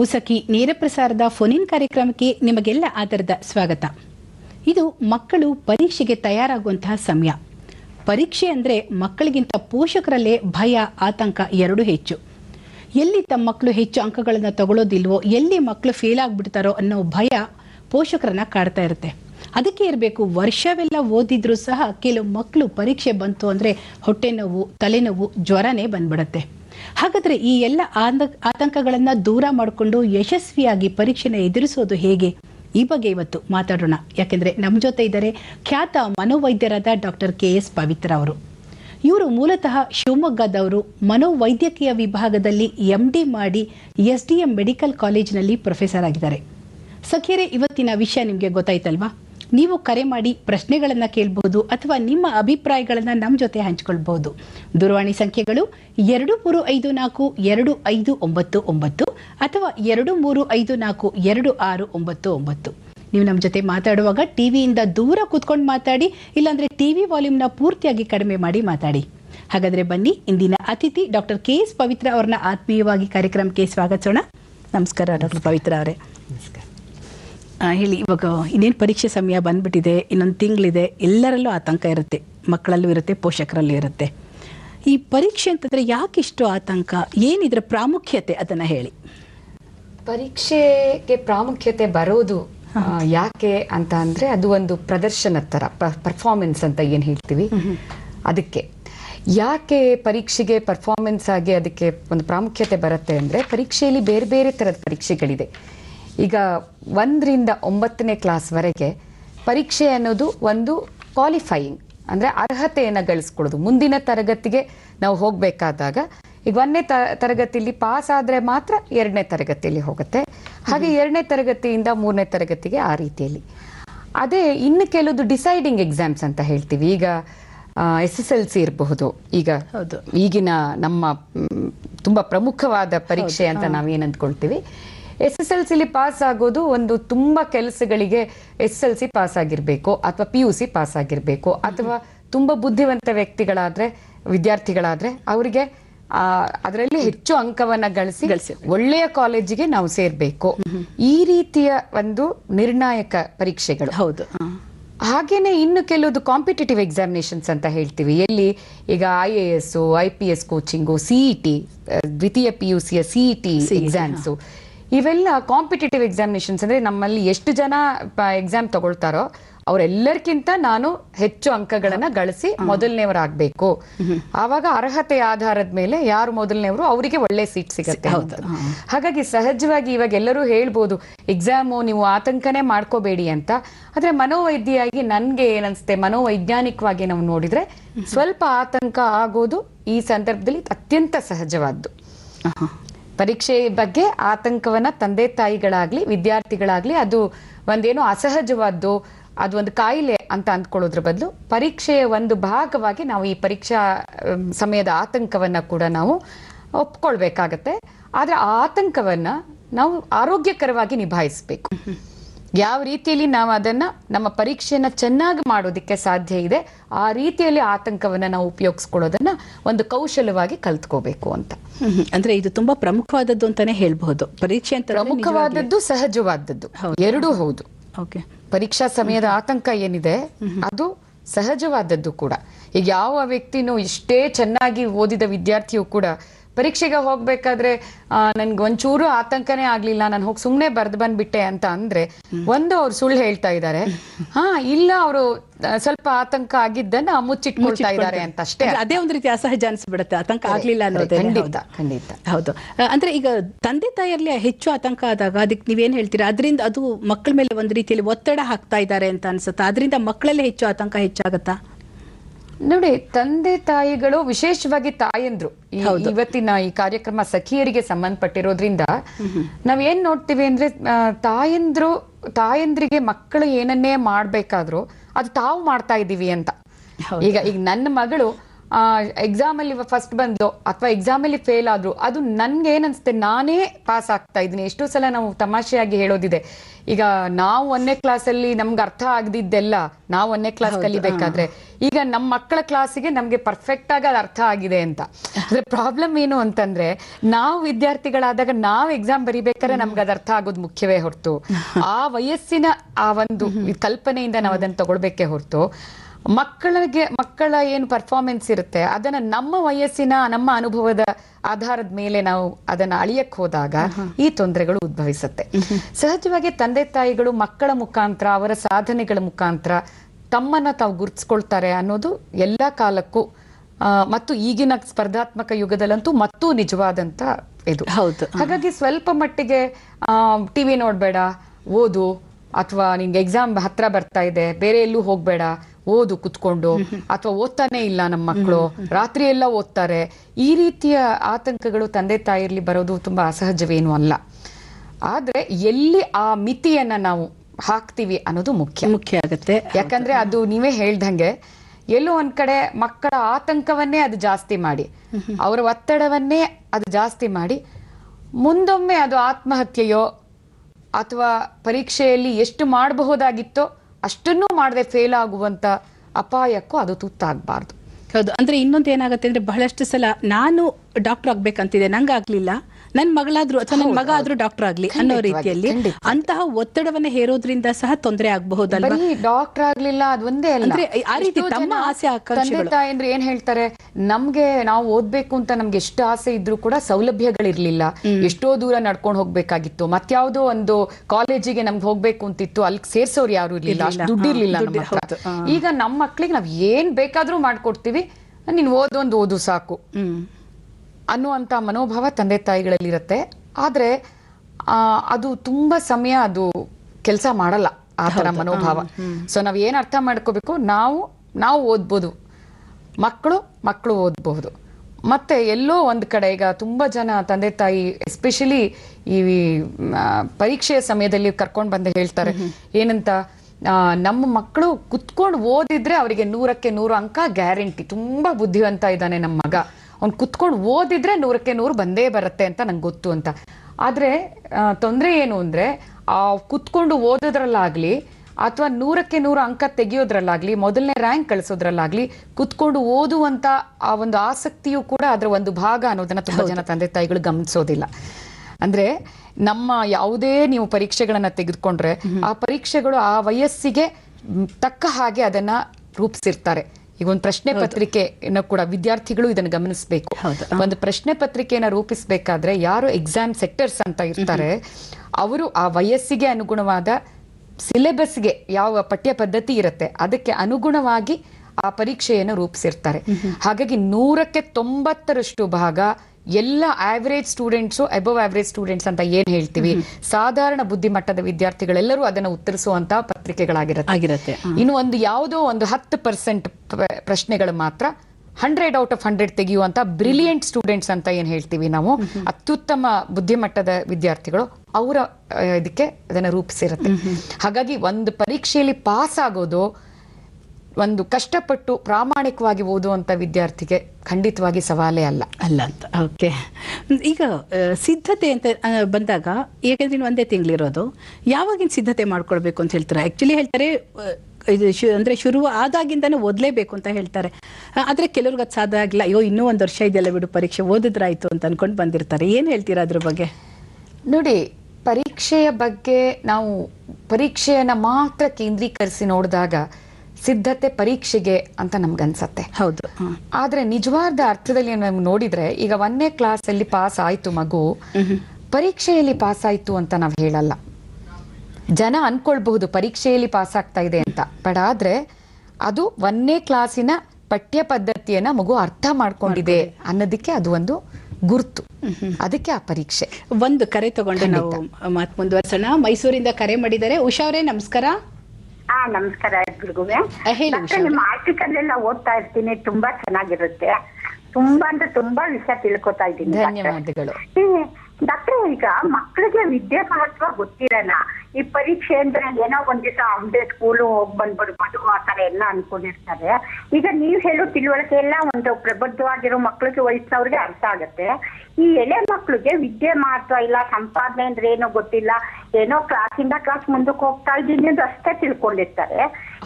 ಊಸಕಿ ನೇರ ಪ್ರಸಾರದ ಫೋನಿನ್ ಕಾರ್ಯಕ್ರಮಕ್ಕೆ ನಿಮಗೆಲ್ಲ ಆಧಾರದ ಸ್ವಾಗತ. ಇದು ಮಕ್ಕಳು ಪರೀಕ್ಷೆಗೆ ತಯಾರಾಗುವಂತಹ ಸಮಯ. ಪರೀಕ್ಷೆ ಅಂದರೆ ಮಕ್ಕಳಿಗಿಂತ ಪೋಷಕರಲ್ಲೇ ಭಯ, ಆತಂಕ ಎರಡೂ ಹೆಚ್ಚು. ಎಲ್ಲಿ ತಮ್ಮ ಮಕ್ಕಳು ಹೆಚ್ಚು ಅಂಕಗಳನ್ನು ತಗೊಳ್ಳೋದಿಲ್ವೋ ಎಲ್ಲಿ ಮಕ್ಕಳು ಫೇಲ್ ಆಗಿಬಿಡ್ತಾರೋ ಅನ್ನೋ ಭಯ ಪೋಷಕರನ್ನ ಕಾಡ್ತಾ ಇರುತ್ತೆ. ಅದಕ್ಕೆ ಇರಬೇಕು. ವರ್ಷವೆಲ್ಲ ಓದಿದ್ರೂ ಸಹ ಕೆಲವು ಮಕ್ಕಳು ಪರೀಕ್ಷೆ ಬಂತು ಅಂದರೆ ಹೊಟ್ಟೆ ನೋವು ತಲೆನೋವು ಜ್ವರನೇ ಬಂದ್ಬಿಡುತ್ತೆ. ಹಾಗಾದರೆ ಈ ಎಲ್ಲ ಆತಂಕಗಳನ್ನು ದೂರ ಮಾಡಿಕೊಂಡು ಯಶಸ್ವಿಯಾಗಿ ಪರೀಕ್ಷೆನ ಎದುರಿಸೋದು ಹೇಗೆ? ಈ ಬಗ್ಗೆ ಇವತ್ತು ಮಾತಾಡೋಣ. ಯಾಕೆಂದರೆ ನಮ್ಮ ಜೊತೆ ಇದ್ದಾರೆ ಖ್ಯಾತ ಮನೋವೈದ್ಯರಾದ ಡಾಕ್ಟರ್ ಕೆ ಎಸ್ ಪವಿತ್ರ ಅವರು. ಇವರು ಮೂಲತಃ ಶಿವಮೊಗ್ಗದವರು. ಮನೋವೈದ್ಯಕೀಯ ವಿಭಾಗದಲ್ಲಿ ಎಂ ಡಿ ಮಾಡಿ ಎಸ್ ಡಿ ಎಂ ಮೆಡಿಕಲ್ ಕಾಲೇಜಿನಲ್ಲಿ ಪ್ರೊಫೆಸರ್ ಆಗಿದ್ದಾರೆ. ಸಖಿಯರೇ, ಇವತ್ತಿನ ವಿಷಯ ನಿಮಗೆ ಗೊತ್ತಾಯ್ತಲ್ವಾ? ನೀವು ಕರೆ ಮಾಡಿ ಪ್ರಶ್ನೆಗಳನ್ನು ಕೇಳಬಹುದು ಅಥವಾ ನಿಮ್ಮ ಅಭಿಪ್ರಾಯಗಳನ್ನು ನಮ್ಮ ಜೊತೆ ಹಂಚಿಕೊಳ್ಬಹುದು ದೂರವಾಣಿ ಸಂಖ್ಯೆಗಳು ಎರಡು ಮೂರು ಐದು ನಾಲ್ಕು ಎರಡು ಐದು ಒಂಬತ್ತು ಒಂಬತ್ತು ಅಥವಾ ಎರಡು ಮೂರು ಐದು ನಾಲ್ಕು ಎರಡು ಆರು ಒಂಬತ್ತು ಒಂಬತ್ತು. ನೀವು ನಮ್ಮ ಜೊತೆ ಮಾತಾಡುವಾಗ ಟಿವಿಯಿಂದ ದೂರ ಕೂತ್ಕೊಂಡು ಮಾತಾಡಿ ಇಲ್ಲಾಂದ್ರೆ ಟಿವಿ ವಾಲ್ಯೂಮ್ನ ಪೂರ್ತಿಯಾಗಿ ಕಡಿಮೆ ಮಾಡಿ ಮಾತಾಡಿ. ಹಾಗಾದ್ರೆ ಬನ್ನಿ ಇಂದಿನ ಅತಿಥಿ ಡಾಕ್ಟರ್ ಕೆ ಎಸ್ ಪವಿತ್ರ ಅವರನ್ನ ಆತ್ಮೀಯವಾಗಿ ಕಾರ್ಯಕ್ರಮಕ್ಕೆ ಸ್ವಾಗತಿಸೋಣ. ನಮಸ್ಕಾರ ಡಾಕ್ಟರ್ ಪವಿತ್ರ ಅವರೇ. ಆ, ಹೇಳಿ ಇವಾಗ ಇನ್ನೇನು ಪರೀಕ್ಷೆ ಸಮಯ ಬಂದ್ಬಿಟ್ಟಿದೆ ಇನ್ನೊಂದು ತಿಂಗಳಿದೆ ಎಲ್ಲರಲ್ಲೂ ಆತಂಕ ಇರುತ್ತೆ ಮಕ್ಕಳಲ್ಲೂ ಇರುತ್ತೆ ಪೋಷಕರಲ್ಲೂ ಇರುತ್ತೆ. ಈ ಪರೀಕ್ಷೆ ಅಂತಂದ್ರೆ ಯಾಕಿಷ್ಟು ಆತಂಕ? ಏನಿದ್ರ ಪ್ರಾಮುಖ್ಯತೆ ಅದನ್ನ ಹೇಳಿ. ಪರೀಕ್ಷೆಗೆ ಪ್ರಾಮುಖ್ಯತೆ ಬರೋದು ಯಾಕೆ ಅಂತ ಅಂದರೆ ಅದು ಒಂದು ಪ್ರದರ್ಶನ ಥರ ಪರ್ಫಾರ್ಮೆನ್ಸ್ ಅಂತ ಏನು ಹೇಳ್ತೀವಿ? ಅದಕ್ಕೆ. ಯಾಕೆ ಪರೀಕ್ಷೆಗೆ ಪರ್ಫಾರ್ಮೆನ್ಸ್ ಆಗಿ ಅದಕ್ಕೆ ಒಂದು ಪ್ರಾಮುಖ್ಯತೆ ಬರುತ್ತೆ ಅಂದ್ರೆ ಪರೀಕ್ಷೆಯಲ್ಲಿ ಬೇರೆ ಬೇರೆ ತರದ ಪರೀಕ್ಷೆಗಳಿದೆ. ಈಗ ಒಂದರಿಂದ ಒಂಬತ್ತನೇ ಕ್ಲಾಸ್ವರೆಗೆ ಪರೀಕ್ಷೆ ಅನ್ನೋದು ಒಂದು ಕ್ವಾಲಿಫೈಯಿಂಗ್ ಅಂದರೆ ಅರ್ಹತೆಯನ್ನು ಗಳಿಸ್ಕೊಳ್ಳೋದು ಮುಂದಿನ ತರಗತಿಗೆ ನಾವು ಹೋಗಬೇಕಾದಾಗ ಈಗ ಒಂದನೇ ತ- ತರಗತಿಯಲ್ಲಿ ಪಾಸ್ ಆದರೆ ಮಾತ್ರ ಎರಡನೇ ತರಗತಿಯಲ್ಲಿ ಹೋಗುತ್ತೆ. ಹಾಗೆ ಎರಡನೇ ತರಗತಿಯಿಂದ ಮೂರನೇ ತರಗತಿಗೆ ಆ ರೀತಿಯಲ್ಲಿ. ಅದೇ ಇನ್ನು ಕೆಲವೊಂದು ಡಿಸೈಡಿಂಗ್ ಎಕ್ಸಾಮ್ಸ್ ಅಂತ ಹೇಳ್ತೀವಿ. ಈಗ ಎಸ್ ಎಸ್ ಎಲ್ ಸಿ ಇರಬಹುದು. ಈಗ. ಈಗಿನ ನಮ್ಮ ತುಂಬ ತುಂಬಾ ಪ್ರಮುಖವಾದ ಪರೀಕ್ಷೆ ಅಂತ ನಾವು ಅಂದ್ಕೊಳ್ತೀವಿ S S L C pass ಆಗೋದು ಒಂದು ತುಂಬಾ ಕೆಲಸಗಳಿಗೆ ಎಸ್ ಎಲ್ ಸಿ ಪಾಸ್ ಆಗಿರ್ಬೇಕು ಅಥವಾ ಪಿ ಯು ಸಿ ಪಾಸ್ ಆಗಿರ್ಬೇಕು ಅಥವಾ ತುಂಬಾ ಬುದ್ಧಿವಂತ ವ್ಯಕ್ತಿಗಳಾದ್ರೆ ವಿದ್ಯಾರ್ಥಿಗಳಾದ್ರೆ ಅವರಿಗೆ ಅದರಲ್ಲಿ ಹೆಚ್ಚು ಅಂಕವನ್ನ ಗಳಿಸಿ ಒಳ್ಳೆಯ ಕಾಲೇಜಿಗೆ ನಾವು ಸೇರ್ಬೇಕು. ಈ ರೀತಿಯ ಒಂದು ನಿರ್ಣಾಯಕ ಪರೀಕ್ಷೆಗಳು. ಹೌದು. ಹಾಗೇನೆ ಇನ್ನು ಕೆಲವೊಂದು ಕಾಂಪಿಟೇಟಿವ್ ಎಕ್ಸಾಮಿನೇಷನ್ಸ್ ಅಂತ ಹೇಳ್ತೀವಿ. ಎಲ್ಲಿ ಈಗ I A S I P S coaching C E T ದ್ವಿತೀಯ ಪಿ ಯು ಸಿಯ ಸಿಇ ಟಿ ಎಕ್ಸಾಮ್ಸು ಇವೆಲ್ಲ ಕಾಂಪಿಟೇಟಿವ್ ಎಕ್ಸಾಮಿನೇಷನ್ಸ್ ಅಂದ್ರೆ ನಮ್ಮಲ್ಲಿ ಎಷ್ಟು ಜನ ಎಕ್ಸಾಮ್ ತಗೊಳ್ತಾರೋ ಅವರೆಲ್ಲರಿಗಿಂತ ನಾನು ಹೆಚ್ಚು ಅಂಕಗಳನ್ನ ಗಳಿಸಿ ಮೊದಲನೇವರಾಗಬೇಕು. ಆವಾಗ ಅರ್ಹತೆ ಆಧಾರದ ಮೇಲೆ ಯಾರು ಮೊದಲನೇವರು ಅವರಿಗೆ ಒಳ್ಳೆ ಸೀಟ್ ಸಿಗುತ್ತೆ. ಹಾಗಾಗಿ ಸಹಜವಾಗಿ ಇವಾಗ ಎಲ್ಲರೂ ಹೇಳ್ಬೋದು ಎಕ್ಸಾಮು ನೀವು ಆತಂಕನೇ ಮಾಡ್ಕೋಬೇಡಿ ಅಂತ. ಆದ್ರೆ ಮನೋವೈದ್ಯಾಗಿ ನನ್ಗೆ ಏನನ್ಸುತ್ತೆ ಮನೋವೈಜ್ಞಾನಿಕವಾಗಿ ನಾವು ನೋಡಿದ್ರೆ ಸ್ವಲ್ಪ ಆತಂಕ ಆಗೋದು ಈ ಸಂದರ್ಭದಲ್ಲಿ ಅತ್ಯಂತ ಸಹಜವಾದ್ದು. ಪರೀಕ್ಷೆ ಬಗ್ಗೆ ಆತಂಕವನ್ನ ತಂದೆ ತಾಯಿಗಳಾಗ್ಲಿ, ವಿದ್ಯಾರ್ಥಿಗಳಾಗ್ಲಿ ಅದು ಒಂದೇನೋ ಅಸಹಜವಾದ್ದು, ಅದು ಒಂದು ಕಾಯಿಲೆ ಅಂತ ಅಂದ್ಕೊಳ್ಳೋದ್ರ ಬದಲು ಪರೀಕ್ಷೆಯ ಒಂದು ಭಾಗವಾಗಿ ನಾವು ಈ ಪರೀಕ್ಷಾ ಸಮಯದ ಆತಂಕವನ್ನ ಕೂಡ ನಾವು ಒಪ್ಕೊಳ್ಬೇಕಾಗತ್ತೆ. ಆದ್ರೆ ಆ ಆತಂಕವನ್ನ ನಾವು ಆರೋಗ್ಯಕರವಾಗಿ ನಿಭಾಯಿಸಬೇಕು. ಯಾವ ರೀತಿಯಲ್ಲಿ ನಾವು ಅದನ್ನ ನಮ್ಮ ಪರೀಕ್ಷೆಯನ್ನ ಚೆನ್ನಾಗಿ ಮಾಡೋದಕ್ಕೆ ಸಾಧ್ಯ ಇದೆ ಆ ರೀತಿಯಲ್ಲಿ ಆತಂಕವನ್ನ ನಾವು ಉಪಯೋಗಿಸ್ಕೊಳ್ಳೋದನ್ನ ಒಂದು ಕೌಶಲವಾಗಿ ಕಲ್ತ್ಕೋಬೇಕು ಅಂತ. ಅಂದ್ರೆ ಇದು ತುಂಬಾ ಪ್ರಮುಖವಾದದ್ದು ಅಂತಾನೆ ಹೇಳ್ಬಹುದು. ಪರೀಕ್ಷೆ ಅಂತ ಪ್ರಮುಖವಾದದ್ದು ಸಹಜವಾದದ್ದು. ಎರಡೂ ಹೌದು. ಓಕೆ. ಪರೀಕ್ಷಾ ಸಮಯದ ಆತಂಕ ಏನಿದೆ ಅದು ಸಹಜವಾದದ್ದು ಕೂಡ. ಈಗ ಯಾವ ವ್ಯಕ್ತಿನೂ ಇಷ್ಟೇ ಚೆನ್ನಾಗಿ ಓದಿದ ವಿದ್ಯಾರ್ಥಿಯು ಕೂಡ ಪರೀಕ್ಷೆಗೆ ಹೋಗ್ಬೇಕಾದ್ರೆ ನನ್ಗೆ ಒಂಚೂರು ಆತಂಕನೇ ಆಗ್ಲಿಲ್ಲ ನಾನು ಹೋಗಿ ಸುಮ್ಮನೆ ಬರ್ದ್ ಬಂದ್ಬಿಟ್ಟೆ ಅಂತ ಅಂದ್ರೆ ಒಂದು ಅವ್ರು ಸುಳ್ಳು ಹೇಳ್ತಾ ಇದ್ದಾರೆ ಹಾ ಇಲ್ಲ ಅವರು ಸ್ವಲ್ಪ ಆತಂಕ ಆಗಿದ್ದನ್ನ ಮುಚ್ಚಿಟ್ಕೊಳ್ತಾ ಇದ್ದಾರೆ ಅಂತ ಅಷ್ಟೇ. ಅದೇ ಒಂದು ರೀತಿ ಅಸಹಜ ಅನ್ಸ್ಬಿಡುತ್ತೆ ಆತಂಕ ಆಗ್ಲಿಲ್ಲ ಅನ್ನೋದೇ ಖಂಡಿತ ಖಂಡಿತ. ಹೌದು. ಅಂದ್ರೆ ಈಗ ತಂದೆ ತಾಯಿಯಲ್ಲಿ ಹೆಚ್ಚು ಆತಂಕ ಆದಾಗ ಅದಕ್ಕೆ ನೀವೇನ್ ಹೇಳ್ತೀರಾ? ಅದರಿಂದ ಅದು ಮಕ್ಕಳ ಮೇಲೆ ಒಂದು ರೀತಿಯಲ್ಲಿ ಒತ್ತಡ ಹಾಕ್ತಾ ಇದ್ದಾರೆ ಅಂತ ಅನ್ಸುತ್ತಾ? ಅದರಿಂದ ಮಕ್ಕಳಲ್ಲಿ ಹೆಚ್ಚು ಆತಂಕ ಹೆಚ್ಚಾಗತ್ತಾ? ನೋಡಿ ತಂದೆ ತಾಯಿಗಳು ವಿಶೇಷವಾಗಿ ತಾಯಂದ್ರು ಇವತ್ತಿನ ಈ ಕಾರ್ಯಕ್ರಮ ಸಖಿಯರಿಗೆ ಸಂಬಂಧಪಟ್ಟಿರೋದ್ರಿಂದ ನಾವ್ ಏನ್ ನೋಡ್ತೀವಿ ಅಂದ್ರೆ ತಾಯಂದ್ರು ತಾಯಂದ್ರಿಗೆ ಮಕ್ಕಳು ಏನನ್ನೇ ಮಾಡ್ಬೇಕಾದ್ರು ಅದು ತಾವು ಮಾಡ್ತಾ ಇದೀವಿ ಅಂತ. ಈಗ ಈಗ ನನ್ನ ಮಗಳು ಎಕ್ಸಾಮ್ ಅಲ್ಲಿ ಫಸ್ಟ್ ಬಂದು ಅಥವಾ ಎಕ್ಸಾಮಲ್ಲಿ ಫೇಲ್ ಆದ್ರು ಅದು ನನಗೆ ಏನನ್ಸುತ್ತೆ ಅನ್ಸುತ್ತೆ ನಾನೇ ಪಾಸ್ ಆಗ್ತಾ ಇದ್ದೀನಿ. ಎಷ್ಟೋ ಸಲ ನಾವು ತಮಾಷೆಯಾಗಿ ಹೇಳೋದಿದೆ. ಈಗ ನಾವು ಒಂದನೇ ಕ್ಲಾಸಲ್ಲಿ ನಮ್ಗೆ ಅರ್ಥ ಆಗದಿದ್ದೆಲ್ಲ ನಾವು ಒಂದನೇ ಕ್ಲಾಸ್ ಕಲಿಬೇಕಾದ್ರೆ ಈಗ ನಮ್ಮ ಮಕ್ಕಳ ಕ್ಲಾಸಿಗೆ ನಮಗೆ ಪರ್ಫೆಕ್ಟ್ ಆಗಿ ಅದು ಅರ್ಥ ಆಗಿದೆ ಅಂತ. ಅಂದ್ರೆ ಪ್ರಾಬ್ಲಮ್ ಏನು ಅಂತಂದ್ರೆ ನಾವು ವಿದ್ಯಾರ್ಥಿಗಳಾದಾಗ ನಾವು ಎಕ್ಸಾಮ್ ಬರಿಬೇಕಾದ್ರೆ ನಮ್ಗೆ ಅದು ಅರ್ಥ ಆಗೋದು ಮುಖ್ಯವೇ ಹೊರತು. ಆ ವಯಸ್ಸಿನ ಆ ಒಂದು ಕಲ್ಪನೆಯಿಂದ ನಾವು ಅದನ್ನು ತಗೊಳ್ಬೇಕೇ ಹೊರತು. ಮಕ್ಕಳಿಗೆ ಮಕ್ಕಳ ಏನು ಪರ್ಫಾರ್ಮೆನ್ಸ್ ಇರುತ್ತೆ ಅದನ್ನ ನಮ್ಮ ವಯಸ್ಸಿನ ನಮ್ಮ ಅನುಭವದ ಆಧಾರದ ಮೇಲೆ ನಾವು ಅದನ್ನ ಅಳಿಯಕ್ ಹೋದಾಗ ಈ ತೊಂದರೆಗಳು ಉದ್ಭವಿಸುತ್ತೆ. ಸಹಜವಾಗಿ ತಂದೆ ತಾಯಿಗಳು ಮಕ್ಕಳ ಮುಖಾಂತರ ಅವರ ಸಾಧನೆಗಳ ಮುಖಾಂತರ ತಮ್ಮನ್ನ ತಾವು ಗುರುತಿಸ್ಕೊಳ್ತಾರೆ ಅನ್ನೋದು ಎಲ್ಲಾ ಕಾಲಕ್ಕೂ ಮತ್ತು ಈಗಿನ ಸ್ಪರ್ಧಾತ್ಮಕ ಯುಗದಲ್ಲಂತೂ ಮತ್ತೂ ನಿಜವಾದಂತ ಇದು. ಹೌದು. ಹಾಗಾಗಿ ಸ್ವಲ್ಪ ಮಟ್ಟಿಗೆ ಟಿವಿ ನೋಡ್ಬೇಡ ಓದು ಅಥವಾ ನಿಂಗೆ ಎಕ್ಸಾಮ್ ಹತ್ರ ಬರ್ತಾ ಇದೆ ಬೇರೆ ಎಲ್ಲೂ ಹೋಗ್ಬೇಡ ಓದು ಕುತ್ಕೊಂಡು ಅಥವಾ ಓದ್ತಾನೆ ಇಲ್ಲ ನಮ್ಮ ಮಕ್ಕಳು ರಾತ್ರಿ ಎಲ್ಲ ಓದ್ತಾರೆ. ಈ ರೀತಿಯ ಆತಂಕಗಳು ತಂದೆ ತಾಯಿರ್ಲಿ ಬರೋದು ತುಂಬಾ ಅಸಹಜವೇನು ಅಲ್ಲ. ಆದ್ರೆ ಎಲ್ಲಿ ಆ ಮಿತಿಯನ್ನ ನಾವು ಹಾಕ್ತಿವಿ ಅನ್ನೋದು ಮುಖ್ಯ. ಮುಖ್ಯ ಆಗುತ್ತೆ. ಯಾಕಂದ್ರೆ ಅದು ನೀವೇ ಹೇಳ್ದಂಗೆ ಎಲ್ಲೋ ಒಂದ್ ಕಡೆ ಮಕ್ಕಳ ಆತಂಕವನ್ನೇ ಅದು ಜಾಸ್ತಿ ಮಾಡಿ ಅವರ ಒತ್ತಡವನ್ನೇ ಅದು ಜಾಸ್ತಿ ಮಾಡಿ ಮುಂದೊಮ್ಮೆ ಅದು ಆತ್ಮಹತ್ಯೆಯೋ ಅಥವಾ ಪರೀಕ್ಷೆಯಲ್ಲಿ ಎಷ್ಟು ಮಾಡಬಹುದಾಗಿತ್ತೋ ಅಷ್ಟನ್ನೂ ಮಾಡದೆ ಫೇಲ್ ಆಗುವಂತ ಅಪಾಯಕ್ಕೂ ಅದು ತುತ್ತಾಗಬಾರ್ದು. ಹೌದು. ಅಂದ್ರೆ ಇನ್ನೊಂದು ಏನಾಗುತ್ತೆ ಅಂದ್ರೆ ಬಹಳಷ್ಟು ಸಲ ನಾನು ಡಾಕ್ಟರ್ ಆಗ್ಬೇಕಂತಿದೆ ನಂಗಾಗ್ಲಿಲ್ಲ. ನನ್ ಮಗಳಾದ್ರೂ ಅಥವಾ ನನ್ನ ಮಗ ಆದ್ರೂ ಡಾಕ್ಟರ್ ಆಗ್ಲಿ ಅನ್ನೋ ರೀತಿಯಲ್ಲಿ ಅಂತಹ ಒತ್ತಡವನ್ನ ಹೇರೋದ್ರಿಂದ ಸಹ ತೊಂದರೆ ಆಗಬಹುದಲ್ವಾ? ಡಾಕ್ಟರ್ ಆಗ್ಲಿಲ್ಲ ಅದು ಒಂದೇ ಅಲ್ಲ. ಅಂದ್ರೆ ಆ ರೀತಿ ತಮ್ಮ ಆಸೆ ಆಕಾಂಕ್ಷೆಗಳು. ತಂದೆ ತಾಯಂದ್ರೆ ಏನ್ ಹೇಳ್ತಾರೆ? ನಮ್ಗೆ ನಾವು ಓದ್ಬೇಕು ಅಂತ ನಮ್ಗೆ ಎಷ್ಟು ಆಸೆ ಇದ್ರೂ ಕೂಡ ಸೌಲಭ್ಯಗಳಿರ್ಲಿಲ್ಲ. ಎಷ್ಟೋ ದೂರ ನಡ್ಕೊಂಡು ಹೋಗ್ಬೇಕಾಗಿತ್ತು. ಮತ್ಯಾವ್ದೋ ಒಂದು ಕಾಲೇಜಿಗೆ ನಮ್ಗೆ ಹೋಗ್ಬೇಕು ಅಂತಿತ್ತು ಅಲ್ಲಿ ಸೇರ್ಸೋರು ಯಾರು ಇರ್ಲಿಲ್ಲ. ಅಷ್ಟು ದುಡ್ಡಿರ್ಲಿಲ್ಲ. ಈಗ ನಮ್ಮ ಮಕ್ಳಿಗೆ ನಾವ್ ಏನ್ ಬೇಕಾದ್ರೂ ಮಾಡ್ಕೊಡ್ತೀವಿ. ನೀನ್ ಓದೊಂದು ಓದು ಸಾಕು. ಹ್ಮ್ ಅನ್ನುವಂತ ಮನೋಭಾವ ತಂದೆ ತಾಯಿಗಳಲ್ಲಿರುತ್ತೆ. ಆದ್ರೆ ಆ, ಅದು ತುಂಬಾ ಸಮಯ ಅದು ಕೆಲಸ ಮಾಡಲ್ಲ ಆ ಥರ ಮನೋಭಾವ. ಸೊ ನಾವು ಏನು ಅರ್ಥ ಮಾಡ್ಕೋಬೇಕು? ನಾವು ನಾವು ಓದ್ಬೋದು. ಮಕ್ಕಳು ಮಕ್ಕಳು ಓದ್ಬಹುದು. ಮತ್ತೆ ಎಲ್ಲೋ ಒಂದು ಕಡೆ ಈಗ ತುಂಬಾ ಜನ ತಂದೆ ತಾಯಿ ಎಸ್ಪೆಷಲಿ ಈ ಪರೀಕ್ಷೆಯ ಸಮಯದಲ್ಲಿ ಕರ್ಕೊಂಡು ಬಂದು ಹೇಳ್ತಾರೆ. ಏನಂತ? ನಮ್ಮ ಮಕ್ಕಳು ಕುತ್ಕೊಂಡು ಓದಿದ್ರೆ ಅವರಿಗೆ ನೂರಕ್ಕೆ ನೂರು ಅಂಕ ಗ್ಯಾರಂಟಿ. ತುಂಬಾ ಬುದ್ಧಿವಂತ ಇದ್ದಾನೆ ನಮ್ಮ ಮಗ. ಅವ್ನು ಕುತ್ಕೊಂಡು ಓದಿದ್ರೆ ನೂರಕ್ಕೆ ನೂರು ಬಂದೇ ಬರುತ್ತೆ ಅಂತ ನಂಗೆ ಗೊತ್ತು ಅಂತ. ಆದ್ರೆ ತೊಂದರೆ ಏನು ಅಂದ್ರೆ ಆ ಕುತ್ಕೊಂಡು ಓದೋದ್ರಲ್ಲಾಗಲಿ ಅಥವಾ ನೂರಕ್ಕೆ ನೂರು ಅಂಕ ತೆಗೆಯೋದ್ರಲ್ಲಾಗ್ಲಿ ಮೊದಲನೇ ರ್ಯಾಂಕ್ ಕಳಿಸೋದ್ರಲ್ಲಾಗ್ಲಿ ಕುತ್ಕೊಂಡು ಓದುವಂತ ಆ ಒಂದು ಆಸಕ್ತಿಯು ಕೂಡ ಅದರ ಒಂದು ಭಾಗ ಅನ್ನೋದನ್ನ ತುಂಬಾ ಜನ ತಂದೆ ತಾಯಿಗಳು ಗಮನಿಸೋದಿಲ್ಲ. ಅಂದ್ರೆ ನಮ್ಮ ಯಾವುದೇ ನೀವು ಪರೀಕ್ಷೆಗಳನ್ನ ತೆಗೆದುಕೊಂಡ್ರೆ ಆ ಪರೀಕ್ಷೆಗಳು ಆ ವಯಸ್ಸಿಗೆ ತಕ್ಕ ಹಾಗೆ ಅದನ್ನ ರೂಪಿಸಿರ್ತಾರೆ. ಈಗ ಒಂದು ಪ್ರಶ್ನೆ ಪತ್ರಿಕೆನ ಕೂಡ ವಿದ್ಯಾರ್ಥಿಗಳು ಇದನ್ನು ಗಮನಿಸಬೇಕು. ಒಂದು ಪ್ರಶ್ನೆ ಪತ್ರಿಕೆನ ರೂಪಿಸಬೇಕಾದ್ರೆ ಯಾರು ಎಕ್ಸಾಮ್ ಸೆಕ್ಟರ್ಸ್ ಅಂತ ಇರ್ತಾರೆ ಅವರು ಆ ವಯಸ್ಸಿಗೆ ಅನುಗುಣವಾದ ಸಿಲೆಬಸ್ಗೆ ಯಾವ ಪಠ್ಯ ಪದ್ಧತಿ ಇರುತ್ತೆ ಅದಕ್ಕೆ ಅನುಗುಣವಾಗಿ ಆ ಪರೀಕ್ಷೆಯನ್ನು ರೂಪಿಸಿರ್ತಾರೆ. ಹಾಗಾಗಿ ನೂರಕ್ಕೆ ತೊಂಬತ್ತರಷ್ಟು ಭಾಗ ಎಲ್ಲ average students above average students ಅಂತ ಏನ್ ಹೇಳ್ತೀವಿ? ಸಾಧಾರಣ ಬುದ್ಧಿಮಟ್ಟದ ವಿದ್ಯಾರ್ಥಿಗಳೆಲ್ಲರೂ ಅದನ್ನು ಉತ್ತರಿಸುವಂತ ಪತ್ರಿಕೆಗಳಾಗಿರುತ್ತೆ. ಆಗಿರತ್ತೆ. ಇನ್ನು ಒಂದು ಯಾವುದೋ ಒಂದು ಹತ್ತು ಪರ್ಸೆಂಟ್ ಪ್ರಶ್ನೆಗಳು ಮಾತ್ರ ಹಂಡ್ರೆಡ್ ಔಟ್ ಆಫ್ ಹಂಡ್ರೆಡ್ ತೆಗೆಯುವಂತ ಬ್ರಿಲಿಯಂಟ್ ಸ್ಟೂಡೆಂಟ್ಸ್ ಅಂತ ಏನ್ ಹೇಳ್ತೀವಿ ನಾವು? ಅತ್ಯುತ್ತಮ ಬುದ್ಧಿಮಟ್ಟದ ವಿದ್ಯಾರ್ಥಿಗಳು ಅವರ ಇದಕ್ಕೆ ಅದನ್ನ ರೂಪಿಸಿರುತ್ತೆ. ಹಾಗಾಗಿ ಒಂದು ಪರೀಕ್ಷೆಯಲ್ಲಿ ಪಾಸ್ ಆಗೋದು ಒಂದು ಕಷ್ಟಪಟ್ಟು ಪ್ರಾಮಾಣಿಕವಾಗಿ ಓದುವಂಥ ವಿದ್ಯಾರ್ಥಿಗೆ ಖಂಡಿತವಾಗಿ ಸವಾಲೇ ಅಲ್ಲ. ಅಲ್ಲ ಅಂತ. ಓಕೆ ಈಗ ಸಿದ್ಧತೆ ಅಂತ ಬಂದಾಗ ಏಕೆಂದ್ರೆ ಇನ್ನು ಒಂದೇ ತಿಂಗಳಿರೋದು. ಯಾವಾಗಿನ ಸಿದ್ಧತೆ ಮಾಡ್ಕೊಳ್ಬೇಕು ಅಂತ ಹೇಳ್ತಾರೆ? ಆ್ಯಕ್ಚುಲಿ ಹೇಳ್ತಾರೆ ಇದು ಶು ಅಂದರೆ ಶುರು ಆದಾಗಿಂದನೇ ಓದಲೇಬೇಕು ಅಂತ ಹೇಳ್ತಾರೆ. ಆದರೆ ಕೆಲವ್ರಿಗೆ ಅದು ಸಾಧ್ಯ ಆಗಿಲ್ಲ. ಅಯ್ಯೋ ಇನ್ನೂ ಒಂದು ವರ್ಷ ಇದೆಯಲ್ಲ ಬಿಡು ಪರೀಕ್ಷೆ ಓದಿದ್ರಾಯ್ತು ಅಂತ ಅನ್ಕೊಂಡು ಬಂದಿರ್ತಾರೆ. ಏನು ಹೇಳ್ತೀರಾ ಅದ್ರ ಬಗ್ಗೆ? ನೋಡಿ ಪರೀಕ್ಷೆಯ ಬಗ್ಗೆ ನಾವು ಪರೀಕ್ಷೆಯನ್ನು ಮಾತ್ರ ಕೇಂದ್ರೀಕರಿಸಿ ನೋಡಿದಾಗ ಸಿದ್ಧತೆ ಪರೀಕ್ಷೆಗೆ ಅಂತ ನಮ್ಗನ್ಸತ್ತೆ. ಹೌದು. ಆದ್ರೆ ನಿಜವಾದ ಅರ್ಥದಲ್ಲಿ ನಾವು ನೋಡಿದ್ರೆ ಈಗ ಒಂದನೇ ಕ್ಲಾಸ್ ಅಲ್ಲಿ ಪಾಸ್ ಆಯ್ತು ಮಗು ಪರೀಕ್ಷೆಯಲ್ಲಿ ಪಾಸ್ ಆಯ್ತು ಅಂತ ನಾವು ಹೇಳಲ್ಲ. ಜನ ಅನ್ಕೊಳ್ಬಹುದು ಪರೀಕ್ಷೆಯಲ್ಲಿ ಪಾಸ್ ಆಗ್ತಾ ಇದೆ ಅಂತ. ಬಟ್ ಆದ್ರೆ ಅದು ಒಂದನೇ ಕ್ಲಾಸಿನ ಪಠ್ಯ ಪದ್ಧತಿಯನ್ನ ಮಗು ಅರ್ಥ ಮಾಡ್ಕೊಂಡಿದೆ ಅನ್ನೋದಕ್ಕೆ ಅದು ಒಂದು ಗುರುತು. ಅದಕ್ಕೆ ಆ ಪರೀಕ್ಷೆ. ಒಂದು ಕರೆ ತಗೊಂಡು ನಾವು ಮಾತು ಮುಂದುವರ್ಸೋಣ. ಮೈಸೂರಿಂದ ಕರೆ ಮಾಡಿದ್ದಾರೆ ಉಷಾ ಅವರೇ ನಮಸ್ಕಾರ. ಹಾ ನಮಸ್ಕಾರ ಎಲ್ರಿಗುವೆ ನಿಮ್ಮ ಆರ್ಟಿಕಲ್ ಎಲ್ಲ ಓದ್ತಾ ಇರ್ತೀನಿ ತುಂಬಾ ಚೆನ್ನಾಗಿರುತ್ತೆ. ತುಂಬಾ ಅಂದ್ರೆ ತುಂಬಾ ವಿಷಯ ತಿಳ್ಕೊತಾ ಇದ್ದೀನಿ ಡಾಕ್ಟ್ರೆ. ಧನ್ಯವಾದಗಳು. ಡಾಕ್ಟರ್ ಈಗ ಮಕ್ಕಳಿಗೆ ವಿದ್ಯೆ ಮಹತ್ವ ಗೊತ್ತಿರಲ್ಲ. ಈ ಪರೀಕ್ಷೆ ಅಂದ್ರೆ ಏನೋ ಒಂದ್ ದಿವಸ ಅವ್ದೇ ಸ್ಕೂಲು ಹೋಗ್ ಬಂದ್ಬಿಡ್ಬೋದು ಆ ತರ ಎಲ್ಲ ಅನ್ಕೊಂಡಿರ್ತಾರೆ. ಈಗ ನೀವ್ ಹೇಳೋ ತಿಳುವಳಿಕೆ ಎಲ್ಲ ಒಂದು ಪ್ರಬುದ್ಧವಾಗಿರೋ ಮಕ್ಳಿಗೆ ವಯಸ್ಸವ್ರಿಗೆ ಅರ್ಥ ಆಗತ್ತೆ. ಈ ಎಳೆ ಮಕ್ಳಿಗೆ ವಿದ್ಯೆ ಮಹತ್ವ ಇಲ್ಲ ಸಂಪಾದನೆ ಅಂದ್ರೆ ಏನೋ ಗೊತ್ತಿಲ್ಲ ಏನೋ ಕ್ಲಾಸಿಂದ ಕ್ಲಾಸ್ ಮುಂದಕ್ಕೆ ಹೋಗ್ತಾ ಇದ್ದೀನಿ ಅಂತ ಅಷ್ಟೇ ತಿಳ್ಕೊಂಡಿರ್ತಾರೆ.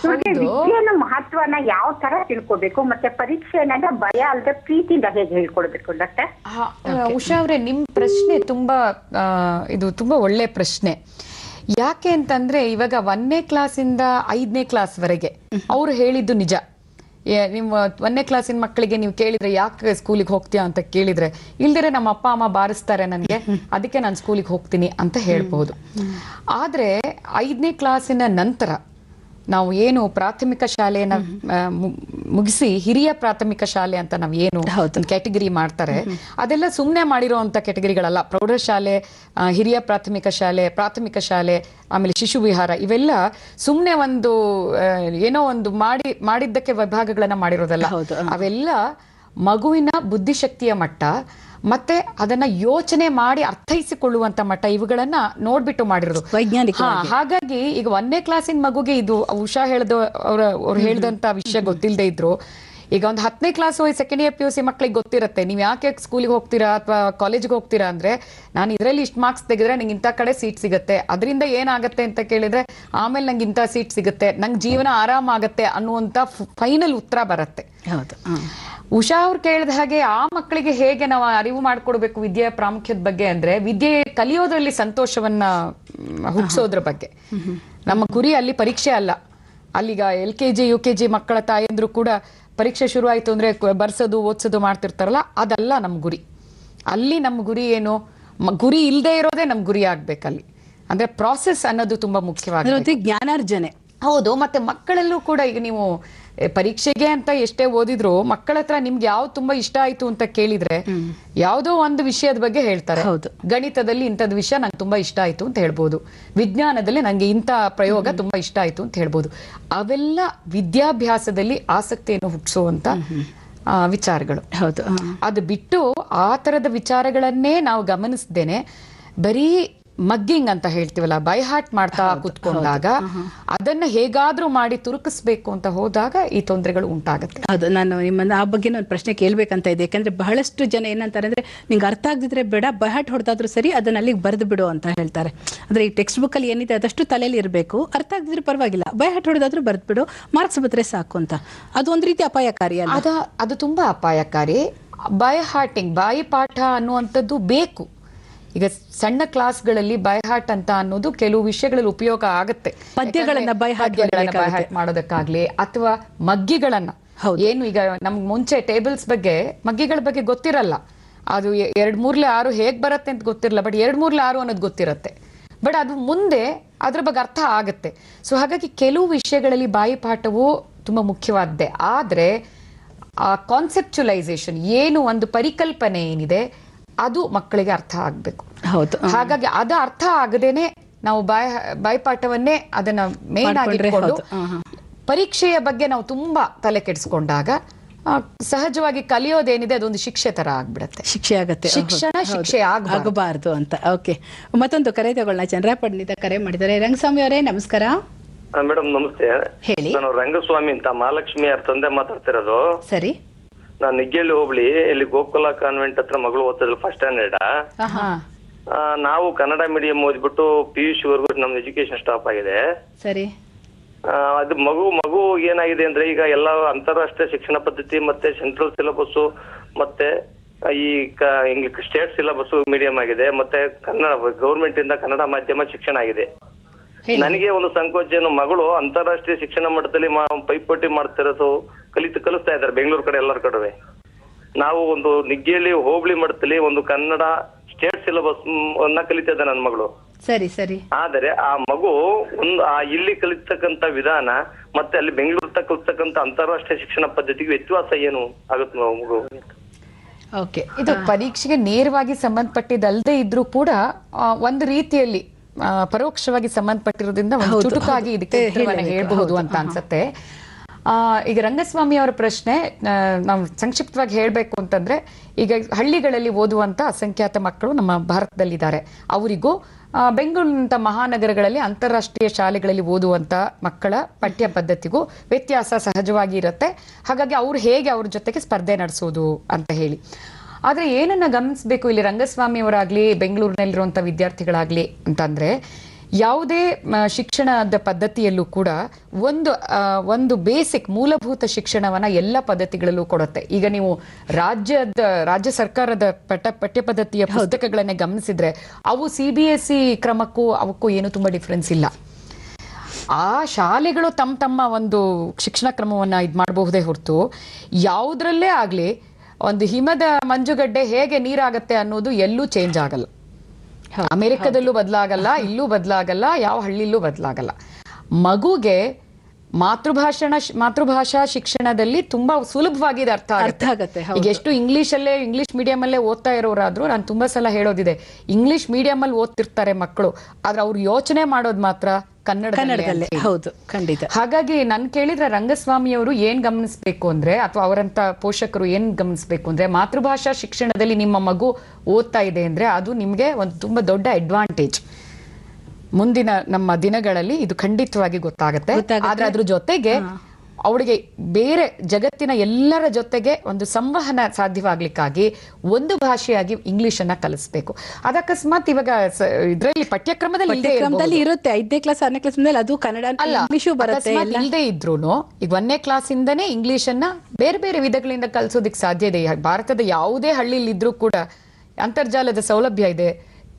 ಇವ್ರಿಗೆ. ವಿದ್ಯೆನ ಮಹತ್ವನ ಯಾವ ತರ ತಿಳ್ಕೊಬೇಕು? ಮತ್ತೆ ಪರೀಕ್ಷೆ ಏನಂದ್ರೆ ಭಯ ಅಲ್ಲದೆ ಪ್ರೀತಿಯಿಂದ ಹೇಗೆ ಹೇಳ್ಕೊಡ್ಬೇಕು ಡಾಕ್ಟರ್ ಉಷಾ ಅವ್ರೆ ನಿಮ್ ಪ್ರಶ್ನೆ ತುಂಬಾ ಇದು ತುಂಬಾ ಒಳ್ಳೆ ಪ್ರಶ್ನೆ. ಯಾಕೆ ಅಂತಂದ್ರೆ ಇವಾಗ ಒಂದನೇ ಕ್ಲಾಸಿಂದ ಐದನೇ ಕ್ಲಾಸ್ ವರೆಗೆ ಅವ್ರು ಹೇಳಿದ್ದು ನಿಜ. ನಿಮ್ಮ ಒಂದನೇ ಕ್ಲಾಸಿನ ಮಕ್ಕಳಿಗೆ ನೀವು ಕೇಳಿದ್ರೆ ಯಾಕೆ ಸ್ಕೂಲಿಗೆ ಹೋಗ್ತೀಯಾ ಅಂತ ಕೇಳಿದ್ರೆ ಇಲ್ದಿರೆ ನಮ್ಮ ಅಪ್ಪ ಅಮ್ಮ ಬಾರಿಸ್ತಾರೆ ನನಗೆ ಅದಕ್ಕೆ ನಾನು ಸ್ಕೂಲಿಗೆ ಹೋಗ್ತೀನಿ ಅಂತ ಹೇಳ್ಬಹುದು. ಆದ್ರೆ ಐದನೇ ಕ್ಲಾಸಿನ ನಂತರ ನಾವು ಏನು ಪ್ರಾಥಮಿಕ ಶಾಲೆಯನ್ನ ಮುಗಿಸಿ ಹಿರಿಯ ಪ್ರಾಥಮಿಕ ಶಾಲೆ ಅಂತ ನಾವು ಏನು ಕ್ಯಾಟಗರಿ ಮಾಡ್ತಾರೆ. ಅದೆಲ್ಲ ಸುಮ್ಮನೆ ಮಾಡಿರುವಂತ ಕ್ಯಾಟಗರಿಗಳಲ್ಲ. ಪ್ರೌಢಶಾಲೆ ಹಿರಿಯ ಪ್ರಾಥಮಿಕ ಶಾಲೆ ಪ್ರಾಥಮಿಕ ಶಾಲೆ ಆಮೇಲೆ ಶಿಶು ವಿಹಾರ ಇವೆಲ್ಲ ಸುಮ್ಮನೆ ಒಂದು ಏನೋ ಒಂದು ಮಾಡಿ ಮಾಡಿದ್ದಕ್ಕೆ ವಿಭಾಗಗಳನ್ನ ಮಾಡಿರೋದಲ್ಲ. ಅವೆಲ್ಲ ಮಗುವಿನ ಬುದ್ಧಿಶಕ್ತಿಯ ಮಟ್ಟ ಮತ್ತೆ ಅದನ್ನ ಯೋಚನೆ ಮಾಡಿ ಅರ್ಥೈಸಿಕೊಳ್ಳುವಂತ ಮಟ್ಟ ಇವುಗಳನ್ನ ನೋಡ್ಬಿಟ್ಟು ಮಾಡಿರೋದು. ವೈಜ್ಞಾನಿಕವಾಗಿ. ಹಾಗಾಗಿ ಈಗ ಒಂದನೇ ಕ್ಲಾಸಿನ ಮಗುಗೆ ಇದು ಉಷಾ ಹೇಳ್ದ ಅವ್ರ ಅವ್ರು ಹೇಳ್ದಂತ ವಿಷಯ ಗೊತ್ತಿಲ್ಲದೆ ಇದ್ರು. ಈಗ ಒಂದು ಹತ್ತನೇ class second year P U C ಮಕ್ಳಿಗೆ ಗೊತ್ತಿರುತ್ತೆ. ನೀವು ಯಾಕೆ ಸ್ಕೂಲಿಗೆ ಹೋಗ್ತೀರಾ ಅಥವಾ ಕಾಲೇಜ್ಗೆ ಹೋಗ್ತೀರಾ ಅಂದ್ರೆ ನಾನು ಇದರಲ್ಲಿ ಇಷ್ಟು ಮಾರ್ಕ್ಸ್ ತೆಗೆದ್ರೆ ನಂಗೆ ಇಂಥ ಕಡೆ ಸೀಟ್ ಸಿಗುತ್ತೆ. ಅದರಿಂದ ಏನಾಗುತ್ತೆ ಅಂತ ಕೇಳಿದ್ರೆ ಆಮೇಲೆ ನಂಗೆ ಇಂಥ ಸೀಟ್ ಸಿಗುತ್ತೆ. ನಂಗೆ ಜೀವನ ಆರಾಮ ಆಗತ್ತೆ ಅನ್ನುವಂಥ ಫೈನಲ್ ಉತ್ತರ ಬರುತ್ತೆ. ಹೌದು. ಉಷಾ ಅವ್ರು ಕೇಳಿದ ಹಾಗೆ ಆ ಮಕ್ಕಳಿಗೆ ಹೇಗೆ ನಾವು ಅರಿವು ಮಾಡಿಕೊಡ್ಬೇಕು ವಿದ್ಯೆಯ ಪ್ರಾಮುಖ್ಯದ ಬಗ್ಗೆ ಅಂದ್ರೆ ವಿದ್ಯೆ ಕಲಿಯೋದ್ರಲ್ಲಿ ಸಂತೋಷವನ್ನ ಹುಟ್ಟಿಸೋದ್ರ ಬಗ್ಗೆ. ನಮ್ಮ ಗುರಿ ಅಲ್ಲಿ ಪರೀಕ್ಷೆ ಅಲ್ಲ. ಅಲ್ಲಿಗ L K G U K G ಮಕ್ಕಳ ತಾಯಂದ್ರು ಕೂಡ ಪರೀಕ್ಷೆ ಶುರು ಆಯ್ತು ಅಂದ್ರೆ ಬರ್ಸೋದು ಓದ್ಸೋದು ಮಾಡ್ತಿರ್ತಾರಲ್ಲ ಅದಲ್ಲ ನಮ್ಮ ಗುರಿ. ಅಲ್ಲಿ ನಮ್ಮ ಗುರಿ ಏನು? ಗುರಿ ಇಲ್ಲದೆ ಇರೋದೇ ನಮ್ಮ ಗುರಿ ಆಗ್ಬೇಕಲ್ಲಿ. ಅಂದ್ರೆ ಪ್ರಾಸೆಸ್ ಅನ್ನೋದು ತುಂಬಾ ಮುಖ್ಯವಾಗಿ ಮುಖ್ಯವಾಗಿದೆ ಜ್ಞಾನಾರ್ಜನೆ. ಹೌದು ಮತ್ತೆ ಮಕ್ಕಳಲ್ಲೂ ಕೂಡ ಈಗ ನೀವು ಪರೀಕ್ಷೆಗೆ ಅಂತ ಎಷ್ಟೇ ಓದಿದ್ರು ಮಕ್ಕಳ ಹತ್ರ ನಿಮ್ಗೆ ಯಾವ್ದು ತುಂಬಾ ಇಷ್ಟ ಆಯ್ತು ಅಂತ ಕೇಳಿದ್ರೆ ಯಾವ್ದೋ ಒಂದು ವಿಷಯದ ಬಗ್ಗೆ ಹೇಳ್ತಾರೆ. ಗಣಿತದಲ್ಲಿ ಇಂಥದ್ ವಿಷಯ ನಂಗೆ ತುಂಬಾ ಇಷ್ಟ ಆಯ್ತು ಅಂತ ಹೇಳ್ಬೋದು. ವಿಜ್ಞಾನದಲ್ಲಿ ನಂಗೆ ಇಂಥ ಪ್ರಯೋಗ ತುಂಬಾ ಇಷ್ಟ ಆಯ್ತು ಅಂತ ಹೇಳ್ಬೋದು. ಅವೆಲ್ಲ ವಿದ್ಯಾಭ್ಯಾಸದಲ್ಲಿ ಆಸಕ್ತಿಯನ್ನು ಹುಟ್ಟಿಸುವಂತ ವಿಚಾರಗಳು. ಹೌದು ಅದು ಬಿಟ್ಟು ಆ ತರದ ವಿಚಾರಗಳನ್ನೇ ನಾವು ಗಮನಿಸ್ದೇನೆ ಬರೀ ಮಗ್ಗಿಂಗ್ ಅಂತ ಹೇಳ್ತೀವಲ್ಲ ಬೈ ಹಾರ್ಟ್ ಮಾಡ್ತಾ ಕುತ್ಕೊಂಡಾಗ ಅದನ್ನ ಹೇಗಾದ್ರೂ ಮಾಡಿ ತುರುಕಿಸ್ಬೇಕು ಅಂತ ಹೋದಾಗ ಈ ತೊಂದರೆಗಳು ಉಂಟಾಗುತ್ತೆ. ಅದು ನಾನು ನಿಮ್ಮನ್ನ ಆ ಬಗ್ಗೆ ಒಂದು ಪ್ರಶ್ನೆ ಕೇಳ್ಬೇಕಂತ ಇದೆ ಯಾಕಂದ್ರೆ ಬಹಳಷ್ಟು ಜನ ಏನಂತಾರೆ ಅಂದ್ರೆ ನಿಂಗೆ ಅರ್ಥ ಆಗದಿದ್ರೆ ಬೇಡ ಬಹಾಟ್ ಹೊಡೆದಾದ್ರೂ ಸರಿ ಅದನ್ನ ಅಲ್ಲಿಗೆ ಬರೆದು ಬಿಡು ಅಂತ ಹೇಳ್ತಾರೆ. ಅಂದ್ರೆ ಈ ಟೆಕ್ಸ್ಟ್ ಬುಕ್ ಅಲ್ಲಿ ಏನಿದೆ ಅದಷ್ಟು ತಲೆಯಲ್ಲಿ ಇರಬೇಕು. ಅರ್ಥ ಆಗದಿದ್ರೆ ಪರವಾಗಿಲ್ಲ. ಬಹಾಟ್ ಹೊಡೆದಾದ್ರೂ ಬರೆದು ಬಿಡು ಮಾರ್ಕ್ಸ್ ಬಂದ್ರೆ ಸಾಕು ಅಂತ. ಅದು ಒಂದು ರೀತಿ ಅಪಾಯಕಾರಿ ಅಲ್ಲ? ಅದ ಅದು ತುಂಬಾ ಅಪಾಯಕಾರಿ. ಬೈ ಹಾರ್ಟಿಂಗ್ ಬಾಯಿ ಪಾಠ ಅನ್ನುವಂಥದ್ದು ಬೇಕು. ಈಗ ಸಣ್ಣ ಕ್ಲಾಸ್ಗಳಲ್ಲಿ ಬೈ ಹಾರ್ಟ್ ಅಂತ ಅನ್ನೋದು ಕೆಲವು ವಿಷಯಗಳಲ್ಲಿ ಉಪಯೋಗ ಆಗುತ್ತೆ. ಪದ್ಯಗಳನ್ನ ಬೈಹಾಟ್ ಮಾಡೋದಕ್ಕಾಗ್ಲಿ ಅಥವಾ ಮಗ್ಗಿಗಳನ್ನ. ಹೌದು. ಏನು ಈಗ ನಮ್ಗೆ ಮುಂಚೆ ಟೇಬಲ್ಸ್ ಬಗ್ಗೆ ಮಗ್ಗಿಗಳ ಬಗ್ಗೆ ಗೊತ್ತಿರಲ್ಲ. ಅದು ಎರಡ್ ಮೂರ್ಲೆ ಆರು ಹೇಗ್ ಬರುತ್ತೆ ಅಂತ ಗೊತ್ತಿರಲ್ಲ ಬಟ್ ಎರಡ್ ಮೂರ್ಲೆ ಆರು ಅನ್ನೋದು ಗೊತ್ತಿರುತ್ತೆ. ಬಟ್ ಅದು ಮುಂದೆ ಅದ್ರ ಬಗ್ಗೆ ಅರ್ಥ ಆಗುತ್ತೆ. ಸೊ ಹಾಗಾಗಿ ಕೆಲವು ವಿಷಯಗಳಲ್ಲಿ ಬಾಯಿ ಪಾಠವು ತುಂಬಾ ಮುಖ್ಯವಾದ್ದೆ. ಆದ್ರೆ ಆ ಕಾನ್ಸೆಪ್ಚುಲೈಸೇಷನ್ ಏನು ಒಂದು ಪರಿಕಲ್ಪನೆ ಏನಿದೆ ಅದು ಮಕ್ಕಳಿಗೆ ಅರ್ಥ ಆಗ್ಬೇಕು. ಹೌದು. ಹಾಗಾಗಿ ಅದು ಅರ್ಥ ಆಗದೇನೆ ನಾವು ಬಾಯ್ ಬಾಯ್ಪಾಠವನ್ನೇ ಅದನ್ನ ಮೇನ್ ಆಗಿ ಇಟ್ಕೊಂಡು. ಪರೀಕ್ಷೆಯ ಬಗ್ಗೆ ನಾವು ತುಂಬಾ ತಲೆ ಕೆಡಿಸ್ಕೊಂಡಾಗ ಸಹಜವಾಗಿ ಕಲಿಯೋದೇನಿದೆ ಅದೊಂದು ಶಿಕ್ಷೆ ತರ ಆಗ್ಬಿಡತ್ತೆ. ಶಿಕ್ಷೆ ಆಗತ್ತೆ. ಶಿಕ್ಷಣ. ಶಿಕ್ಷೆ ಆಗಬಾರದು. ಅಂತ. ಓಕೆ ಮತ್ತೊಂದು ಕರೆ ತಗೊಳ್ಳೋಣ. ಚಂದ್ರಪಡ್ನಿಂದ ಕರೆ ಮಾಡಿದ್ದಾರೆ. ರಂಗಸ್ವಾಮಿ ಅವರೇ ನಮಸ್ಕಾರ. ಮೇಡಮ್ ನಮಸ್ತೆ. ಹೇಳಿ. ನಾನು ರಂಗಸ್ವಾಮಿ ಅಂತ ಮಹಾಲಕ್ಷ್ಮಿ ಅವ್ರ ತಂದೆ ಮಾತಾಡ್ತಿರೋದು. ಸರಿ. ನಾನು ನಿಗ್ಗೇಳಿ ಹೋಗ್ಲಿ ಇಲ್ಲಿ ಗೋಕುಲ ಕಾನ್ವೆಂಟ್ ಹತ್ರ ಮಗಳು ಓದ್ತಿದ್ಲು ಫಸ್ಟ್ ಸ್ಟ್ಯಾಂಡರ್ಡ್ ಆಹಾ, ನಾವು ಕನ್ನಡ ಮೀಡಿಯಂ ಓದ್ಬಿಟ್ಟು ಪಿ ಯು ವರ್ಗು ನಮ್ದು ಎಜುಕೇಶನ್ ಸ್ಟಾಪ್ ಆಗಿದೆ. ಸರಿ. ಆ, ಅದು ಮಗು ಮಗು ಏನಾಗಿದೆ ಅಂದ್ರೆ ಈಗ ಎಲ್ಲ ಅಂತಾರಾಷ್ಟ್ರೀಯ ಶಿಕ್ಷಣ ಪದ್ಧತಿ ಮತ್ತೆ ಸೆಂಟ್ರಲ್ ಸಿಲೆಬಸ್ ಮತ್ತೆ ಈ ಇಂಗ್ಲಿಷ್ ಸ್ಟೇಟ್ ಸಿಲೆಬಸ್ ಮೀಡಿಯಂ ಆಗಿದೆ ಮತ್ತೆ ಕನ್ನಡ ಗೌರ್ಮೆಂಟ್ ಇಂದ ಕನ್ನಡ ಮಾಧ್ಯಮ ಶಿಕ್ಷಣ ಆಗಿದೆ. ನನಗೆ ಒಂದು ಸಂಕೋಚ ಏನು ಮಗಳು ಅಂತಾರಾಷ್ಟ್ರೀಯ ಶಿಕ್ಷಣ ಮಟ್ಟದಲ್ಲಿ ಪೈಪೋಟಿ ಮಾಡ್ತಿರೋದು ಕಲಿತು ಕಲಿಸ್ತಾ ಇದ್ದಾರೆ ಬೆಂಗಳೂರು ಕಡೆ ಎಲ್ಲರ ಕಡೆ ನಾವು ಒಂದು ನಿಗ್ಗೆಯಲ್ಲಿ ಹೋಬಳಿ ಮಟ್ಟದಲ್ಲಿ ಒಂದು ಕನ್ನಡ ಸ್ಟೇಟ್ ಸಿಲೆಬಸ್ ಅನ್ನ ಕಲಿತಾ ಇದ್ದೆ ನನ್ನ ಮಗಳು. ಸರಿ ಸರಿ. ಆದರೆ ಆ ಮಗು ಒಂದು ಆ ಇಲ್ಲಿ ಕಲಿತಕ್ಕಂತ ವಿಧಾನ ಮತ್ತೆ ಅಲ್ಲಿ ಬೆಂಗಳೂರು ತ ಕಲಿತಕ್ಕಂತ ಅಂತಾರಾಷ್ಟ್ರೀಯ ಶಿಕ್ಷಣ ಪದ್ಧತಿಗೆ ವ್ಯತ್ಯಾಸ ಏನು ಆಗುತ್ತೆ ಮಗು? ಓಕೆ. ಇದು ಪರೀಕ್ಷೆಗೆ ನೇರವಾಗಿ ಸಂಬಂಧಪಟ್ಟಿದ್ದಲ್ಲದೆ ಇದ್ರೂ ಕೂಡ ಒಂದು ರೀತಿಯಲ್ಲಿ ಪರೋಕ್ಷವಾಗಿ ಸಂಬಂಧಪಟ್ಟಿರೋದ್ರಿಂದ ಒಂದು ಚುಟುಕಾಗಿ ಇದಕ್ಕೆ ಹೇಳಬಹುದು ಉತ್ತರವನ್ನ ಹೇಳ್ಬಹುದು ಅಂತ. ಅನ್ಸತ್ತೆ. ಆ, ಈಗ ರಂಗಸ್ವಾಮಿ ಅವರ ಪ್ರಶ್ನೆ ನಾವು ಸಂಕ್ಷಿಪ್ತವಾಗಿ ಹೇಳಬೇಕು ಅಂತಂದ್ರೆ ಈಗ ಹಳ್ಳಿಗಳಲ್ಲಿ ಓದುವಂತ ಅಸಂಖ್ಯಾತ ಮಕ್ಕಳು ನಮ್ಮ ಭಾರತದಲ್ಲಿದ್ದಾರೆ. ಅವರಿಗೂ ಬೆಂಗಳೂರಿನಂಥ ಬೆಂಗಳೂರಿನಂತ ಮಹಾನಗರಗಳಲ್ಲಿ ಅಂತಾರಾಷ್ಟ್ರೀಯ ಶಾಲೆಗಳಲ್ಲಿ ಓದುವಂತ ಮಕ್ಕಳ ಪಠ್ಯ ಪದ್ಧತಿಗೂ ವ್ಯತ್ಯಾಸ ಸಹಜವಾಗಿ ಇರುತ್ತೆ. ಹಾಗಾಗಿ ಅವ್ರು ಹೇಗೆ ಅವ್ರ ಜೊತೆಗೆ ಸ್ಪರ್ಧೆ ನಡೆಸೋದು ಅಂತ ಹೇಳಿ. ಆದ್ರೆ ಏನನ್ನ ಗಮನಿಸಬೇಕು? ಇಲ್ಲಿ ರಂಗಸ್ವಾಮಿ ಅವರಾಗ್ಲಿ ವಿದ್ಯಾರ್ಥಿಗಳಾಗಲಿ ವಿದ್ಯಾರ್ಥಿಗಳಾಗ್ಲಿ ಅಂತಂದ್ರೆ ಯಾವುದೇ ಶಿಕ್ಷಣದ ಪದ್ಧತಿಯಲ್ಲೂ ಕೂಡ ಒಂದು ಒಂದು ಬೇಸಿಕ್ ಮೂಲಭೂತ ಶಿಕ್ಷಣವನ್ನ ಎಲ್ಲ ಪದ್ಧತಿಗಳಲ್ಲೂ ಕೊಡುತ್ತೆ. ಈಗ ನೀವು ರಾಜ್ಯದ ರಾಜ್ಯ ಸರ್ಕಾರದ ಪಠ ಪಠ್ಯ ಪದ್ಧತಿಯ ಪುಸ್ತಕಗಳನ್ನೇ ಗಮನಿಸಿದ್ರೆ ಅವು ಸಿ ಬಿ ಎಸ್ ಸಿ ಕ್ರಮಕ್ಕೂ ಅವಕ್ಕೂ ಏನು ತುಂಬಾ ಡಿಫ್ರೆನ್ಸ್ ಇಲ್ಲ. ಆ ಶಾಲೆಗಳು ತಮ್ಮ ತಮ್ಮ ಒಂದು ಶಿಕ್ಷಣ ಕ್ರಮವನ್ನ ಇದು ಮಾಡಬಹುದೇ ಹೊರತು ಯಾವುದ್ರಲ್ಲೇ ಆಗ್ಲಿ ಒಂದು ಹಿಮದ ಮಂಜುಗಡ್ಡೆ ಹೇಗೆ ನೀರಾಗತ್ತೆ ಅನ್ನೋದು ಎಲ್ಲೂ ಚೇಂಜ್ ಆಗಲ್ಲ. ಅಮೆರಿಕದಲ್ಲೂ ಬದಲಾಗಲ್ಲ ಇಲ್ಲೂ ಬದಲಾಗಲ್ಲ ಯಾವ ಹಳ್ಳಿಲೂ ಬದಲಾಗಲ್ಲ. ಮಗುಗೆ ಮಾತೃಭಾಷಣ ಮಾತೃಭಾಷಾ ಶಿಕ್ಷಣದಲ್ಲಿ ತುಂಬಾ ಸುಲಭವಾಗಿ ಇದು ಅರ್ಥ ಅರ್ಥ ಆಗುತ್ತೆ. ಈಗ ಎಷ್ಟು ಇಂಗ್ಲಿಷ್ ಅಲ್ಲೇ ಇಂಗ್ಲಿಷ್ ಮೀಡಿಯಂ ಅಲ್ಲೇ ಓದ್ತಾ ಇರೋರಾದ್ರೂ ನಾನು ತುಂಬಾ ಸಲ ಹೇಳೋದಿದೆ ಇಂಗ್ಲಿಷ್ ಮೀಡಿಯಂ ಅಲ್ಲಿ ಓದ್ತಿರ್ತಾರೆ ಮಕ್ಕಳು ಆದ್ರೆ ಅವ್ರು ಯೋಚನೆ ಮಾಡೋದು ಮಾತ್ರ ಕನ್ನಡದಲ್ಲೇ ಹೌದು ಖಂಡಿತ. ಹಾಗಾಗಿ ನಾನು ಕೇಳಿದ್ರೆ ರಂಗಸ್ವಾಮಿ ಅವರು ಏನ್ ಗಮನಿಸ್ಬೇಕು ಅಂದ್ರೆ ಅಥವಾ ಅವರಂತ ಪೋಷಕರು ಏನ್ ಗಮನಿಸ್ಬೇಕು ಅಂದ್ರೆ ಮಾತೃಭಾಷಾ ಶಿಕ್ಷಣದಲ್ಲಿ ನಿಮ್ಮ ಮಗು ಓದ್ತಾ ಇದೆ ಅಂದ್ರೆ ಅದು ನಿಮ್ಗೆ ಒಂದು ತುಂಬಾ ದೊಡ್ಡ ಅಡ್ವಾಂಟೇಜ್ ಮುಂದಿನ ನಮ್ಮ ದಿನಗಳಲ್ಲಿ ಇದು ಖಂಡಿತವಾಗಿ ಗೊತ್ತಾಗುತ್ತೆ. ಆದ್ರೆ ಅದ್ರ ಜೊತೆಗೆ ಅವಳಿಗೆ ಬೇರೆ ಜಗತ್ತಿನ ಎಲ್ಲರ ಜೊತೆಗೆ ಒಂದು ಸಂವಹನ ಸಾಧ್ಯವಾಗ್ಲಿಕ್ಕಾಗಿ ಒಂದು ಭಾಷೆಯಾಗಿ ಇಂಗ್ಲಿಷ್ ಅನ್ನ ಕಲಿಸ್ಬೇಕು. ಅದಕ್ಕಸ್ಮಾತ್ ಇವಾಗ ಇದರಲ್ಲಿ ಪಠ್ಯಕ್ರಮದಲ್ಲಿ. ಇರುತ್ತೆ. ಐದನೇ ಕ್ಲಾಸ್ ಆರನೇ ಕ್ಲಾಸ್ ಮೇಲೆ ಅದು ಕನ್ನಡ ಇಂಗ್ಲಿಷ್ ಬರುತ್ತೆ ಇಲ್ಲದೆ ಇದ್ರೂನು ಈಗ ಒಂದನೇ ಕ್ಲಾಸ್ ಇಂದನೇ ಇಂಗ್ಲಿಷ್ ಅನ್ನ ಬೇರೆ ಬೇರೆ ವಿಧಗಳಿಂದ ಕಲಿಸೋದಕ್ಕೆ ಸಾಧ್ಯ ಇದೆ ಭಾರತದ ಯಾವುದೇ ಹಳ್ಳಿಲಿ ಇದ್ರೂ ಕೂಡ ಅಂತರ್ಜಾಲದ ಸೌಲಭ್ಯ ಇದೆ.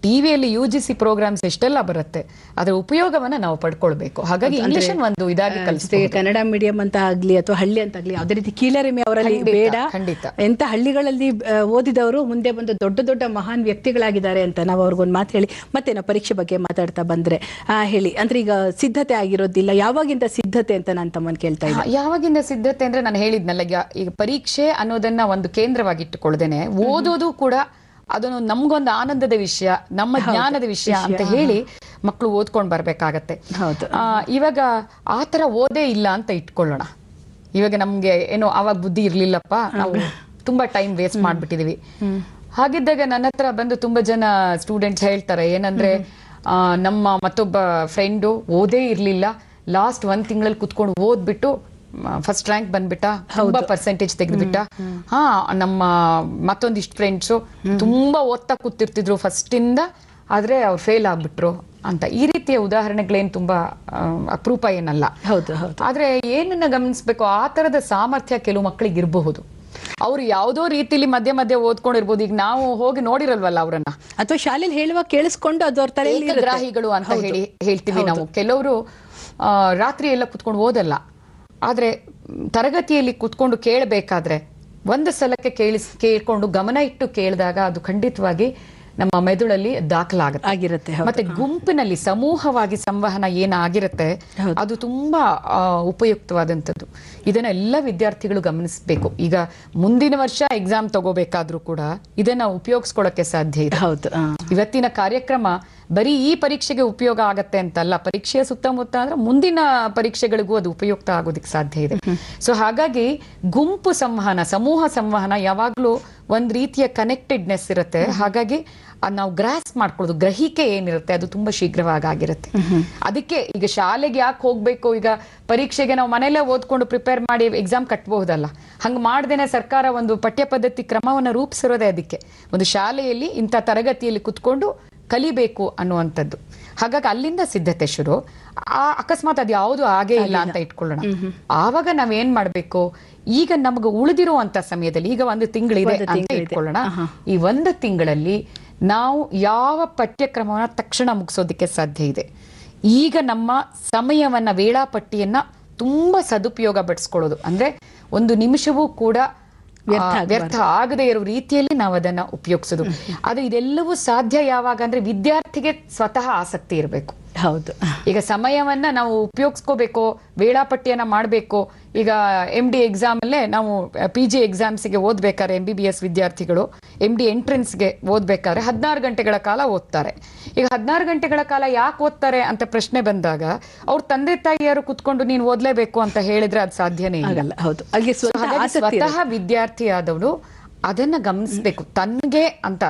ಟಿವಿಯಲ್ಲಿ ಯು ಜಿ ಸಿ ಪ್ರೋಗ್ರಾಮ್ಸ್ ಎಷ್ಟೆಲ್ಲ ಬರುತ್ತೆ ಅದರ ಉಪಯೋಗವನ್ನ ನಾವು ಪಡ್ಕೊಳ್ಬೇಕು. ಹಾಗಾಗಿ ಇಂಗ್ಲಿಷ್ ಒಂದು ಇದಾಗಿ ಕಲಿಸ್ತೇವೆ ಕನ್ನಡ ಮೀಡಿಯಂ ಅಂತ ಆಗ್ಲಿ ಅಥವಾ ಹಳ್ಳಿ ಅಂತ ಆಗಲಿ ಯಾವುದೇ ರೀತಿ ಕೀಳರಿಮೆ ಅವರಲ್ಲಿ ಬೇಡ. ಖಂಡಿತ. ಎಂತ ಹಳ್ಳಿಗಳಲ್ಲಿ ಓದಿದವರು ಮುಂದೆ ಬಂದು ದೊಡ್ಡ ದೊಡ್ಡ ಮಹಾನ್ ವ್ಯಕ್ತಿಗಳಾಗಿದ್ದಾರೆ ಅಂತ ನಾವು ಅವ್ರಿಗೊಂದು ಮಾತು ಹೇಳಿ ಮತ್ತೆ ನಾವು ಪರೀಕ್ಷೆ ಬಗ್ಗೆ ಮಾತಾಡ್ತಾ ಬಂದ್ರೆ ಆ, ಹೇಳಿ. ಅಂದ್ರೆ ಈಗ ಸಿದ್ಧತೆ ಆಗಿರೋದಿಲ್ಲ ಯಾವಾಗಿಂದ ಸಿದ್ಧತೆ ಅಂತ ನಾನು ತಮ್ಮನ್ನು ಕೇಳ್ತಾ ಇದ್ದೆ? ಯಾವಾಗಿಂದ ಸಿದ್ಧತೆ ಅಂದ್ರೆ ನಾನು ಹೇಳಿದ್ನಲ್ಲ ಈಗ ಈಗ ಪರೀಕ್ಷೆ ಅನ್ನೋದನ್ನ ಒಂದು ಕೇಂದ್ರವಾಗಿ ಇಟ್ಟುಕೊಳ್ಳದೇನೆ ಓದೋದು ಕೂಡ ಅದನ್ನು ನಮ್ಗೊಂದು ಆನಂದದ ವಿಷಯ ನಮ್ಮ ಜ್ಞಾನದ ವಿಷಯ ಅಂತ ಹೇಳಿ ಮಕ್ಕಳು ಓದ್ಕೊಂಡ್ ಬರ್ಬೇಕಾಗತ್ತೆ. ಇವಾಗ ಆ ಓದೇ ಇಲ್ಲ ಅಂತ ಇಟ್ಕೊಳ್ಳೋಣ. ಇವಾಗ ನಮ್ಗೆ ಏನೋ ಅವಾಗ ಬುದ್ಧಿ ಇರ್ಲಿಲ್ಲಪ್ಪ ನಾವು ತುಂಬಾ ಟೈಮ್ ವೇಸ್ಟ್ ಮಾಡ್ಬಿಟ್ಟಿದೀವಿ. ಹಾಗಿದ್ದಾಗ ನನ್ನ ಹತ್ರ ಬಂದು ತುಂಬಾ ಜನ ಸ್ಟೂಡೆಂಟ್ಸ್ ಹೇಳ್ತಾರೆ ಏನಂದ್ರೆ ಆ, ನಮ್ಮ ಮತ್ತೊಬ್ಬ ಫ್ರೆಂಡು ಓದೇ ಇರ್ಲಿಲ್ಲ ಲಾಸ್ಟ್ ಒಂದ್ ತಿಂಗಳಲ್ಲಿ ಕುತ್ಕೊಂಡು ಓದ್ಬಿಟ್ಟು ಫಸ್ಟ್ ರ್ಯಾಂಕ್ ಬಂದ್ಬಿಟ್ಟ ತುಂಬಾ ಪರ್ಸೆಂಟೇಜ್ ತೆಗೆದ್ಬಿಟ್ಟ. ಹಾ ನಮ್ಮ ಮತ್ತೊಂದಿಷ್ಟು ಫ್ರೆಂಡ್ಸು ತುಂಬಾ ಓದ್ತಾ ಕೂತಿರ್ತಿದ್ರು ಫಸ್ಟ್ ಇಂದ ಆದ್ರೆ ಅವ್ರು ಫೇಲ್ ಆಗ್ಬಿಟ್ರು ಅಂತ. ಈ ರೀತಿಯ ಉದಾಹರಣೆಗಳೇನ್ ತುಂಬಾ ಅಪರೂಪ ಏನಲ್ಲ. ಹೌದು ಆದ್ರೆ ಏನನ್ನ ಗಮನಿಸ್ಬೇಕು ಆ ತರದ ಸಾಮರ್ಥ್ಯ ಕೆಲವು ಮಕ್ಕಳಿಗೆ ಇರಬಹುದು. ಅವ್ರು ಯಾವ್ದೋ ರೀತಿಲಿ ಮಧ್ಯೆ ಮಧ್ಯೆ ಓದ್ಕೊಂಡಿರ್ಬೋದು. ಈಗ ನಾವು ಹೋಗಿ ನೋಡಿರಲ್ವಲ್ಲ ಅವರನ್ನ. ಅಥವಾ ಶಾಲೆಯಲ್ಲಿ ಹೇಳುವ ಕೇಳಿಸ್ಕೊಂಡು ಅದು ಅವ್ರ ಗ್ರಾಹಿಗಳು. ಅಂತ ಹೇಳಿ ಹೇಳ್ತೀವಿ ನಾವು. ಕೆಲವರು ಆ, ರಾತ್ರಿ ಎಲ್ಲ ಕುತ್ಕೊಂಡು ಓದಲ್ಲ. ಆದ್ರೆ ತರಗತಿಯಲ್ಲಿ ಕುತ್ಕೊಂಡು ಕೇಳಬೇಕಾದ್ರೆ ಒಂದು ಸಲಕ್ಕೆ ಕೇಳಿಸ್ ಕೇಳ್ಕೊಂಡು ಗಮನ ಇಟ್ಟು ಕೇಳಿದಾಗ ಅದು ಖಂಡಿತವಾಗಿ ನಮ್ಮ ಮೆದುಳಲ್ಲಿ ದಾಖಲಾಗುತ್ತೆ. ಆಗಿರುತ್ತೆ ಮತ್ತೆ ಗುಂಪಿನಲ್ಲಿ ಸಮೂಹವಾಗಿ ಸಂವಹನ ಏನಾಗಿರುತ್ತೆ ಅದು ತುಂಬಾ ಉಪಯುಕ್ತವಾದಂಥದ್ದು. ಇದನ್ನ ಎಲ್ಲ ವಿದ್ಯಾರ್ಥಿಗಳು ಗಮನಿಸಬೇಕು. ಈಗ ಮುಂದಿನ ವರ್ಷ ಎಕ್ಸಾಮ್ ತಗೋಬೇಕಾದ್ರೂ ಕೂಡ ಇದನ್ನ ಉಪಯೋಗಿಸ್ಕೊಳಕ್ಕೆ ಸಾಧ್ಯ ಇದೆ. ಹೌದು ಇವತ್ತಿನ ಕಾರ್ಯಕ್ರಮ ಬರೀ ಈ ಪರೀಕ್ಷೆಗೆ ಉಪಯೋಗ ಆಗತ್ತೆ ಅಂತಲ್ಲ. ಪರೀಕ್ಷೆಯ ಸುತ್ತಮುತ್ತ ಅಂದ್ರೆ ಮುಂದಿನ ಪರೀಕ್ಷೆಗಳಿಗೂ ಅದು ಉಪಯುಕ್ತ ಆಗೋದಕ್ಕೆ ಸಾಧ್ಯ ಇದೆ. ಸೊ ಹಾಗಾಗಿ ಗುಂಪು ಸಂವಹನ ಸಮೂಹ ಸಂವಹನ ಯಾವಾಗ್ಲೂ ಒಂದ್ ರೀತಿಯ ಕನೆಕ್ಟೆಡ್ನೆಸ್ ಇರುತ್ತೆ. ಹಾಗಾಗಿ ಅದ್ ನಾವು ಗ್ರಾಸ್ ಮಾಡ್ಕೊಳ್ಳೋದು ಗ್ರಹಿಕೆ ಏನಿರುತ್ತೆ ಅದು ತುಂಬಾ ಶೀಘ್ರವಾಗಿ ಆಗಿರುತ್ತೆ. ಅದಕ್ಕೆ ಈಗ ಶಾಲೆಗೆ ಯಾಕೆ ಹೋಗ್ಬೇಕು? ಈಗ ಪರೀಕ್ಷೆಗೆ ನಾವು ಮನೆಯಲ್ಲೇ ಓದ್ಕೊಂಡು ಪ್ರಿಪೇರ್ ಮಾಡಿ ಎಕ್ಸಾಮ್ ಕಟ್ಬಹುದಲ್ಲ. ಹಂಗ್ ಮಾಡ್ದೇನೆ ಸರ್ಕಾರ ಒಂದು ಪಠ್ಯ ಪದ್ಧತಿ ಕ್ರಮವನ್ನ ರೂಪಿಸಿರೋದೇ ಅದಕ್ಕೆ. ಒಂದು ಶಾಲೆಯಲ್ಲಿ ಇಂಥ ತರಗತಿಯಲ್ಲಿ ಕುತ್ಕೊಂಡು ಕಲಿಬೇಕು ಅನ್ನುವಂಥದ್ದು. ಹಾಗಾಗಿ ಅಲ್ಲಿಂದ ಸಿದ್ಧತೆ ಶುರು. ಆ ಅಕಸ್ಮಾತ್ ಅದು ಯಾವುದು ಆಗೇ ಇಲ್ಲ ಅಂತ ಇಟ್ಕೊಳ್ಳೋಣ. ಆವಾಗ ನಾವೇನ್ ಮಾಡ್ಬೇಕು? ಈಗ ನಮ್ಗೆ ಉಳಿದಿರುವಂತ ಸಮಯದಲ್ಲಿ ಈಗ ಒಂದು ತಿಂಗಳಿದೆ ಅಂತ. ಇಟ್ಕೊಳ್ಳೋಣ. ಈ ಒಂದು ತಿಂಗಳಲ್ಲಿ ನಾವು ಯಾವ ಪಠ್ಯಕ್ರಮವನ್ನ ತಕ್ಷಣ ಮುಗಿಸೋದಕ್ಕೆ ಸಾಧ್ಯ ಇದೆ. ಈಗ ನಮ್ಮ ಸಮಯವನ್ನ ವೇಳಾಪಟ್ಟಿಯನ್ನ ತುಂಬಾ ಸದುಪಯೋಗ ಪಡಿಸ್ಕೊಳ್ಳೋದು. ಅಂದ್ರೆ ಒಂದು ನಿಮಿಷವೂ ಕೂಡ ವ್ಯರ್ಥ ಆಗದೇ ಇರೋ ರೀತಿಯಲ್ಲಿ ನಾವು ಅದನ್ನ ಉಪಯೋಗಿಸೋದು. ಅದು ಇದೆಲ್ಲವೂ ಸಾಧ್ಯ ಯಾವಾಗ ಅಂದ್ರೆ ವಿದ್ಯಾರ್ಥಿಗೆ ಸ್ವತಃ ಆಸಕ್ತಿ ಇರಬೇಕು. ಹೌದು. ಈಗ ಸಮಯವನ್ನ ನಾವು ಉಪಯೋಗಿಸ್ಕೋಬೇಕು ವೇಳಾಪಟ್ಟಿಯನ್ನ ಮಾಡಬೇಕು ಈಗ ಎಂ ಡಿ ಎಕ್ಸಾಮ್ ಅಲ್ಲೇ ನಾವು ಪಿ ಜಿ ಎಕ್ಸಾಮ್ಸ್ಗೆ ಓದ್ಬೇಕಾದ್ರೆ ಎಂ ಬಿ ಬಿ ಎಸ್ ವಿದ್ಯಾರ್ಥಿಗಳು ಎಂ ಡಿ ಎಂಟ್ರೆನ್ಸ್ಗೆ ಓದ್ಬೇಕಾದ್ರೆ ಹದಿನಾರು ಗಂಟೆಗಳ ಕಾಲ ಓದ್ತಾರೆ. ಈಗ ಹದಿನಾರು ಗಂಟೆಗಳ ಕಾಲ ಯಾಕೆ ಓದ್ತಾರೆ ಅಂತ ಪ್ರಶ್ನೆ ಬಂದಾಗ ಅವ್ರ ತಂದೆ ತಾಯಿಯರು ಕುತ್ಕೊಂಡು ನೀನು ಓದ್ಲೇಬೇಕು ಅಂತ ಹೇಳಿದ್ರೆ ಅದು ಸಾಧ್ಯನೇ ಇಲ್ಲ. ಆಗಲ್ಲ ಹೌದು. ಅಲ್ಲಿ ಸ್ವತಃ ಸ್ವತಃ ವಿದ್ಯಾರ್ಥಿ ಆದವಳು ಅದನ್ನ ಗಮನಿಸ್ಬೇಕು. ತನ್ಗೆ ಅಂತ.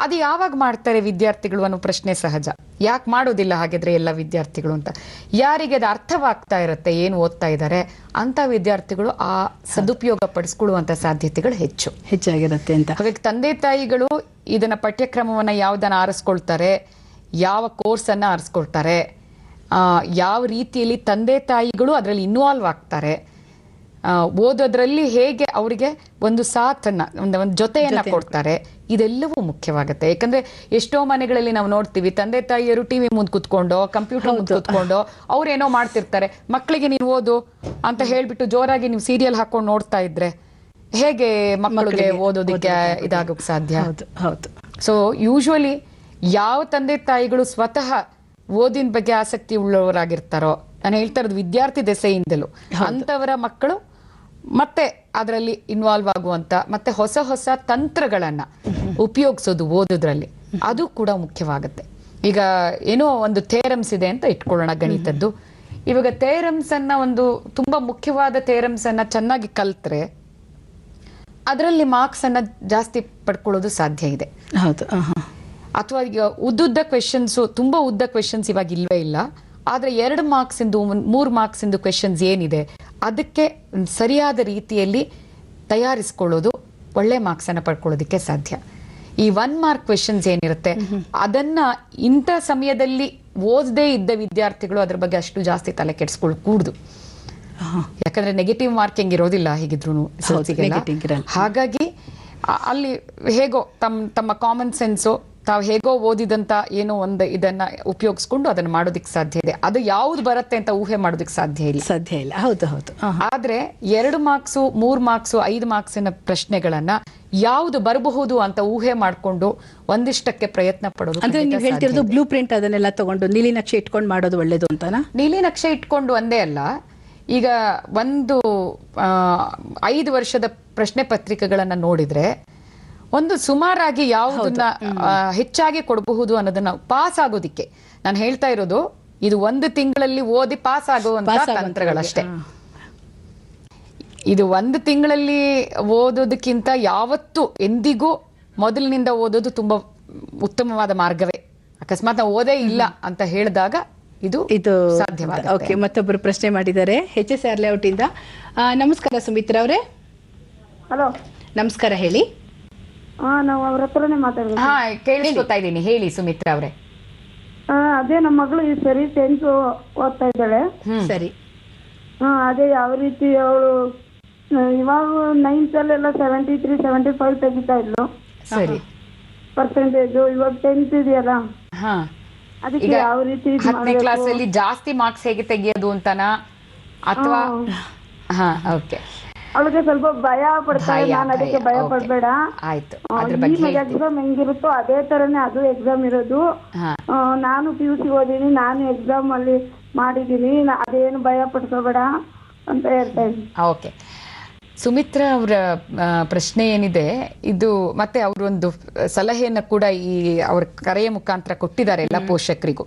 ಅದು ಯಾವಾಗ ಮಾಡ್ತಾರೆ ವಿದ್ಯಾರ್ಥಿಗಳು ಅನ್ನೋ ಪ್ರಶ್ನೆ ಸಹಜ. ಯಾಕೆ ಮಾಡೋದಿಲ್ಲ ಹಾಗಿದ್ರೆ ಎಲ್ಲ ವಿದ್ಯಾರ್ಥಿಗಳು ಅಂತ? ಯಾರಿಗೆ ಅದು ಅರ್ಥವಾಗ್ತಾ ಇರುತ್ತೆ ಏನು ಓದ್ತಾ ಇದ್ದಾರೆ ಅಂತ ವಿದ್ಯಾರ್ಥಿಗಳು ಆ ಸದುಪಯೋಗ ಪಡಿಸ್ಕೊಳ್ಳುವಂತ ಸಾಧ್ಯತೆಗಳು ಹೆಚ್ಚು. ಹೆಚ್ಚಾಗಿರುತ್ತೆ ಅಂತ. ಹಾಗಾಗಿ ತಂದೆ ತಾಯಿಗಳು ಇದನ್ನ ಪಠ್ಯಕ್ರಮವನ್ನ ಯಾವ್ದನ್ನ ಆರಿಸ್ಕೊಳ್ತಾರೆ ಯಾವ ಕೋರ್ಸ್ ಅನ್ನ ಆರಿಸ್ಕೊಳ್ತಾರೆ ಯಾವ ರೀತಿಯಲ್ಲಿ ತಂದೆ ತಾಯಿಗಳು ಅದರಲ್ಲಿ ಇನ್ವಾಲ್ವ್ ಆಗ್ತಾರೆ ಓದೋದ್ರಲ್ಲಿ ಹೇಗೆ ಅವರಿಗೆ ಒಂದು ಸಾಥನ್ನ ಒಂದು ಒಂದು ಜೊತೆಯನ್ನ ಕೊಡ್ತಾರೆ ಇದೆಲ್ಲವೂ ಮುಖ್ಯವಾಗುತ್ತೆ. ಯಾಕಂದ್ರೆ ಎಷ್ಟೋ ಮನೆಗಳಲ್ಲಿ ನಾವು ನೋಡ್ತೀವಿ ತಂದೆ ತಾಯಿಯರು ಟಿವಿ ಮುಂದೆ ಕುತ್ಕೊಂಡು ಕಂಪ್ಯೂಟರ್ ಮುಂದೆ ಕುತ್ಕೊಂಡು ಅವ್ರೇನೋ ಮಾಡ್ತಿರ್ತಾರೆ. ಮಕ್ಕಳಿಗೆ ನೀವು ಓದು ಅಂತ ಹೇಳ್ಬಿಟ್ಟು ಜೋರಾಗಿ ನೀವು ಸೀರಿಯಲ್ ಹಾಕೊಂಡು ನೋಡ್ತಾ ಇದ್ರೆ ಹೇಗೆ ಮಕ್ಕಳಿಗೆ ಓದೋದಕ್ಕೆ ಇದಾಗಕ್ ಸಾಧ್ಯ? ಹೌದು ಹೌದು. ಸೊ ಯೂಶುವಲಿ ಯಾವ ತಂದೆ ತಾಯಿಗಳು ಸ್ವತಃ ಓದಿನ ಬಗ್ಗೆ ಆಸಕ್ತಿ ಉಳ್ಳವರಾಗಿರ್ತಾರೋ ನಾನು ಹೇಳ್ತಾ ಇರೋದು ವಿದ್ಯಾರ್ಥಿ ದೆಸೆಯಿಂದಲೂ ಅಂತವರ ಮಕ್ಕಳು ಮತ್ತೆ ಅದರಲ್ಲಿ ಇನ್ವಾಲ್ವ್ ಆಗುವಂತ ಮತ್ತೆ ಹೊಸ ಹೊಸ ತಂತ್ರಗಳನ್ನ ಉಪಯೋಗಿಸೋದು ಓದೋದ್ರಲ್ಲಿ. ಅದು ಕೂಡ ಮುಖ್ಯವಾಗುತ್ತೆ. ಈಗ ಏನೋ ಒಂದು ಥೇರಮ್ಸ್ ಇದೆ ಅಂತ ಇಟ್ಕೊಳ್ಳೋಣ ಗಣಿತದ್ದು. ಇವಾಗ ಥೇರಮ್ಸ್ ಅನ್ನ ಒಂದು ತುಂಬಾ ಮುಖ್ಯವಾದ ಥೇರಮ್ಸ್ ಅನ್ನ ಚೆನ್ನಾಗಿ ಕಲ್ತ್ರೆ ಅದರಲ್ಲಿ ಮಾರ್ಕ್ಸ್ ಅನ್ನ ಜಾಸ್ತಿ ಪಡ್ಕೊಳ್ಳೋದು ಸಾಧ್ಯ ಇದೆ. ಹೌದು. ಅಥವಾ ಈಗ ಉದ್ದುದ್ದ ಕ್ವೆಶನ್ಸ್ ತುಂಬಾ ಉದ್ದ ಕ್ವೆಶನ್ಸ್ ಇವಾಗ ಇಲ್ವೇ ಇಲ್ಲ. ಆದ್ರೆ ಎರಡು ಮಾರ್ಕ್ಸ್ ಇಂದು ಮೂರ್ ಮಾರ್ಕ್ಸ್ ಇಂದು ಕ್ವೆಶನ್ಸ್ ಏನಿದೆ? ಅದಕ್ಕೆ ಸರಿಯಾದ ರೀತಿಯಲ್ಲಿ ತಯಾರಿಸ್ಕೊಳ್ಳೋದು ಒಳ್ಳೆ ಮಾರ್ಕ್ಸ್ ಅನ್ನ ಪಡ್ಕೊಳ್ಳೋದಕ್ಕೆ ಸಾಧ್ಯ. ಈ ಒನ್ ಮಾರ್ಕ್ ಕ್ವೆಶನ್ಸ್ ಏನಿರುತ್ತೆ ಅದನ್ನ ಇಂಥ ಸಮಯದಲ್ಲಿ ಓದದೇ ಇದ್ದ ವಿದ್ಯಾರ್ಥಿಗಳು ಅದ್ರ ಬಗ್ಗೆ ಅಷ್ಟು ಜಾಸ್ತಿ ತಲೆ ಕೆಡಿಸ್ಕೊಳ್ ಕೂಡುದು. ಯಾಕಂದ್ರೆ ನೆಗೆಟಿವ್ ಮಾರ್ಕಿಂಗ್ ಇರೋದಿಲ್ಲ ಹೇಗಿದ್ರು. ಹಾಗಾಗಿ ಅಲ್ಲಿ ಹೇಗೋ ತಮ್ಮ ತಮ್ಮ ಕಾಮನ್ ಸೆನ್ಸು ತಾವು ಹೇಗೋ ಓದಿದಂತ ಏನೋ ಒಂದು ಇದನ್ನ ಉಪಯೋಗಿಸ್ಕೊಂಡು ಅದನ್ನ ಮಾಡೋದಿಕ್ ಸಾಧ್ಯ ಇದೆ. ಅದು ಯಾವ್ದು ಬರುತ್ತೆ ಅಂತ ಊಹೆ ಮಾಡೋದಿಕ್ ಸಾಧ್ಯ ಇಲ್ಲ. ಸಾಧ್ಯ ಇಲ್ಲ. ಹೌದು ಹೌದು. ಆದ್ರೆ ಎರಡು ಮಾರ್ಕ್ಸು ಮೂರ್ ಮಾರ್ಕ್ಸು ಐದು ಮಾರ್ಕ್ಸಿನ ಪ್ರಶ್ನೆಗಳನ್ನ ಯಾವ್ದು ಬರಬಹುದು ಅಂತ ಊಹೆ ಮಾಡ್ಕೊಂಡು ಒಂದಿಷ್ಟಕ್ಕೆ ಪ್ರಯತ್ನ ಪಡೋದು ಅಂದ್ರೆ ನೀವು ಹೇಳ್ತಿರೋದು. ಬ್ಲೂ ಪ್ರಿಂಟ್ ಅದನ್ನೆಲ್ಲ ತಗೊಂಡು ನೀಲಿ ನಕ್ಷೆ ಇಟ್ಕೊಂಡು ಮಾಡೋದು ಒಳ್ಳೇದು ಅಂತನಾ? ನೀಲಿ ನಕ್ಷೆ ಇಟ್ಕೊಂಡು ಒಂದೇ ಅಲ್ಲ. ಈಗ ಒಂದು ಐದು ವರ್ಷದ ಪ್ರಶ್ನೆ ಪತ್ರಿಕೆಗಳನ್ನ ನೋಡಿದ್ರೆ ಒಂದು ಸುಮಾರಾಗಿ ಯಾವುದನ್ನ ಹೆಚ್ಚಾಗಿ ಕೊಡಬಹುದು ಅನ್ನೋದನ್ನ ಪಾಸ್ ಆಗೋದಿಕ್ಕೆ. ನಾನು ಹೇಳ್ತಾ ಇರೋದು ಇದು ಒಂದು ತಿಂಗಳಲ್ಲಿ ಓದಿ ಪಾಸ್ ಆಗುವಂತ ತಂತ್ರಗಳಷ್ಟೇ. ಇದು ಒಂದು ತಿಂಗಳಲ್ಲಿ ಓದೋದಕ್ಕಿಂತ ಯಾವತ್ತು ಎಂದಿಗೂ ಮೊದಲಿನಿಂದ ಓದೋದು ತುಂಬಾ ಉತ್ತಮವಾದ ಮಾರ್ಗವೇ. ಅಕಸ್ಮಾತ್ ನಾವು ಓದೇ ಇಲ್ಲ ಅಂತ ಹೇಳಿದಾಗ ಇದು ಇದು ಸಾಧ್ಯವಾಗುತ್ತೆ. ಓಕೆ ಮತ್ತೊಬ್ಬರು ಪ್ರಶ್ನೆ ಮಾಡಿದ್ದಾರೆ. ಎಚ್ ಎಸ್ ಆರ್ ಲೇಔಟ್ ಇಂದ. ಆ, ನಮಸ್ಕಾರ ಸುಮಿತ್ರ ಅವರೇ. ಹಲೋ ನಮಸ್ಕಾರ ಹೇಳಿ. ನಾವು ಅವ್ರ ಹತ್ರನೇ ಮಾತಾಡ್ಬೇಕು. ಹಾ ಕೇಳಿಸ್ಕೊತಾ ಇದ್ದೀನಿ. ಹೇಳಿ ಸುಮಿತ್ರಾ ಅವರೇ. ಹಾ ಅದೇ ನಮ್ಮ ಮಗಳು ಈ ಸರಿ ಟೆಂತ್ ಓದ್ತಾ ಇದ್ದಾಳೆ. ಸರಿ. ಹಾ ಅದೇ ಯಾವ ರೀತಿ ಅವಳು ಇವಾಗ ನೈನ್ತ್ ಅಲ್ಲೆಲ್ಲ ಸೆವೆಂಟಿ ತ್ರೀ ಸೆವೆಂಟಿ ಫೈವ್ ತೆಗಿತಾ ಇದ್ಲು. ಸರಿ. ಪರ್ಸೆಂಟೇಜ್ ಇವಾಗ ಟೆಂತ್ ಇದೆಯಲ್ಲ? ಹಾ. ಅದಕ್ಕೆ ಈಗ ಯಾವ ರೀತಿ ಇದ್ ಹತ್ತನೇ ಮಾಡ್ಬೇಕು? ಕ್ಲಾಸ್ ಅಲ್ಲಿ ಜಾಸ್ತಿ ಮಾರ್ಕ್ಸ್ ಹೇಗೆ ತೆಗಿಯೋದು ಅಂತನಾ? ಅಥವಾ ಹಾ. ಓಕೆ ಅವಳಿಗೆ ಸ್ವಲ್ಪ ಭಯ ಪಡ್ತಾ ಭಯ, ನಾನು ಅದಕ್ಕೆ ಭಯ, ಭಯ okay. ಪಡ್ಬೇಡ. ಆಯ್ತು. ಆ, ಅದ್ರ ಈ ಬಗ್ಗೆ ಹೇಳ್ತೀನಿ ಎಕ್ಸಾಮ್ ಹೆಂಗಿರುತ್ತೋ ಅದೇ ತರನೇ ಅದು ಎಕ್ಸಾಮ್ ಇರೋದು. ಹಾ. ಆ, ನಾನು ಪಿ ಯು ಸಿ ಓದಿನಿ ನಾನು ಎಕ್ಸಾಮ್ ಅಲ್ಲಿ ಮಾಡಿದೀನಿ ನಾ- ಅದೇನು ಭಯ ಪಡ್ಕೋಬೇಡ ಅಂತ ಹೇಳ್ತಾ ಇದ್ದೀನಿ. ಓಕೆ ಸುಮಿತ್ರಾ ಅವರ ಪ್ರಶ್ನೆ ಏನಿದೆ ಇದು ಮತ್ತೆ ಅವರೊಂದು ಸಲಹೆಯನ್ನು ಕೂಡ ಈ ಅವ್ರ ಕರೆಯ ಮುಖಾಂತರ ಕೊಟ್ಟಿದ್ದಾರೆ ಎಲ್ಲ ಪೋಷಕರಿಗೂ.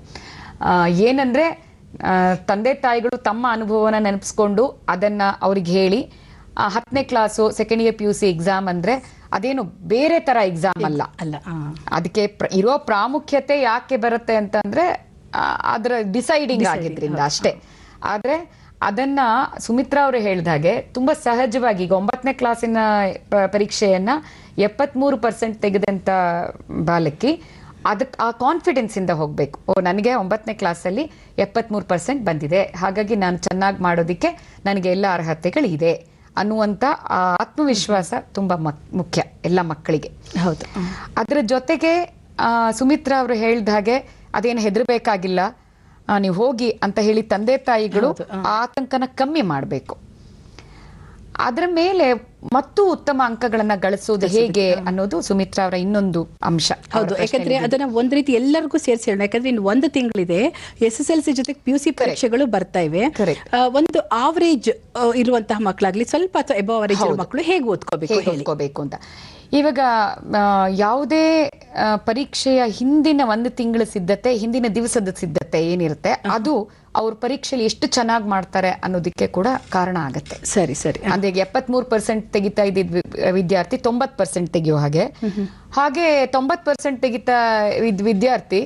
ಆ, ಏನಂದ್ರೆ ಆ, ತಂದೆ ತಾಯಿಗಳು ತಮ್ಮ ಅನುಭವನ ನೆನಪಿಸ್ಕೊಂಡು ಅದನ್ನ ಅವ್ರಿಗೆ ಹೇಳಿ ಹತ್ತನೇ class second year P U C exam ಅಂದ್ರೆ ಅದೇನು ಬೇರೆ ತರ ಎಕ್ಸಾಮ್ ಅಲ್ಲ. ಅಲ್ಲ. ಅದಕ್ಕೆ ಇರೋ ಪ್ರಾಮುಖ್ಯತೆ ಯಾಕೆ ಬರುತ್ತೆ ಅಂತಂದ್ರೆ ಅದರ ಡಿಸೈಡಿಂಗ್ ಆಗಿದ್ರಿಂದ ಅಷ್ಟೇ. ಆದ್ರೆ ಅದನ್ನ ಸುಮಿತ್ರಾ ಅವರು ಹೇಳಿದ ಹಾಗೆ ತುಂಬಾ ಸಹಜವಾಗಿ ಈಗ ಒಂಬತ್ತನೇ ಕ್ಲಾಸಿನ ಪರೀಕ್ಷೆಯನ್ನ ಎಪ್ಪತ್ಮೂರು ಪರ್ಸೆಂಟ್ ತೆಗೆದಂತ ಬಾಲಕಿ ಅದಕ್ಕೆ ಆ ಕಾನ್ಫಿಡೆನ್ಸ್ ಇಂದ ಹೋಗ್ಬೇಕು. ಓ ನನಗೆ ಒಂಬತ್ತನೇ ಕ್ಲಾಸಲ್ಲಿ ಎಪ್ಪತ್ಮೂರು ಪರ್ಸೆಂಟ್ ಬಂದಿದೆ. ಹಾಗಾಗಿ ನಾನು ಚೆನ್ನಾಗಿ ಮಾಡೋದಕ್ಕೆ ನನಗೆ ಎಲ್ಲ ಅರ್ಹತೆಗಳಿದೆ. ಅನ್ನುವಂಥ ಆ ಆತ್ಮವಿಶ್ವಾಸ ತುಂಬಾ ಮಕ್- ಮುಖ್ಯ ಎಲ್ಲ ಮಕ್ಕಳಿಗೆ. ಹೌದು. ಅದರ ಜೊತೆಗೆ ಆ, ಸುಮಿತ್ರಾ ಅವರು ಹೇಳಿದ ಹಾಗೆ ಅದೇನು ಹೆದರ್ಬೇಕಾಗಿಲ್ಲ. ನೀವು ಹೋಗಿ ಅಂತ ಹೇಳಿ ತಂದೆ ತಾಯಿಗಳು ಆತಂಕನ ಕಮ್ಮಿ ಮಾಡಬೇಕು. ಅದರ ಮೇಲೆ ಮತ್ತು ಉತ್ತಮ ಅಂಕಗಳನ್ನ ಗಳಿಸೋದು ಹೇಗೆ ಅನ್ನೋದು ಸುಮಿತ್ರಾ ಅವರ ಇನ್ನೊಂದು ಅಂಶ ಹೌದು ಯಾಕಂದ್ರೆ ಅದನ್ನ ಒಂದ್ ರೀತಿ ಎಲ್ಲರಿಗೂ ಸೇರಿಸಿ ಹೇಳೋಣ. ಯಾಕಂದ್ರೆ ಇನ್ನು ಒಂದು ತಿಂಗಳಿದೆ ಎಸ್ ಎಸ್ ಎಲ್ ಸಿ ಜೊತೆ ಪಿ ಯು ಸಿ ಪರೀಕ್ಷೆಗಳು ಬರ್ತಾ ಇವೆ. ಒಂದು ಆವರೇಜ್ ಇರುವಂತಹ ಮಕ್ಕಳಾಗ್ಲಿ ಸ್ವಲ್ಪ ಅಥವಾ ಎಬೋ ಅವರೇಜ್. ಮಕ್ಕಳು ಹೇಗೆ ಓದ್ಕೋಬೇಕು ಓದ್ಕೋಬೇಕು ಅಂತ. ಇವಾಗ ಯಾವುದೇ ಪರೀಕ್ಷೆಯ ಹಿಂದಿನ ಒಂದು ತಿಂಗಳ ಸಿದ್ಧತೆ ಹಿಂದಿನ ದಿವಸದ ಸಿದ್ಧತೆ ಏನಿರುತ್ತೆ ಅದು ಅವ್ರ ಪರೀಕ್ಷೆಯಲ್ಲಿ ಎಷ್ಟು ಚೆನ್ನಾಗಿ ಮಾಡ್ತಾರೆ ಅನ್ನೋದಕ್ಕೆ ಕೂಡ ಕಾರಣ ಆಗುತ್ತೆ. ಸರಿ ಸರಿ. ಅಂದ್ರೆ ಎಪ್ಪತ್ತ್ ಮೂರು ಪರ್ಸೆಂಟ್ ತೆಗಿತಾ ಇದ್ದಿದ್ ವಿದ್ಯಾರ್ಥಿ ತೊಂಬತ್ ಪರ್ಸೆಂಟ್ ತೆಗಿಯೋ ಹಾಗೆ. ಹಾಗೆ ತೊಂಬತ್ ಪರ್ಸೆಂಟ್ ತೆಗಿತಾ ಇದ್ ವಿದ್ಯಾರ್ಥಿ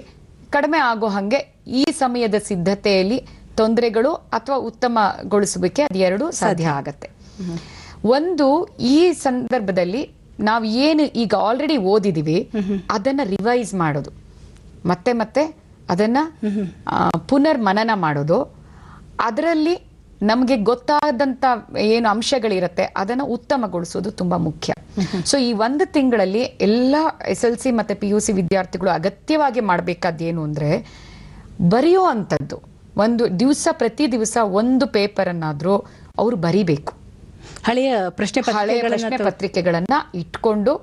ಕಡಿಮೆ ಆಗೋ ಹಾಗೆ ಈ ಸಮಯದ ಸಿದ್ಧತೆಯಲ್ಲಿ ತೊಂದರೆಗಳು ಅಥವಾ ಉತ್ತಮಗೊಳಿಸುವಿಕೆ ಅದೆರಡು ಎರಡು ಸಾಧ್ಯ ಆಗತ್ತೆ. ಒಂದು ಈ ಸಂದರ್ಭದಲ್ಲಿ ನಾವು ಏನು ಈಗ ಆಲ್ರೆಡಿ ಓದಿದೀವಿ ಅದನ್ನ ರಿವೈಸ್ ಮಾಡೋದು. ಮತ್ತೆ ಮತ್ತೆ ಅದನ್ನ ಪುನರ್ ಮನನ ಮಾಡೋದು. ಅದರಲ್ಲಿ ನಮಗೆ ಗೊತ್ತಾದಂತ ಏನು ಅಂಶಗಳಿರುತ್ತೆ ಅದನ್ನ ಉತ್ತಮಗೊಳಿಸೋದು ತುಂಬಾ ಮುಖ್ಯ. ಸೊ ಈ ಒಂದು ತಿಂಗಳಲ್ಲಿ ಎಲ್ಲ ಎಸ್ ಎಲ್ ಸಿ ಮತ್ತೆ ಪಿ ಯು ಸಿ ವಿದ್ಯಾರ್ಥಿಗಳು ಅಗತ್ಯವಾಗಿ ಮಾಡಬೇಕಾದ್ದೇನು ಅಂದರೆ ಬರೆಯೋ ಅಂಥದ್ದು. ಒಂದು ದಿವಸ ಪ್ರತಿ ದಿವಸ ಒಂದು ಪೇಪರನ್ನಾದರೂ ಅವ್ರು ಬರಿಬೇಕು. ಹಳೆಯ ಪ್ರಶ್ನೆ ಹಳೆಯ ಪ್ರಶ್ನೆ ಪತ್ರಿಕೆಗಳನ್ನ ಇಟ್ಕೊಂಡು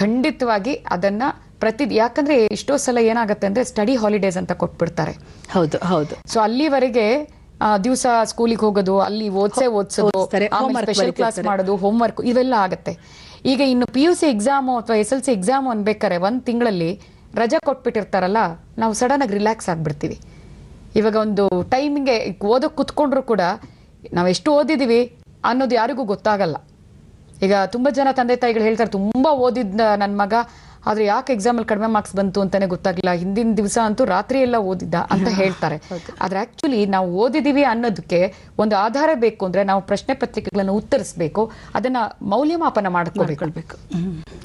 ಖಂಡಿತವಾಗಿ ಅದನ್ನ ಪ್ರತಿ ಯಾಕಂದ್ರೆ ಎಷ್ಟೋ ಸಲ ಏನಾಗುತ್ತೆ ಅಂದ್ರೆ ಸ್ಟಡಿ ಹಾಲಿಡೇಸ್ ಅಂತ ಕೊಟ್ಬಿಡ್ತಾರೆ. ಹೌದು ಹೌದು. ಸೊ ಅಲ್ಲಿವರೆಗೆ ದಿವಸ ಸ್ಕೂಲಿಗೆ ಹೋಗೋದು ಅಲ್ಲಿ ಓದ್ಸೆ ಓದ್ಸೋದು ಸ್ಪೆಷಲ್ ಕ್ಲಾಸ್ ಮಾಡೋದು ಮಾಡೋದು ಹೋಮ್ವರ್ಕ್ ಇವೆಲ್ಲ ಆಗುತ್ತೆ. ಈಗ ಇನ್ನು ಪಿ ಯು ಸಿ ಎಕ್ಸಾಮು ಅಥವಾ ಎಸ್ ಎಲ್ ಸಿ ಎಕ್ಸಾಮು ಅನ್ಬೇಕಾರೆ ಒಂದ್ ತಿಂಗಳಲ್ಲಿ ರಜಾ ಕೊಟ್ಬಿಟ್ಟಿರ್ತಾರಲ್ಲ ನಾವು ಸಡನ್ ಆಗಿ ರಿಲ್ಯಾಕ್ಸ್ ಆಗ್ಬಿಡ್ತೀವಿ. ಇವಾಗ ಒಂದು ಟೈಮಿಗೆ ಓದೋಕ್ ಕುತ್ಕೊಂಡ್ರು ಕೂಡ ನಾವು ಎಷ್ಟು ಓದಿದೀವಿ? ಅನ್ನೋದು ಯಾರಿಗೂ ಗೊತ್ತಾಗಲ್ಲ. ಈಗ ತುಂಬಾ ಜನ ತಂದೆ ತಾಯಿಗಳು ಹೇಳ್ತಾರೆ ತುಂಬಾ ಓದಿದ್ದ ನನ್ನ ಮಗ ಆದ್ರೆ ಯಾಕೆ ಎಕ್ಸಾಮ್ ಅಲ್ಲಿ ಕಡಿಮೆ ಮಾರ್ಕ್ಸ್ ಬಂತು ಅಂತಾನೆ ಗೊತ್ತಾಗಿಲ್ಲ ಹಿಂದಿನ ದಿವಸ ಅಂತೂ ರಾತ್ರಿ ಎಲ್ಲ ಓದಿದ್ದ ಅಂತ ಹೇಳ್ತಾರೆ. ಆದ್ರೆ ಆಕ್ಚುಲಿ ನಾವು ಓದಿದೀವಿ ಅನ್ನೋದಕ್ಕೆ ಒಂದು ಆಧಾರ ಬೇಕು ಅಂದ್ರೆ ನಾವು ಪ್ರಶ್ನೆ ಪತ್ರಿಕೆಗಳನ್ನು ಉತ್ತರಿಸಬೇಕು ಅದನ್ನ ಮೌಲ್ಯಮಾಪನ ಮಾಡ್ಕೋಬೇಕು. ಮಾಡ್ಕೊಳ್ಬೇಕು.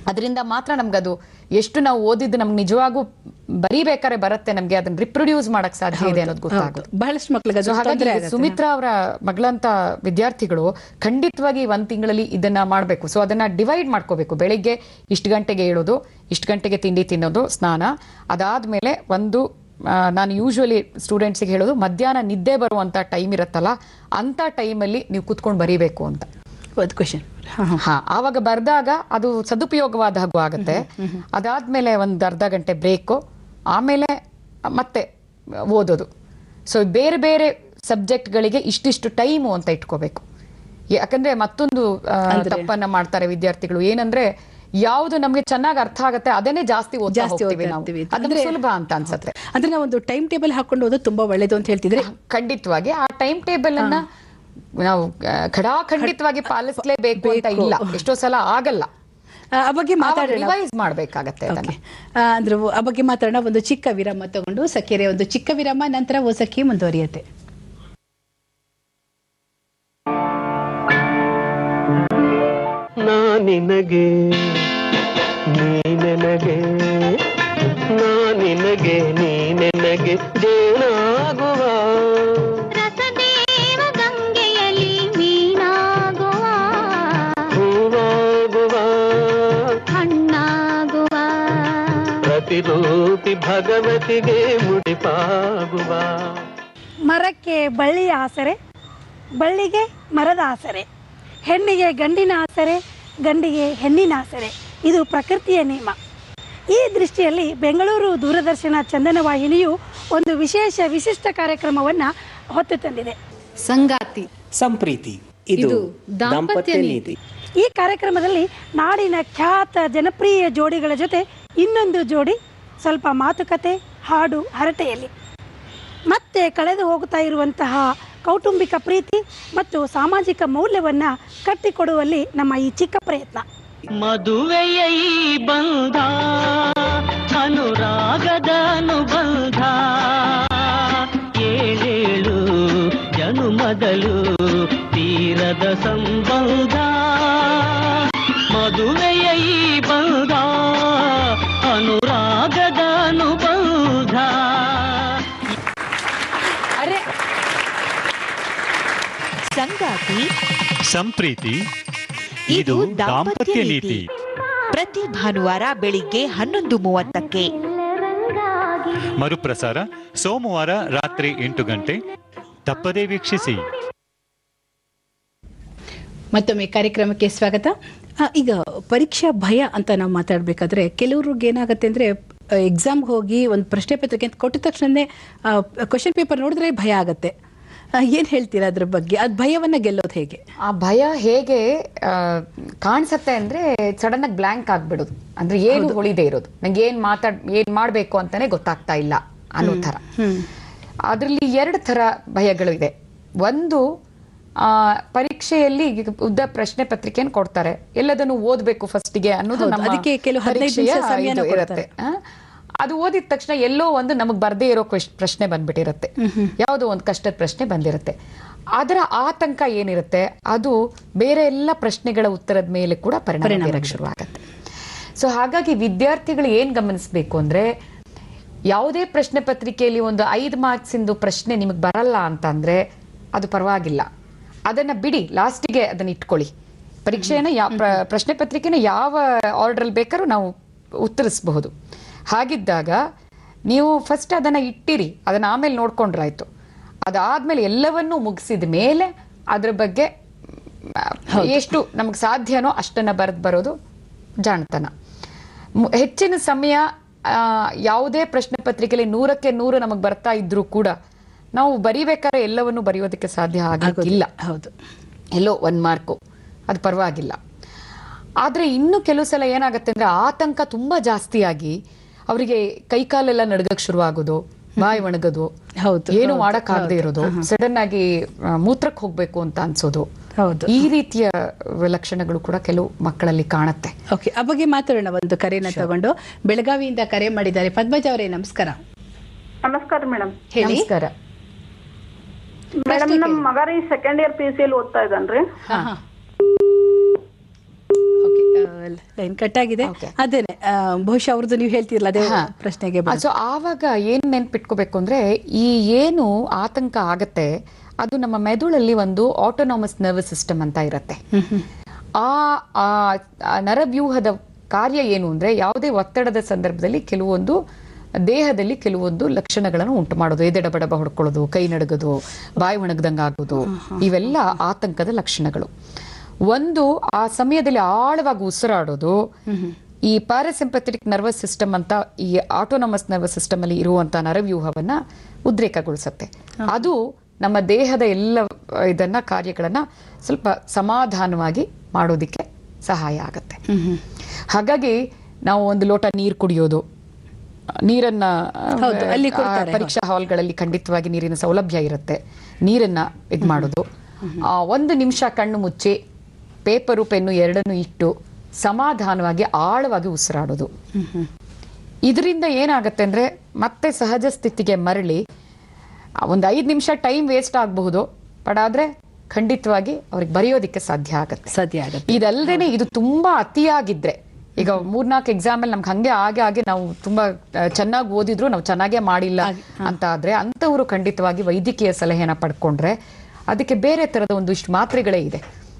ಅದರಿಂದ ಮಾತ್ರ ನಮ್ಗದು ಎಷ್ಟು ನಾವು ಓದಿದ್ದು ನಮ್ಗೆ ನಿಜವಾಗೂ ಬರೀಬೇಕಾದ್ರೆ ಬರುತ್ತೆ ನಮ್ಗೆ ಅದನ್ನ ರಿಪ್ರೊಡ್ಯೂಸ್ ಮಾಡಕ್ ಸಾಧ್ಯ ಇದೆ ಅನ್ನೋದು. ಗೊತ್ತಾಗುತ್ತೆ. ಬಹಳಷ್ಟು ಮಕ್ಕಳಿಗೆ ಸುಮಿತ್ರಾ ಅವರ ಮಗಳಂತ ವಿದ್ಯಾರ್ಥಿಗಳು ಖಂಡಿತವಾಗಿ ಒಂದ್ ತಿಂಗಳಲ್ಲಿ ಇದನ್ನ ಮಾಡಬೇಕು. ಸೊ ಅದನ್ನ ಡಿವೈಡ್ ಮಾಡ್ಕೋಬೇಕು. ಬೆಳಿಗ್ಗೆ ಇಷ್ಟು ಗಂಟೆಗೆ ಏಳೋದು ಇಷ್ಟು ಗಂಟೆಗೆ ತಿಂಡಿ ತಿನ್ನೋದು ಸ್ನಾನ. ಅದಾದ್ಮೇಲೆ ಒಂದು ನಾನು ಯೂಶುವಲಿ ಸ್ಟೂಡೆಂಟ್ಸಿಗೆ ಹೇಳೋದು ಮಧ್ಯಾಹ್ನ ನಿದ್ದೆ ಬರುವಂತ ಟೈಮ್ ಇರುತ್ತಲ್ಲ ಅಂತ ಟೈಮಲ್ಲಿ ನೀವು ಕುತ್ಕೊಂಡು ಬರೀಬೇಕು ಅಂತ. ಒಂದು ಕ್ವಶನ್ ಹಾ ಆವಾಗ ಬರ್ದಾಗ ಅದು ಸದುಪಯೋಗವಾದ ಹಾಗೂ ಆಗುತ್ತೆ. ಅದಾದ್ಮೇಲೆ ಒಂದು ಅರ್ಧ ಗಂಟೆ ಬ್ರೇಕು ಆಮೇಲೆ ಮತ್ತೆ ಓದೋದು. ಸೊ ಬೇರೆ ಬೇರೆ ಸಬ್ಜೆಕ್ಟ್ಗಳಿಗೆ ಇಷ್ಟಿಷ್ಟು ಟೈಮು ಅಂತ ಇಟ್ಕೋಬೇಕು. ಯಾಕಂದ್ರೆ ಮತ್ತೊಂದು ತಪ್ಪನ್ನ ಮಾಡ್ತಾರೆ ವಿದ್ಯಾರ್ಥಿಗಳು. ಏನಂದ್ರೆ ಯಾವುದು ನಮ್ಗೆ ಚೆನ್ನಾಗಿ ಅರ್ಥ ಆಗುತ್ತೆ ಅದನ್ನೇ ಜಾಸ್ತಿ ಜಾಸ್ತಿ. ಅದು ಸುಲಭ ಅಂತ ಅನ್ಸತ್ತೆ. ಅಂದ್ರೆ ನಾವು ಒಂದು ಟೈಮ್ ಟೇಬಲ್ ಹಾಕೊಂಡು ಹೋದ್ರೆ ತುಂಬಾ ಒಳ್ಳೇದು ಅಂತ ಹೇಳ್ತಿದ್ರೆ ಖಂಡಿತವಾಗಿ. ಆ ಟೈಮ್ ಟೇಬಲ್ ಅನ್ನ ನಾವು ಖಡಾಖಂಡಿತವಾಗಿ ಪಾಲಿಸಲೇಬೇಕು ಅಂತ ಇಲ್ಲ. ಎಷ್ಟೋ ಸಲ ಆಗಲ್ಲ. ಆ ಬಗ್ಗೆ ಮಾತಾಡೋಣ. ಮಾಡ್ಬೇಕಾಗತ್ತೆ ಅಂದ್ರೆ ಆ ಬಗ್ಗೆ ಮಾತಾಡೋಣ. ಒಂದು ಚಿಕ್ಕ ವಿರಾಮ ತಗೊಂಡು ಸಖಿರೆ ಒಂದು ಚಿಕ್ಕ ವಿರಾಮ ನಂತರ ಹೊಸಕ್ಕೆ ಮುಂದುವರಿಯುತ್ತೆ. ನಾ ನಿನಗೆ ನೀ ನನಗೆ ನಾ ನಿನಗೆ ನೀ ನನಗೆ ಜೇನಾಗುವ. ಪ್ರತಿರೂಪಿ ಭಗವತಿಗೆ ಮುಡಿಪಾಗುವ. ಮರಕ್ಕೆ ಬಳ್ಳಿಯ ಆಸರೆ ಬಳ್ಳಿಗೆ ಮರದ ಆಸರೆ ಹೆಣ್ಣಿಗೆ ಗಂಡಿನ ಆಸರೆ ಗಂಡಿಗೆ ಹೆಣ್ಣಿನ ಆಸರೆ ಇದು ಪ್ರಕೃತಿಯ ನಿಯಮ. ಈ ದೃಷ್ಟಿಯಲ್ಲಿ ಬೆಂಗಳೂರು ದೂರದರ್ಶನ ಚಂದನ ವಾಹಿನಿಯು ಒಂದು ವಿಶೇಷ ವಿಶಿಷ್ಟ ಕಾರ್ಯಕ್ರಮವನ್ನ ಹೊತ್ತು ತಂದಿದೆ. ಸಂಗಾತಿ. ಸಂಪ್ರೀತಿ. ಇದು ದಾಂಪತ್ಯ ನೀತಿ. ಈ ಕಾರ್ಯಕ್ರಮದಲ್ಲಿ ನಾಡಿನ ಖ್ಯಾತ ಜನಪ್ರಿಯ ಜೋಡಿಗಳ ಜೊತೆ ಇನ್ನೊಂದು ಜೋಡಿ ಸ್ವಲ್ಪ ಮಾತುಕತೆ, ಹಾಡು ಹರಟೆಯಲ್ಲಿ. ಮತ್ತೆ ಕಳೆದು ಹೋಗುತ್ತಾ ಇರುವಂತಹ ಕೌಟುಂಬಿಕ ಪ್ರೀತಿ ಮತ್ತು ಸಾಮಾಜಿಕ ಮೌಲ್ಯವನ್ನು ಕಟ್ಟಿಕೊಡುವಲ್ಲಿ ನಮ್ಮ ಈ ಚಿಕ್ಕ ಪ್ರಯತ್ನ. ಮದುವೆಯ ಈ ಬಂಧ, ಅನುರಾಗದ ಅನುಬಂಧ. ಏಳೇಳು, ಜನುಮದಲು ತೀರದ ಸಂಬಂಧ. ಸಂಗಾತಿ ಸಂಪ್ರೀತಿ ಇದು ದಾಂಪತ್ಯ ನೀತಿ. ಪ್ರತಿ ಭಾನುವಾರ ಬೆಳಿಗ್ಗೆ ಹನ್ನೊಂದು ಮೂವತ್ತಕ್ಕೆ. ಮರುಪ್ರಸಾರ ಸೋಮವಾರ ರಾತ್ರಿ ಎಂಟು ಗಂಟೆ. ತಪ್ಪದೇ ವೀಕ್ಷಿಸಿ. ಮತ್ತೊಮ್ಮೆ ಕಾರ್ಯಕ್ರಮಕ್ಕೆ ಸ್ವಾಗತ. ಈಗ ಪರೀಕ್ಷಾ ಭಯ ಅಂತ ನಾವು ಮಾತಾಡಬೇಕಾದ್ರೆ ಕೆಲವ್ರಿಗೆ ಏನಾಗುತ್ತೆ ಅಂದರೆ ಎಕ್ಸಾಮ್ಗೆ ಹೋಗಿ ಒಂದು ಪ್ರಶ್ನೆ ಪತ್ರಿಕೆ ಅಂತ ಕೊಟ್ಟ ತಕ್ಷಣನೇ ಕ್ವಶನ್ ಪೇಪರ್ ನೋಡಿದ್ರೆ ಭಯ ಆಗುತ್ತೆ. ಏನು ಹೇಳ್ತೀರಾ ಅದ್ರ ಬಗ್ಗೆ? ಅದು ಭಯವನ್ನ ಗೆಲ್ಲೋದು ಹೇಗೆ? ಆ ಭಯ ಹೇಗೆ ಕಾಣಿಸತ್ತೆ ಅಂದ್ರೆ ಸಡನ್ ಆಗಿ ಬ್ಲಾಂಕ್ ಆಗ್ಬಿಡೋದು. ಅಂದ್ರೆ ಏನು ಹೊಳಿದೆ ಇರೋದು. ನಂಗೆ ಏನ್ ಮಾತಾಡ್ ಏನ್ ಮಾಡ್ಬೇಕು ಅಂತಾನೆ ಗೊತ್ತಾಗ್ತಾ ಇಲ್ಲ ಅನ್ನೋ ತರ ಅದ್ರಲ್ಲಿ ಎರಡು ತರ ಭಯಗಳು ಇದೆ. ಒಂದು ಆ ಪರೀಕ್ಷೆಯಲ್ಲಿ ಉದ್ದ ಪ್ರಶ್ನೆ ಪತ್ರಿಕೆಯನ್ನು ಕೊಡ್ತಾರೆ. ಎಲ್ಲದನ್ನು ಓದ್ಬೇಕು ಫಸ್ಟಿಗೆ ಅನ್ನೋದು ಅದಕ್ಕೆ ಕೆಲವು. ಇರುತ್ತೆ? ಅದು ಓದಿದ ತಕ್ಷಣ ಎಲ್ಲೋ ಒಂದು ನಮಗೆ ಬರ್ದೇ ಇರೋ ಪ್ರಶ್ನೆ ಬಂದ್ಬಿಟ್ಟಿರುತ್ತೆ. ಯಾವುದೋ ಒಂದು ಕಷ್ಟದ ಪ್ರಶ್ನೆ ಬಂದಿರುತ್ತೆ. ಅದರ ಆತಂಕ ಏನಿರುತ್ತೆ? ಅದು ಬೇರೆ ಎಲ್ಲ ಪ್ರಶ್ನೆಗಳ ಉತ್ತರದ ಮೇಲೆ ಕೂಡ ಪರಿಣಾಮ ಬೀರಕ್ಕೆ ಶುರುವಾಗತ್ತೆ. ಸೊ ಹಾಗಾಗಿ ವಿದ್ಯಾರ್ಥಿಗಳು ಏನ್ ಗಮನಿಸಬೇಕು ಅಂದ್ರೆ ಯಾವುದೇ ಪ್ರಶ್ನೆ ಪತ್ರಿಕೆಯಲ್ಲಿ ಒಂದು ಐದು ಮಾರ್ಕ್ಸ್ ಇಂದು ಪ್ರಶ್ನೆ ನಿಮಗೆ ಬರಲ್ಲ ಅಂತಂದ್ರೆ ಅದು ಪರವಾಗಿಲ್ಲ. ಅದನ್ನ ಬಿಡಿ ಲಾಸ್ಟಿಗೆ ಅದನ್ನ ಇಟ್ಕೊಳ್ಳಿ. ಪರೀಕ್ಷೆಯನ್ನ ಯಾವ ಪ್ರ- ಪ್ರಶ್ನೆ ಪತ್ರಿಕೆನ ಯಾವ ಆರ್ಡರ್ ಬೇಕಾದ್ರೂ ನಾವು ಉತ್ತರಿಸಬಹುದು. ಹಾಗಿದ್ದಾಗ ನೀವು ಫಸ್ಟ್ ಅದನ್ನ ಇಟ್ಟಿರಿ ಅದನ್ನ ಆಮೇಲೆ ನೋಡ್ಕೊಂಡ್ರಾಯ್ತು. ಅದಾದ್ಮೇಲೆ ಎಲ್ಲವನ್ನೂ ಮುಗಿಸಿದ ಮೇಲೆ ಅದ್ರ ಬಗ್ಗೆ ಎಷ್ಟು ನಮಗೆ ಸಾಧ್ಯನೋ ಅಷ್ಟನ್ನ ಬರೆದು ಬರೋದು ಜಾಣತನ. ಹೆಚ್ಚಿನ ಸಮಯ ಯಾವುದೇ ಪ್ರಶ್ನೆ ಪತ್ರಿಕೆಯಲ್ಲಿ ನೂರಕ್ಕೆ ನೂರು ನಮಗೆ ಬರ್ತಾ ಇದ್ರೂ ಕೂಡ ನಾವು ಬರಿಬೇಕಾದ್ರೆ ಎಲ್ಲವನ್ನು ಬರೆಯೋದಕ್ಕೆ ಸಾಧ್ಯ ಆಗಿಲ್ಲ. ಹೌದು. ಎಲ್ಲೋ ಒನ್ ಮಾರ್ಕು ಅದು ಪರವಾಗಿಲ್ಲ. ಆದರೆ ಇನ್ನು ಕೆಲವು ಸಲ ಏನಾಗುತ್ತೆ ಅಂದ್ರೆ ಆತಂಕ ತುಂಬಾ ಜಾಸ್ತಿಯಾಗಿ ಅವರಿಗೆ ಕೈಕಾಲೆಲ್ಲ ನಡ್ಗಕ್ ಶುರು ಆಗೋದು ಬಾಯಿ ಒಣಗೋದು ಹೌದು, ಏನು ಮಾಡಕ್ಕಾಗದೆ ಇರೋದು ಸಡನ್ ಆಗಿ ಮೂತ್ರಕ್ಕೆ ಹೋಗ್ಬೇಕು ಅಂತ ಅನ್ಸೋದು. ಹೌದು. ಈ ರೀತಿಯ ಲಕ್ಷಣಗಳು ಕೂಡ ಕೆಲವು ಮಕ್ಕಳಲ್ಲಿ ಕಾಣುತ್ತೆ. ಓಕೆ ಆ ಬಗ್ಗೆ ಮಾತಾಡೋಣ ಒಂದು ಕರೆನ ತಗೊಂಡು. ಬೆಳಗಾವಿಯಿಂದ ಕರೆ ಮಾಡಿದ್ದಾರೆ. ಪದ್ಮಜ ಅವರೇ ನಮಸ್ಕಾರ. ನಮಸ್ಕಾರ ಮೇಡಮ್. ಹೇಳಿ. ನಮಸ್ಕಾರ. ಮೇಡಮ್ ನಮ್ಮ ಮಗ ರೀ second year P C L ಓದ್ತಾ ಇದ್ದಾನ್ರಿ. ಲೈನ್ ಕಟ್ ಆಗಿದೆ. ಅದೇನೆ ಬಹುಶಃ ಅವ್ರದ್ದು ನೀವು ಹೇಳ್ತಿರಲ್ಲ ಅದೇ ಪ್ರಶ್ನೆಗೆ. ಸೊ ಆವಾಗ ಏನ್ ನೆನ್ಪಿಟ್ಕೋಬೇಕು ಅಂದ್ರೆ ಈ ಏನು ಆತಂಕ ಆಗತ್ತೆ ಅದು ನಮ್ಮ ಮೆದುಳಲ್ಲಿ ಒಂದು ಆಟೋನಾಮಸ್ ನರ್ವಸ್ ಸಿಸ್ಟಮ್ ಅಂತ ಇರತ್ತೆ. ಆ ನರವ್ಯೂಹದ ಕಾರ್ಯ ಏನು ಅಂದ್ರೆ ಯಾವುದೇ ಒತ್ತಡದ ಸಂದರ್ಭದಲ್ಲಿ ಕೆಲವೊಂದು ದೇಹದಲ್ಲಿ ಕೆಲವೊಂದು ಲಕ್ಷಣಗಳನ್ನು ಉಂಟು ಮಾಡೋದು. ಎದೆಡಬಡಬ ಹೊಡ್ಕೊಳ್ಳೋದು ಕೈ ನಡಗೋದು ಬಾಯಿ ಒಣಗ್ದಂಗೆ ಆಗೋದು ಇವೆಲ್ಲ ಆತಂಕದ ಲಕ್ಷಣಗಳು. ಒಂದು ಆ ಸಮಯದಲ್ಲಿ ಆಳವಾಗಿ ಉಸಿರಾಡೋದು. ಈ ಪ್ಯಾರಾಸಿಂಪಥೆಟಿಕ್ ನರ್ವಸ್ ಸಿಸ್ಟಮ್ ಅಂತ ಈ ಆಟೋನಮಸ್ ನರ್ವಸ್ ಸಿಸ್ಟಮ್ ಅಲ್ಲಿ ಇರುವಂತ ನರವ್ಯೂಹವನ್ನ ಉದ್ರೇಕಗೊಳಿಸುತ್ತೆ. ಅದು ನಮ್ಮ ದೇಹದ ಎಲ್ಲ ಇದನ್ನ ಕಾರ್ಯಗಳನ್ನ ಸ್ವಲ್ಪ ಸಮಾಧಾನವಾಗಿ ಮಾಡೋದಿಕ್ಕೆ ಸಹಾಯ ಆಗತ್ತೆ. ಹಾಗಾಗಿ ನಾವು ಒಂದು ಲೋಟ ನೀರು ಕುಡಿಯೋದು. ನೀರನ್ನ ಪರೀಕ್ಷಾ ಹಾಲ್ಗಳಲ್ಲಿ ಖಂಡಿತವಾಗಿ ನೀರಿನ ಸೌಲಭ್ಯ ಇರುತ್ತೆ. ನೀರನ್ನ ಇದ್ ಮಾಡೋದು ಆ, ಒಂದು ನಿಮಿಷ ಕಣ್ಣು ಮುಚ್ಚಿ ಪೇಪರು ಪೆನ್ನು ಎರಡನ್ನು ಇಟ್ಟು ಸಮಾಧಾನವಾಗಿ ಆಳವಾಗಿ ಉಸಿರಾಡೋದು. ಇದರಿಂದ ಏನಾಗುತ್ತೆ ಅಂದ್ರೆ ಮತ್ತೆ ಸಹಜ ಸ್ಥಿತಿಗೆ ಮರಳಿ ಒಂದು ಐದು ನಿಮಿಷ ಟೈಮ್ ವೇಸ್ಟ್ ಆಗಬಹುದು ಬಟ್ ಆದ್ರೆ ಖಂಡಿತವಾಗಿ ಅವ್ರಿಗೆ ಬರೆಯೋದಕ್ಕೆ ಸಾಧ್ಯ ಆಗುತ್ತೆ. ಸಾಧ್ಯ ಆಗುತ್ತೆ. ಇದಲ್ದೇನೆ ಇದು ತುಂಬಾ ಅತಿಯಾಗಿದ್ರೆ ಈಗ ಮೂರ್ನಾಲ್ಕು ಎಕ್ಸಾಮ್ ಅಲ್ಲಿ ನಮ್ಗೆ ಹಂಗೆ ಹಾಗೆ ಆಗಿ ನಾವು ತುಂಬಾ ಚೆನ್ನಾಗಿ ಓದಿದ್ರು ನಾವು ಚೆನ್ನಾಗೇ ಮಾಡಿಲ್ಲ ಅಂತ ಆದ್ರೆ ಅಂತವರು ಖಂಡಿತವಾಗಿ ವೈದ್ಯಕೀಯ ಸಲಹೆನ ಪಡ್ಕೊಂಡ್ರೆ ಅದಕ್ಕೆ ಬೇರೆ ತರದ ಒಂದಿಷ್ಟು ಮಾತ್ರೆಗಳೇ ಇದೆ.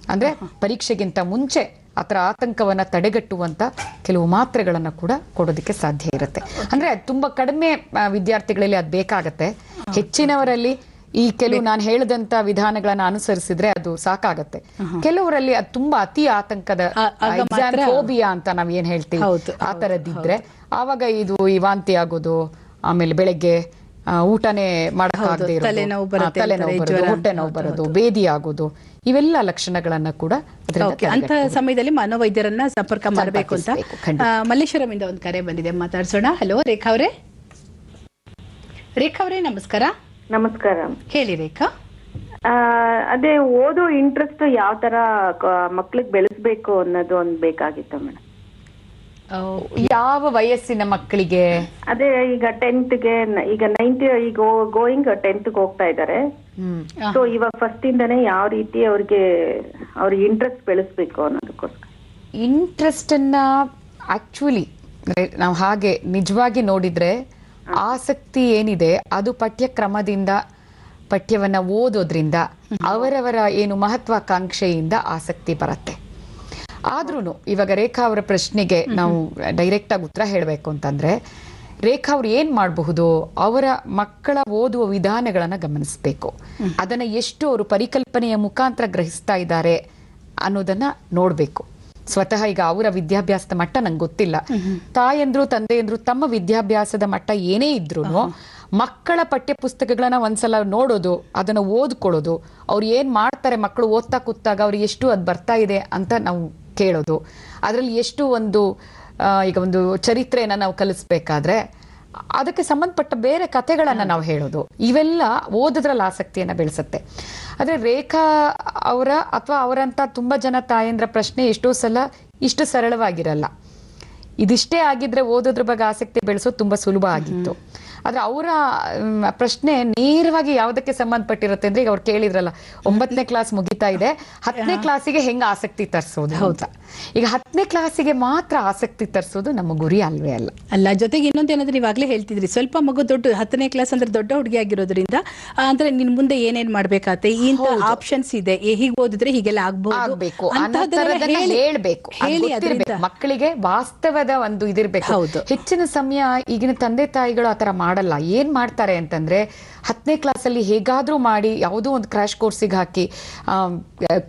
ಅಂದ್ರೆ ಪರೀಕ್ಷೆಗಿಂತ ಮುಂಚೆ ಆತರ ಆತಂಕವನ್ನ ತಡೆಗಟ್ಟುವಂತ ಕೆಲವು ಮಾತ್ರೆಗಳನ್ನ ಕೂಡ ಕೊಡೋದಕ್ಕೆ ಸಾಧ್ಯ ಇರುತ್ತೆ. ಅಂದ್ರೆ ಅದ್ ತುಂಬಾ ಕಡಿಮೆ ವಿದ್ಯಾರ್ಥಿಗಳಲ್ಲಿ ಅದು ಬೇಕಾಗತ್ತೆ. ಹೆಚ್ಚಿನವರಲ್ಲಿ ಈ ಕೆಲವು ನಾನು ಹೇಳಿದಂತ ವಿಧಾನಗಳನ್ನ ಅನುಸರಿಸಿದ್ರೆ ಅದು ಸಾಕಾಗತ್ತೆ. ಕೆಲವರಲ್ಲಿ ಅದು ತುಂಬಾ ಅತಿ ಆತಂಕದ ಫೋಬಿಯಾ ಅಂತ ನಾವ್ ಏನ್ ಹೇಳ್ತೀವಿ? ಆ ತರದಿದ್ರೆ ಆವಾಗ ಇದು ಈ ವಾಂತಿ ಆಗೋದು ಆಮೇಲೆ ಬೆಳಗ್ಗೆ ಊಟನೇ ಮಾಡಕ್ಕಾಗದೆ ತಲೆನೋವು ಬರೋದು. ಹೊಟ್ಟೆ ನೋವು ಬರೋದು ಬೇದಿ ಆಗೋದು. ಇವೆಲ್ಲ ಲಕ್ಷಣಗಳನ್ನ ಕೂಡ ಅಂತ. ಸಮಯದಲ್ಲಿ ಮನೋವೈದ್ಯರನ್ನ ಸಂಪರ್ಕ ಮಾಡಬೇಕು ಅಂತ ಮಲ್ಲೇಶ್ವರಂ ಇಂದ ಒಂದು ಕರೆ ಬಂದಿದೆ ಮಾತಾಡ್ಸೋಣ. ಹಲೋ ರೇಖಾ ಅವರೇ? ರೇಖಾ ಅವರೇ ನಮಸ್ಕಾರ. ನಮಸ್ಕಾರ. ಹೇಳಿ ರೇಖಾ. ಆ, ಅದೇ ಓದೋ ಇಂಟ್ರೆಸ್ಟ್ ಯಾವ ತರ ಮಕ್ಳಿಗೆ ಬೆಳೆಸ್ಬೇಕು ಅನ್ನೋದು ಒಂದು ಬೇಕಾಗಿತ್ತು ಮೇಡಮ್ ಯಾವ ವಯಸ್ಸಿನ ಮಕ್ಕಳಿಗೆ? ಅದೇ ಈಗ ಟೆಂತ್ಗೆ ಈಗ ನೈನ್ತ್ ಈಗ ಗೋಯಿಂಗ್ ಟೆಂತ್ಗೆ ಹೋಗ್ತಾ ಇದ್ದಾರೆ. ಸೊ ಇವಾಗ ಫಸ್ಟ್ ಇಂದಾನೆ ಯಾವ ರೀತಿ ಅವ್ರಿಗೆ ಅವ್ರಿಗೆ ಇಂಟ್ರೆಸ್ಟ್ ಬೆಳೆಸ್ಬೇಕು ಅನ್ನೋದಕ್ಕೋಸ್ಕರ. ಇಂಟ್ರೆಸ್ಟ್ ಅನ್ನ ಆಕ್ಚುಲಿ ನಾವು ಹಾಗೆ ನಿಜವಾಗಿ ನೋಡಿದ್ರೆ ಆಸಕ್ತಿ ಏನಿದೆ ಅದು ಪಠ್ಯಕ್ರಮದಿಂದ ಪಠ್ಯವನ್ನ ಓದೋದ್ರಿಂದ ಅವರವರ ಏನು ಮಹತ್ವಾಕಾಂಕ್ಷೆಯಿಂದ ಆಸಕ್ತಿ ಬರುತ್ತೆ. ಆದ್ರೂ ಇವಾಗ ರೇಖಾ ಅವರ ಪ್ರಶ್ನೆಗೆ ನಾವು ಡೈರೆಕ್ಟ್ ಆಗಿ ಉತ್ತರ ಹೇಳಬೇಕು ಅಂತಂದ್ರೆ ರೇಖಾ ಅವ್ರು ಏನ್ ಮಾಡಬಹುದು? ಅವರ ಮಕ್ಕಳ ಓದುವ ವಿಧಾನಗಳನ್ನ ಗಮನಿಸಬೇಕು. ಅದನ್ನ ಎಷ್ಟು ಅವರು ಪರಿಕಲ್ಪನೆಯ ಮುಖಾಂತರ ಗ್ರಹಿಸ್ತಾ ಇದ್ದಾರೆ ಅನ್ನೋದನ್ನ ನೋಡಬೇಕು. ಸ್ವತಃ ಈಗ ಅವರ ವಿದ್ಯಾಭ್ಯಾಸದ ಮಟ್ಟ ನಂಗೆ ಗೊತ್ತಿಲ್ಲ. ತಾಯಂದ್ರು ತಂದೆಯಂದ್ರು ತಮ್ಮ ವಿದ್ಯಾಭ್ಯಾಸದ ಮಟ್ಟ ಏನೇ ಇದ್ರು ಮಕ್ಕಳ ಪಠ್ಯ ಪುಸ್ತಕಗಳನ್ನ ಒಂದ್ಸಲ ನೋಡೋದು ಅದನ್ನ ಓದ್ಕೊಳ್ಳೋದು ಅವ್ರು ಏನ್ ಮಾಡ್ತಾರೆ ಮಕ್ಕಳು ಓದ್ತಾ ಕೂತಾಗ ಅವ್ರಿಗೆ ಎಷ್ಟು ಅದು ಬರ್ತಾ ಇದೆ ಅಂತ ನಾವು ಕೇಳೋದು. ಅದರಲ್ಲಿ ಎಷ್ಟು ಒಂದು ಈಗ ಒಂದು ಚರಿತ್ರೆಯನ್ನ ನಾವು ಕಲಿಸ್ಬೇಕಾದ್ರೆ ಅದಕ್ಕೆ ಸಂಬಂಧಪಟ್ಟ ಬೇರೆ ಕಥೆಗಳನ್ನು ನಾವು ಹೇಳೋದು. ಇವೆಲ್ಲ ಓದೋದ್ರಲ್ಲಿ ಆಸಕ್ತಿಯನ್ನ ಬೆಳೆಸುತ್ತೆ. ಆದರೆ ರೇಖಾ ಅವರ ಅಥವಾ ಅವರಂತ ತುಂಬಾ ಜನ ತಾಯಂದ್ರ ಪ್ರಶ್ನೆ ಎಷ್ಟೋ ಸಲ ಇಷ್ಟು ಸರಳವಾಗಿರಲ್ಲ. ಇದಿಷ್ಟೇ ಆಗಿದ್ರೆ ಓದೋದ್ರ ಬಗ್ಗೆ ಆಸಕ್ತಿ ಬೆಳೆಸೋದು ತುಂಬಾ ಸುಲಭ ಆಗಿತ್ತು. ಆದ್ರೆ ಅವರ ಪ್ರಶ್ನೆ ನೇರವಾಗಿ ಯಾವುದಕ್ಕೆ ಸಂಬಂಧಪಟ್ಟಿರುತ್ತೆ ಅಂದ್ರೆ ಈಗ ಅವ್ರು ಕೇಳಿದ್ರಲ್ಲ ಒಂಬತ್ತನೇ ಕ್ಲಾಸ್ ಮುಗಿತಾ ಇದೆ ಹತ್ತನೇ ಕ್ಲಾಸಿಗೆ ಹೆಂಗ್ ಆಸಕ್ತಿ ತರಿಸೋದು ಅಂತ. ಈಗ ಹತ್ತನೇ ಕ್ಲಾಸಿಗೆ ಮಾತ್ರ ಆಸಕ್ತಿ ತರಿಸೋದು ನಮ್ಮ ಗುರಿ ಅಲ್ವೇ ಅಲ್ಲ. ಅಲ್ಲ ಜೊತೆಗೆ ಇನ್ನೊಂದೇನಂದ್ರೆ ಇವಾಗ್ಲೇ ಹೇಳ್ತಿದ್ರಿ ಸ್ವಲ್ಪ ಮಗು ದೊಡ್ಡ ಹತ್ತನೇ ಕ್ಲಾಸ್ ಅಂದ್ರೆ ದೊಡ್ಡ ಹುಡುಗಿ ಆಗಿರೋದ್ರಿಂದ ಅಂದ್ರೆ ನಿನ್ ಮುಂದೆ ಏನೇನ್ ಮಾಡ್ಬೇಕಾಗತ್ತೆ ಇಂತ ಆಪ್ಷನ್ಸ್ ಇದೆ ಹೀಗೆ ಓದಿದ್ರೆ ಹೀಗೆಲ್ಲ ಆಗ್ಬಹುದು ಹೇಳಬೇಕು. ಹೇಳ್ಬೇಕು ಹೇಳಿ ಮಕ್ಕಳಿಗೆ ವಾಸ್ತವದ ಒಂದು ಇದಿರ್ಬೇಕು. ಹೌದು. ಹೆಚ್ಚಿನ ಸಮಯ ಈಗಿನ ತಂದೆ ತಾಯಿಗಳು ಆತರ ಮಾಡಲ್ಲ. ಏನ್ ಮಾಡ್ತಾರೆ ಅಂತಂದ್ರೆ ಹತ್ತನೇ ಕ್ಲಾಸಲ್ಲಿ ಹೇಗಾದರೂ ಮಾಡಿ ಯಾವುದೋ ಒಂದು ಕ್ರ್ಯಾಶ್ ಕೋರ್ಸಿಗೆ ಹಾಕಿ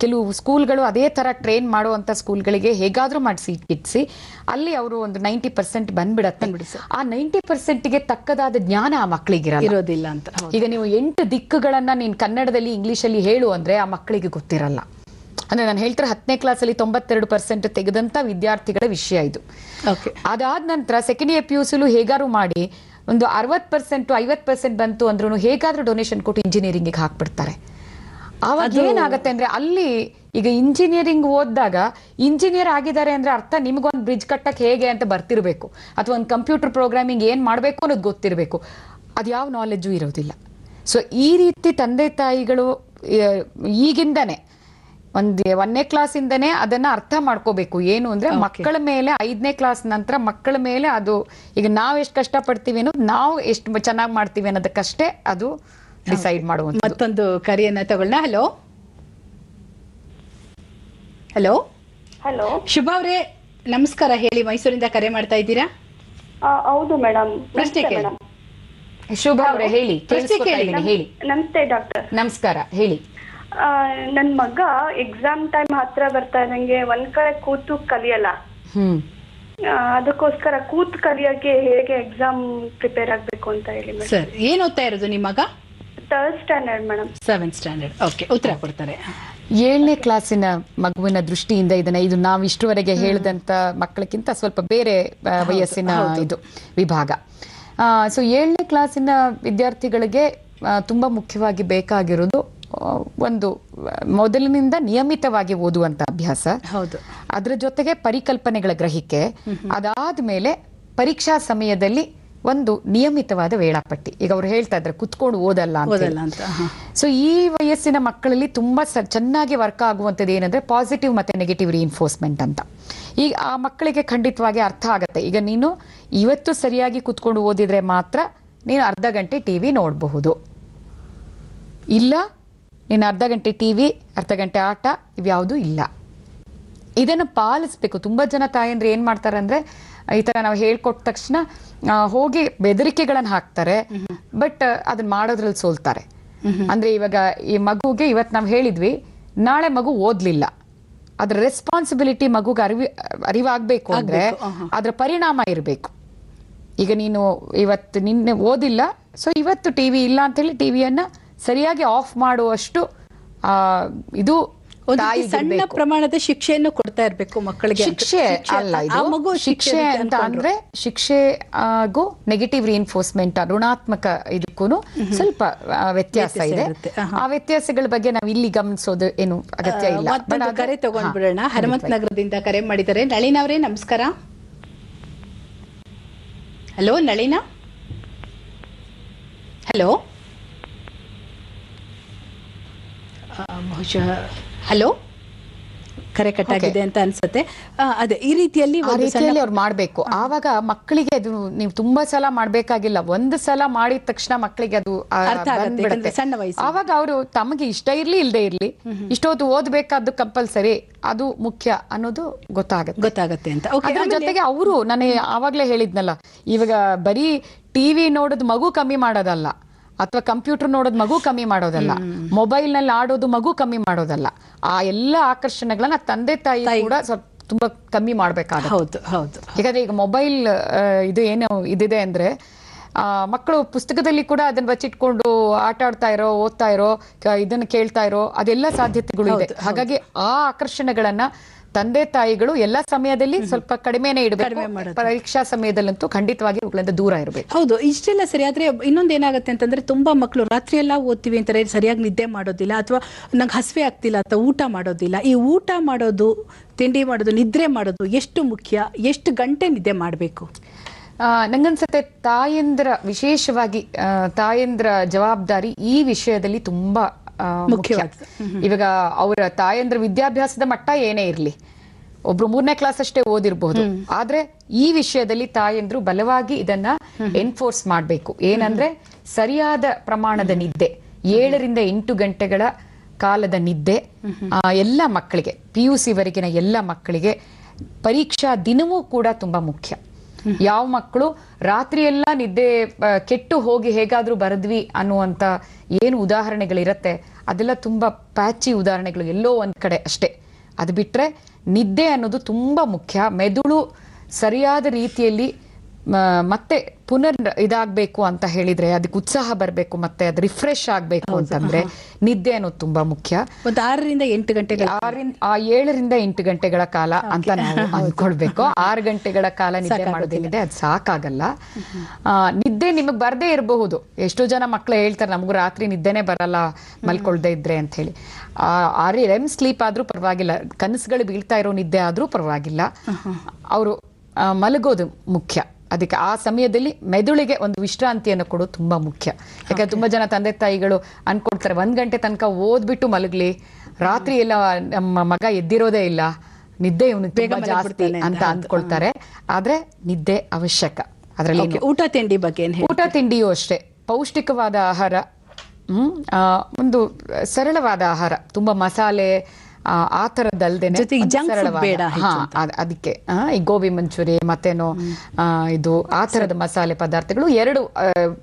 ಕೆಲವು ಸ್ಕೂಲ್ಗಳು ಅದೇ ತರ ಟ್ರೈನ್ ಮಾಡುವಂಥ ಸ್ಕೂಲ್ಗಳಿಗೆ ಹೇಗಾದರೂ ಮಾಡಿ ಸೀಟ್ ಅಲ್ಲಿ ಅವರು ಒಂದು ನೈಂಟಿ ಪರ್ಸೆಂಟ್ ಬಂದ್ಬಿಡತ್ತೆ. ಆ ನೈಂಟಿ ಪರ್ಸೆಂಟ್ಗೆ ತಕ್ಕದಾದ ಜ್ಞಾನ ಆ ಮಕ್ಕಳಿಗೆ ಇರೋದಿಲ್ಲ ಅಂತ ಈಗ ನೀವು ಎಂಟು ದಿಕ್ಕುಗಳನ್ನ ನೀನು ಕನ್ನಡದಲ್ಲಿ ಇಂಗ್ಲೀಷಲ್ಲಿ ಹೇಳು ಅಂದ್ರೆ ಆ ಮಕ್ಕಳಿಗೆ ಗೊತ್ತಿರಲ್ಲ. ಅಂದ್ರೆ ನಾನು ಹೇಳ್ತಾರೆ ಹತ್ತನೇ ಕ್ಲಾಸಲ್ಲಿ ತೊಂಬತ್ತೆರಡು ಪರ್ಸೆಂಟ್ ತೆಗೆದಂತ ವಿದ್ಯಾರ್ಥಿಗಳ ವಿಷಯ ಇದು. ಅದಾದ ನಂತರ ಸೆಕೆಂಡ್ ಇಯರ್ ಪಿ ಯು ಸಿಲು ಹೇಗಾರು ಮಾಡಿ ಒಂದು ಅರವತ್ ಪರ್ಸೆಂಟ್ ಐವತ್ ಪರ್ಸೆಂಟ್ ಬಂತು ಅಂದ್ರೂ ಹೇಗಾದ್ರೂ ಡೊನೇಷನ್ ಕೊಟ್ಟು ಇಂಜಿನಿಯರಿಂಗ್ ಹಾಕ್ಬಿಡ್ತಾರೆ. ಅವಾಗ ಏನಾಗುತ್ತೆ ಅಂದ್ರೆ ಅಲ್ಲಿ ಈಗ ಇಂಜಿನಿಯರಿಂಗ್ ಓದಿದಾಗ ಇಂಜಿನಿಯರ್ ಆಗಿದ್ದಾರೆ ಅಂದ್ರೆ ಅರ್ಥ ನಿಮ್ಗೊಂದು ಬ್ರಿಡ್ಜ್ ಕಟ್ಟಕ್ಕೆ ಹೇಗೆ ಅಂತ ಬರ್ತಿರ್ಬೇಕು. ಅಥವಾ ಒಂದು ಕಂಪ್ಯೂಟರ್ ಪ್ರೋಗ್ರಾಮಿಂಗ್ ಏನ್ ಮಾಡ್ಬೇಕು ಅನ್ನೋದು ಗೊತ್ತಿರಬೇಕು. ಅದ್ಯಾವ ನಾಲೆಡ್ಜು ಇರೋದಿಲ್ಲ. ಸೊ ಈ ರೀತಿ ತಂದೆ ತಾಯಿಗಳು ಈಗಿಂದನೇ ಒಂದ್ ಒಂದನೇ ಕ್ಲಾಸಿಂದನೇ ಅದನ್ನ ಅರ್ಥ ಮಾಡ್ಕೋಬೇಕು. ಏನು ಅಂದ್ರೆ ಮಕ್ಕಳ ಮೇಲೆ ಐದನೇ ಕ್ಲಾಸ್ ನಂತರ ಮಕ್ಕಳ ಮೇಲೆ ಅದು ಈಗ ನಾವ್ ಎಷ್ಟು ಕಷ್ಟ ಪಡ್ತೀವಿ ಅನ್ನೋದು ನಾವು ಎಷ್ಟು ಚೆನ್ನಾಗಿ ಮಾಡ್ತೀವಿ ಅನ್ನೋದಕ್ಕಷ್ಟೇ ಅದು ಡಿಸೈಡ್ ಮಾಡುವಂತ ಮತ್ತೊಂದು ಕರೆಯನ್ನ ತಗೊಳ್ಳ ಹಲೋ ಹಲೋ ಹಲೋ ಶುಭ ಅವರೇ ನಮಸ್ಕಾರ ಹೇಳಿ. ಮೈಸೂರಿಂದ ಕರೆ ಮಾಡ್ತಾ ಇದ್ದೀರಾ? ಹೌದು ಮೇಡಮ್ ಪ್ರಶ್ನೆ ಕೇಳಿ. ಶುಭ ಅವ್ರೆ ಹೇಳಿ. ಕೇಳಿ. ಹೇಳಿ. ನಮಸ್ತೆ ಡಾಕ್ಟರ್. ನಮಸ್ಕಾರ ಹೇಳಿ. ನನ್ನ ಮಗ ಎಕ್ಸಾಮ್ ಟೈಮ್ ಹತ್ರ ಬರ್ತಾ ಇದ್ದಂಗೆ ಒಂದ್ ಕಡೆ ಕೂತು ಕಲಿಯಲ್ಲ. ಹ್ಮ್. ಅದಕ್ಕೋಸ್ಕರ ಕೂತ್ ಕಲಿಯೋಕೆ ಹೇಗೆ ಎಕ್ಸಾಮ್ ಪ್ರಿಪೇರ್ ಆಗ್ಬೇಕು ಅಂತ ಹೇಳಿ ಸರ್ ಏನ್ ಓದ್ತಾ ಇರೋದು ನಿಮ್ಮ ಮಗ? Third standard madam seventh standard okay ಉತ್ತರ ಕೊಡ್ತಾರೆ. ಏಳನೇ ಕ್ಲಾಸಿನ ಮಗುವಿನ ದೃಷ್ಟಿಯಿಂದ ಇದನ್ನ ಇದು ನಾವು ಇಷ್ಟುವರೆಗೆ ಹೇಳಿದಂತ ಮಕ್ಕಳಕ್ಕಿಂತ ಸ್ವಲ್ಪ ಬೇರೆ ಆ, ವಯಸ್ಸಿನ ಇದು ವಿಭಾಗ. ಸೊ ಏಳನೇ ಕ್ಲಾಸಿನ ವಿದ್ಯಾರ್ಥಿಗಳಿಗೆ ಆ, ತುಂಬಾ ಮುಖ್ಯವಾಗಿ ಬೇಕಾಗಿರೋದು ಒಂದು ಮೊದಲಿನಿಂದ ನಿಯಮಿತವಾಗಿ ಓದುವಂತ ಅಭ್ಯಾಸ. ಹೌದು. ಅದರ ಜೊತೆಗೆ ಪರಿಕಲ್ಪನೆಗಳ ಗ್ರಹಿಕೆ. ಅದಾದ ಮೇಲೆ ಪರೀಕ್ಷಾ ಸಮಯದಲ್ಲಿ ಒಂದು ನಿಯಮಿತವಾದ ವೇಳಾಪಟ್ಟಿ. ಈಗ ಅವ್ರು ಹೇಳ್ತಾ ಇದ್ರೆ ಕುತ್ಕೊಂಡು ಓದಲ್ಲ ಅಂತ. ಸೊ ಈ ವಯಸ್ಸಿನ ಮಕ್ಕಳಲ್ಲಿ ತುಂಬಾ ಚೆನ್ನಾಗಿ ವರ್ಕ್ ಆಗುವಂಥದ್ದು ಏನಂದ್ರೆ ಪಾಸಿಟಿವ್ ಮತ್ತೆ ನೆಗೆಟಿವ್ ರಿಇನ್ಫೋರ್ಸ್ಮೆಂಟ್ ಅಂತ. ಈಗ ಆ ಮಕ್ಕಳಿಗೆ ಖಂಡಿತವಾಗಿ ಅರ್ಥ ಆಗತ್ತೆ. ಈಗ ನೀನು ಇವತ್ತು ಸರಿಯಾಗಿ ಕುತ್ಕೊಂಡು ಓದಿದ್ರೆ ಮಾತ್ರ ನೀನು ಅರ್ಧ ಗಂಟೆ ಟಿವಿ ನೋಡಬಹುದು. ಇಲ್ಲ ನೀನು ಅರ್ಧ ಗಂಟೆ ಟಿವಿ ಅರ್ಧ ಗಂಟೆ ಆಟ ಇವ್ಯಾವುದೂ ಇಲ್ಲ. ಇದನ್ನು ಪಾಲಿಸ್ಬೇಕು. ತುಂಬಾ ಜನ ತಾಯಂದ್ರೆ ಏನ್ ಮಾಡ್ತಾರೆ ಅಂದ್ರೆ ಈ ತರ ನಾವು ಹೇಳ್ಕೊಟ್ಟ ತಕ್ಷಣ ಹೋಗಿ ಬೆದರಿಕೆಗಳನ್ನ ಹಾಕ್ತಾರೆ ಬಟ್ ಅದನ್ನ ಮಾಡೋದ್ರಲ್ಲಿ ಸೋಲ್ತಾರೆ. ಅಂದ್ರೆ ಇವಾಗ ಈ ಮಗುಗೆ ಇವತ್ ನಾವು ಹೇಳಿದ್ವಿ ನಾಳೆ ಮಗು ಓದ್ಲಿಲ್ಲ. ಅದ್ರ ರೆಸ್ಪಾನ್ಸಿಬಿಲಿಟಿ ಮಗುಗೆ ಅರಿವಿ ಅರಿವಾಗಬೇಕು ಅಂದ್ರೆ ಅದ್ರ ಪರಿಣಾಮ ಇರಬೇಕು. ಈಗ ನೀನು ಇವತ್ತು ನಿನ್ನೆ ಓದಿಲ್ಲ ಸೊ ಇವತ್ತು ಟಿವಿ ಇಲ್ಲ ಅಂತ ಹೇಳಿ ಟಿವಿಯನ್ನ ಸರಿಯಾಗಿ ಆಫ್ ಮಾಡುವಷ್ಟು ಇದು ಸಣ್ಣ ಪ್ರಮಾಣದ ಶಿಕ್ಷೆಯನ್ನು ಕೊಡ್ತಾ ಇರಬೇಕು ಮಕ್ಕಳಿಗೆ ಶಿಕ್ಷೆ ಅಲ್ಲ ಇದು. ಶಿಕ್ಷೆ ಅಂತ ಅಂದ್ರೆ ಶಿಕ್ಷೆ ಹಾಗೂ ನೆಗೆಟಿವ್ ರಿಇನ್ಫೋರ್ಸ್ಮೆಂಟ್ ಋಣಾತ್ಮಕ ಇದಕ್ಕೂ ಸ್ವಲ್ಪ ವ್ಯತ್ಯಾಸ ಇದೆ. ಆ ವ್ಯತ್ಯಾಸಗಳ ಬಗ್ಗೆ ನಾವು ಇಲ್ಲಿ ಗಮನಿಸೋದು ಏನು ಅಗತ್ಯ ಇಲ್ಲ. ಕರೆ ತಗೊಂಡ್ಬಿಡೋಣ. ಹನುಮಂತ್ ಹನುಮಂತ ನಗರದಿಂದ ಕರೆ ಮಾಡಿದರೆ ನಳಿನ ಅವರೇ ನಮಸ್ಕಾರ. ಹಲೋ ನಳಿನ? ಹಲೋ ಬಹುಶಃ ಹಲೋ? ಕರೆ ಆಗಿದೆ ಅಂತ ಅನ್ಸುತ್ತೆ. ಅದೇ ಈ ರೀತಿಯಲ್ಲಿ ರೀತಿಯಲ್ಲಿ ಅವ್ರು ಮಾಡಬೇಕು. ಆವಾಗ ಮಕ್ಕಳಿಗೆ ಅದು ನೀವು ತುಂಬಾ ಸಲ ಮಾಡಬೇಕಾಗಿಲ್ಲ. ಒಂದು ಸಲ ಮಾಡಿದ ತಕ್ಷಣ ಮಕ್ಕಳಿಗೆ ಅದು. ಸಣ್ಣ ವಯಸ್ಸು. ಆವಾಗ ಅವರು ತಮಗೆ ಇಷ್ಟ ಇರ್ಲಿ ಇಲ್ಲದೆ ಇರ್ಲಿ ಇಷ್ಟೊತ್ತು ಓದ್ಬೇಕಾದ್ದು ಕಂಪಲ್ಸರಿ ಅದು ಮುಖ್ಯ ಅನ್ನೋದು ಗೊತ್ತಾಗುತ್ತೆ. ಗೊತ್ತಾಗುತ್ತೆ ಅಂತ. ಅದ್ರ ಜೊತೆಗೆ ಅವರು ನಾನು ಆವಾಗ್ಲೇ ಹೇಳಿದ್ನಲ್ಲ ಇವಾಗ ಬರೀ ಟಿವಿ ನೋಡೋದು ಮಗು ಕಮ್ಮಿ ಮಾಡೋದಲ್ಲ. ಅಥವಾ ಕಂಪ್ಯೂಟರ್ ನೋಡೋದು ಮಗು ಕಮ್ಮಿ ಮಾಡೋದಲ್ಲ. ಮೊಬೈಲ್ನಲ್ಲಿ ಆಡೋದು ಮಗು ಕಮ್ಮಿ ಮಾಡೋದಲ್ಲ. ಆ ಎಲ್ಲ ಆಕರ್ಷಣೆಗಳನ್ನ ತಂದೆ ತಾಯಿ ಕೂಡ ಸ್ವಲ್ಪ ತುಂಬಾ ಕಮ್ಮಿ ಮಾಡ್ಬೇಕಾಗುತ್ತೆ. ಹೌದು ಹೌದು. ಯಾಕಂದ್ರೆ ಈಗ ಮೊಬೈಲ್ ಇದು ಏನು ಇದಿದೆ ಅಂದ್ರೆ ಆ, ಮಕ್ಕಳು ಪುಸ್ತಕದಲ್ಲಿ ಕೂಡ ಅದನ್ನ ಬಚ್ಚಿಟ್ಕೊಂಡು ಆಟ ಆಡ್ತಾ ಇರೋ ಓದ್ತಾ ಇರೋ ಇದನ್ನ ಕೇಳ್ತಾ ಇರೋ ಅದೆಲ್ಲ ಸಾಧ್ಯತೆಗಳು ಇದೆ. ಹಾಗಾಗಿ ಆ ಆಕರ್ಷಣೆಗಳನ್ನ ತಂದೆ ತಾಯಿಗಳು ಎಲ್ಲ ಸಮಯದಲ್ಲಿ ಸ್ವಲ್ಪ ಕಡಿಮೆನೆ ಇಡಬೇಕು. ಪರೀಕ್ಷಾ ಸಮಯದಲ್ಲಂತೂ ಖಂಡಿತವಾಗಿ ಮಕ್ಕಳಿಂದ ದೂರ ಇರಬೇಕು. ಹೌದು ಇಷ್ಟೆಲ್ಲ ಸರಿ ಆದ್ರೆ ಇನ್ನೊಂದು ಏನಾಗುತ್ತೆ ಅಂತಂದ್ರೆ ತುಂಬಾ ಮಕ್ಕಳು ರಾತ್ರಿ ಎಲ್ಲ ಓದ್ತೀವಿ ಅಂತಾರೆ ಸರಿಯಾಗಿ ನಿದ್ದೆ ಮಾಡೋದಿಲ್ಲ ಅಥವಾ ನಂಗೆ ಹಸಿವೆ ಆಗ್ತಿಲ್ಲ ಅಥವಾ ಊಟ ಮಾಡೋದಿಲ್ಲ. ಈ ಊಟ ಮಾಡೋದು ತಿಂಡಿ ಮಾಡೋದು ನಿದ್ರೆ ಮಾಡೋದು ಎಷ್ಟು ಮುಖ್ಯ? ಎಷ್ಟು ಗಂಟೆ ನಿದ್ದೆ ಮಾಡಬೇಕು? ನಂಗನ್ಸುತ್ತೆ ತಾಯಂದ್ರ ವಿಶೇಷವಾಗಿ ತಾಯಂದ್ರ ಜವಾಬ್ದಾರಿ ಈ ವಿಷಯದಲ್ಲಿ ತುಂಬಾ ಮುಖ್ಯ. ಇವಾಗ ಅವರ ತಾಯಂದ್ರ ವಿದ್ಯಾಭ್ಯಾಸದ ಮಟ್ಟ ಏನೇ ಇರಲಿ ಒಬ್ರು ಮೂರನೇ ಕ್ಲಾಸ್ ಅಷ್ಟೇ ಓದಿರ್ಬಹುದು ಆದ್ರೆ ಈ ವಿಷಯದಲ್ಲಿ ತಾಯಂದ್ರು ಬಲವಾಗಿ ಇದನ್ನ ಎನ್ಫೋರ್ಸ್ ಮಾಡಬೇಕು. ಏನಂದ್ರೆ ಸರಿಯಾದ ಪ್ರಮಾಣದ ನಿದ್ದೆ ಏಳರಿಂದ ಎಂಟು ಗಂಟೆಗಳ ಕಾಲದ ನಿದ್ದೆ ಆ, ಎಲ್ಲ ಮಕ್ಕಳಿಗೆ ಪಿ ಯು ಸಿ ವರೆಗಿನ ಎಲ್ಲ ಮಕ್ಕಳಿಗೆ ಪರೀಕ್ಷಾ ದಿನವೂ ಕೂಡ ತುಂಬಾ ಮುಖ್ಯ. ಯಾವ ಮಕ್ಕಳು ರಾತ್ರಿ ಎಲ್ಲ ನಿದ್ದೆ ಕೆಟ್ಟು ಹೋಗಿ ಹೇಗಾದ್ರೂ ಬರದ್ವಿ ಅನ್ನುವಂತ ಏನು ಉದಾಹರಣೆಗಳಿರತ್ತೆ, ಅದೆಲ್ಲ ತುಂಬಾ ಪ್ಯಾಚಿ ಉದಾಹರಣೆಗಳು ಎಲ್ಲೋ ಒಂದ್ ಕಡೆ ಅಷ್ಟೇ. ಅದು ಬಿಟ್ರೆ ನಿದ್ದೆ ಅನ್ನೋದು ತುಂಬಾ ಮುಖ್ಯ. ಮೆದುಳು ಸರಿಯಾದ ರೀತಿಯಲ್ಲಿ ಮತ್ತೆ ಪುನರ್ ಇದಾಗಬೇಕು ಅಂತ ಹೇಳಿದ್ರೆ ಅದಕ್ಕೆ ಉತ್ಸಾಹ ಬರಬೇಕು ಮತ್ತೆ ಅದು ರಿಫ್ರೆಶ್ ಆಗಬೇಕು ಅಂತಂದ್ರೆ ನಿದ್ದೆ ಅನ್ನೋದು ತುಂಬಾ ಮುಖ್ಯ. ಒಂದು ಆರರಿಂದ ಎಂಟು ಗಂಟೆಗಳ ಆರಿಂದ ಆ ಏಳರಿಂದ ಎಂಟು ಗಂಟೆಗಳ ಕಾಲ ಅಂತ ನಾವು ಅಂದ್ಕೊಳ್ಬೇಕು ಆರು ಗಂಟೆಗಳ ಕಾಲ ನಿದ್ದೆ ಮಾಡೋದೇನಿದೆ ಅದು ಸಾಕಾಗಲ್ಲ. ಆ, ನಿದ್ದೆ ನಿಮಗೆ ಬರದೇ ಇರಬಹುದು. ಎಷ್ಟೋ ಜನ ಮಕ್ಳು ಹೇಳ್ತಾರೆ ನಮಗೂ ರಾತ್ರಿ ನಿದ್ದೆನೆ ಬರಲ್ಲ ಮಲ್ಕೊಳ್ದೇ ಇದ್ರೆ ಅಂತ ಹೇಳಿ. ಆರಿ ರೆಮ್ ಸ್ಲೀಪ್ ಆದ್ರೂ ಪರವಾಗಿಲ್ಲ. ಕನಸುಗಳು ಬೀಳ್ತಾ ಇರೋ ನಿದ್ದೆ ಆದ್ರೂ ಪರವಾಗಿಲ್ಲ. ಅವರು ಮಲಗೋದು ಮುಖ್ಯ. ಅದಕ್ಕೆ ಆ ಸಮಯದಲ್ಲಿ ಮೆದುಳಿಗೆ ಒಂದು ವಿಶ್ರಾಂತಿಯನ್ನು ಕೊಡೋದು ತುಂಬಾ ಮುಖ್ಯ. ಯಾಕಂದ್ರೆ ತುಂಬಾ ಜನ ತಂದೆ ತಾಯಿಗಳು ಅನ್ಕೊಡ್ತಾರೆ ಒಂದ್ ಗಂಟೆ ತನಕ ಓದ್ಬಿಟ್ಟು ಮಲಗ್ಲಿ. ರಾತ್ರಿ ಎಲ್ಲ ನಮ್ಮ ಮಗ ಎದ್ದಿರೋದೇ ಇಲ್ಲ ನಿದ್ದೆ ಬೇಗ ಜಾಸ್ತಿ ಅಂತ. ಅಂದ್ಕೊಳ್ತಾರೆ ಆದ್ರೆ ನಿದ್ದೆ ಅವಶ್ಯಕ. ಅದರಲ್ಲಿ ಊಟ ತಿಂಡಿ ಬಗ್ಗೆ ಊಟ ತಿಂಡಿಯೂ ಅಷ್ಟೇ. ಪೌಷ್ಟಿಕವಾದ ಆಹಾರ ಹ್ಮ್ ಒಂದು ಸರಳವಾದ ಆಹಾರ. ತುಂಬಾ ಮಸಾಲೆ ಆ, ತರದಲ್ದೇನೆ ಜೊತೆಗೆ ಒಂದು junk ಬೇಡ ಅದಕ್ಕೆ. ಈ ಗೋಬಿ ಮಂಚೂರಿ ಮತ್ತೇನೋ ಇದು ಆ ತರದ ಮಸಾಲೆ ಪದಾರ್ಥಗಳು ಎರಡು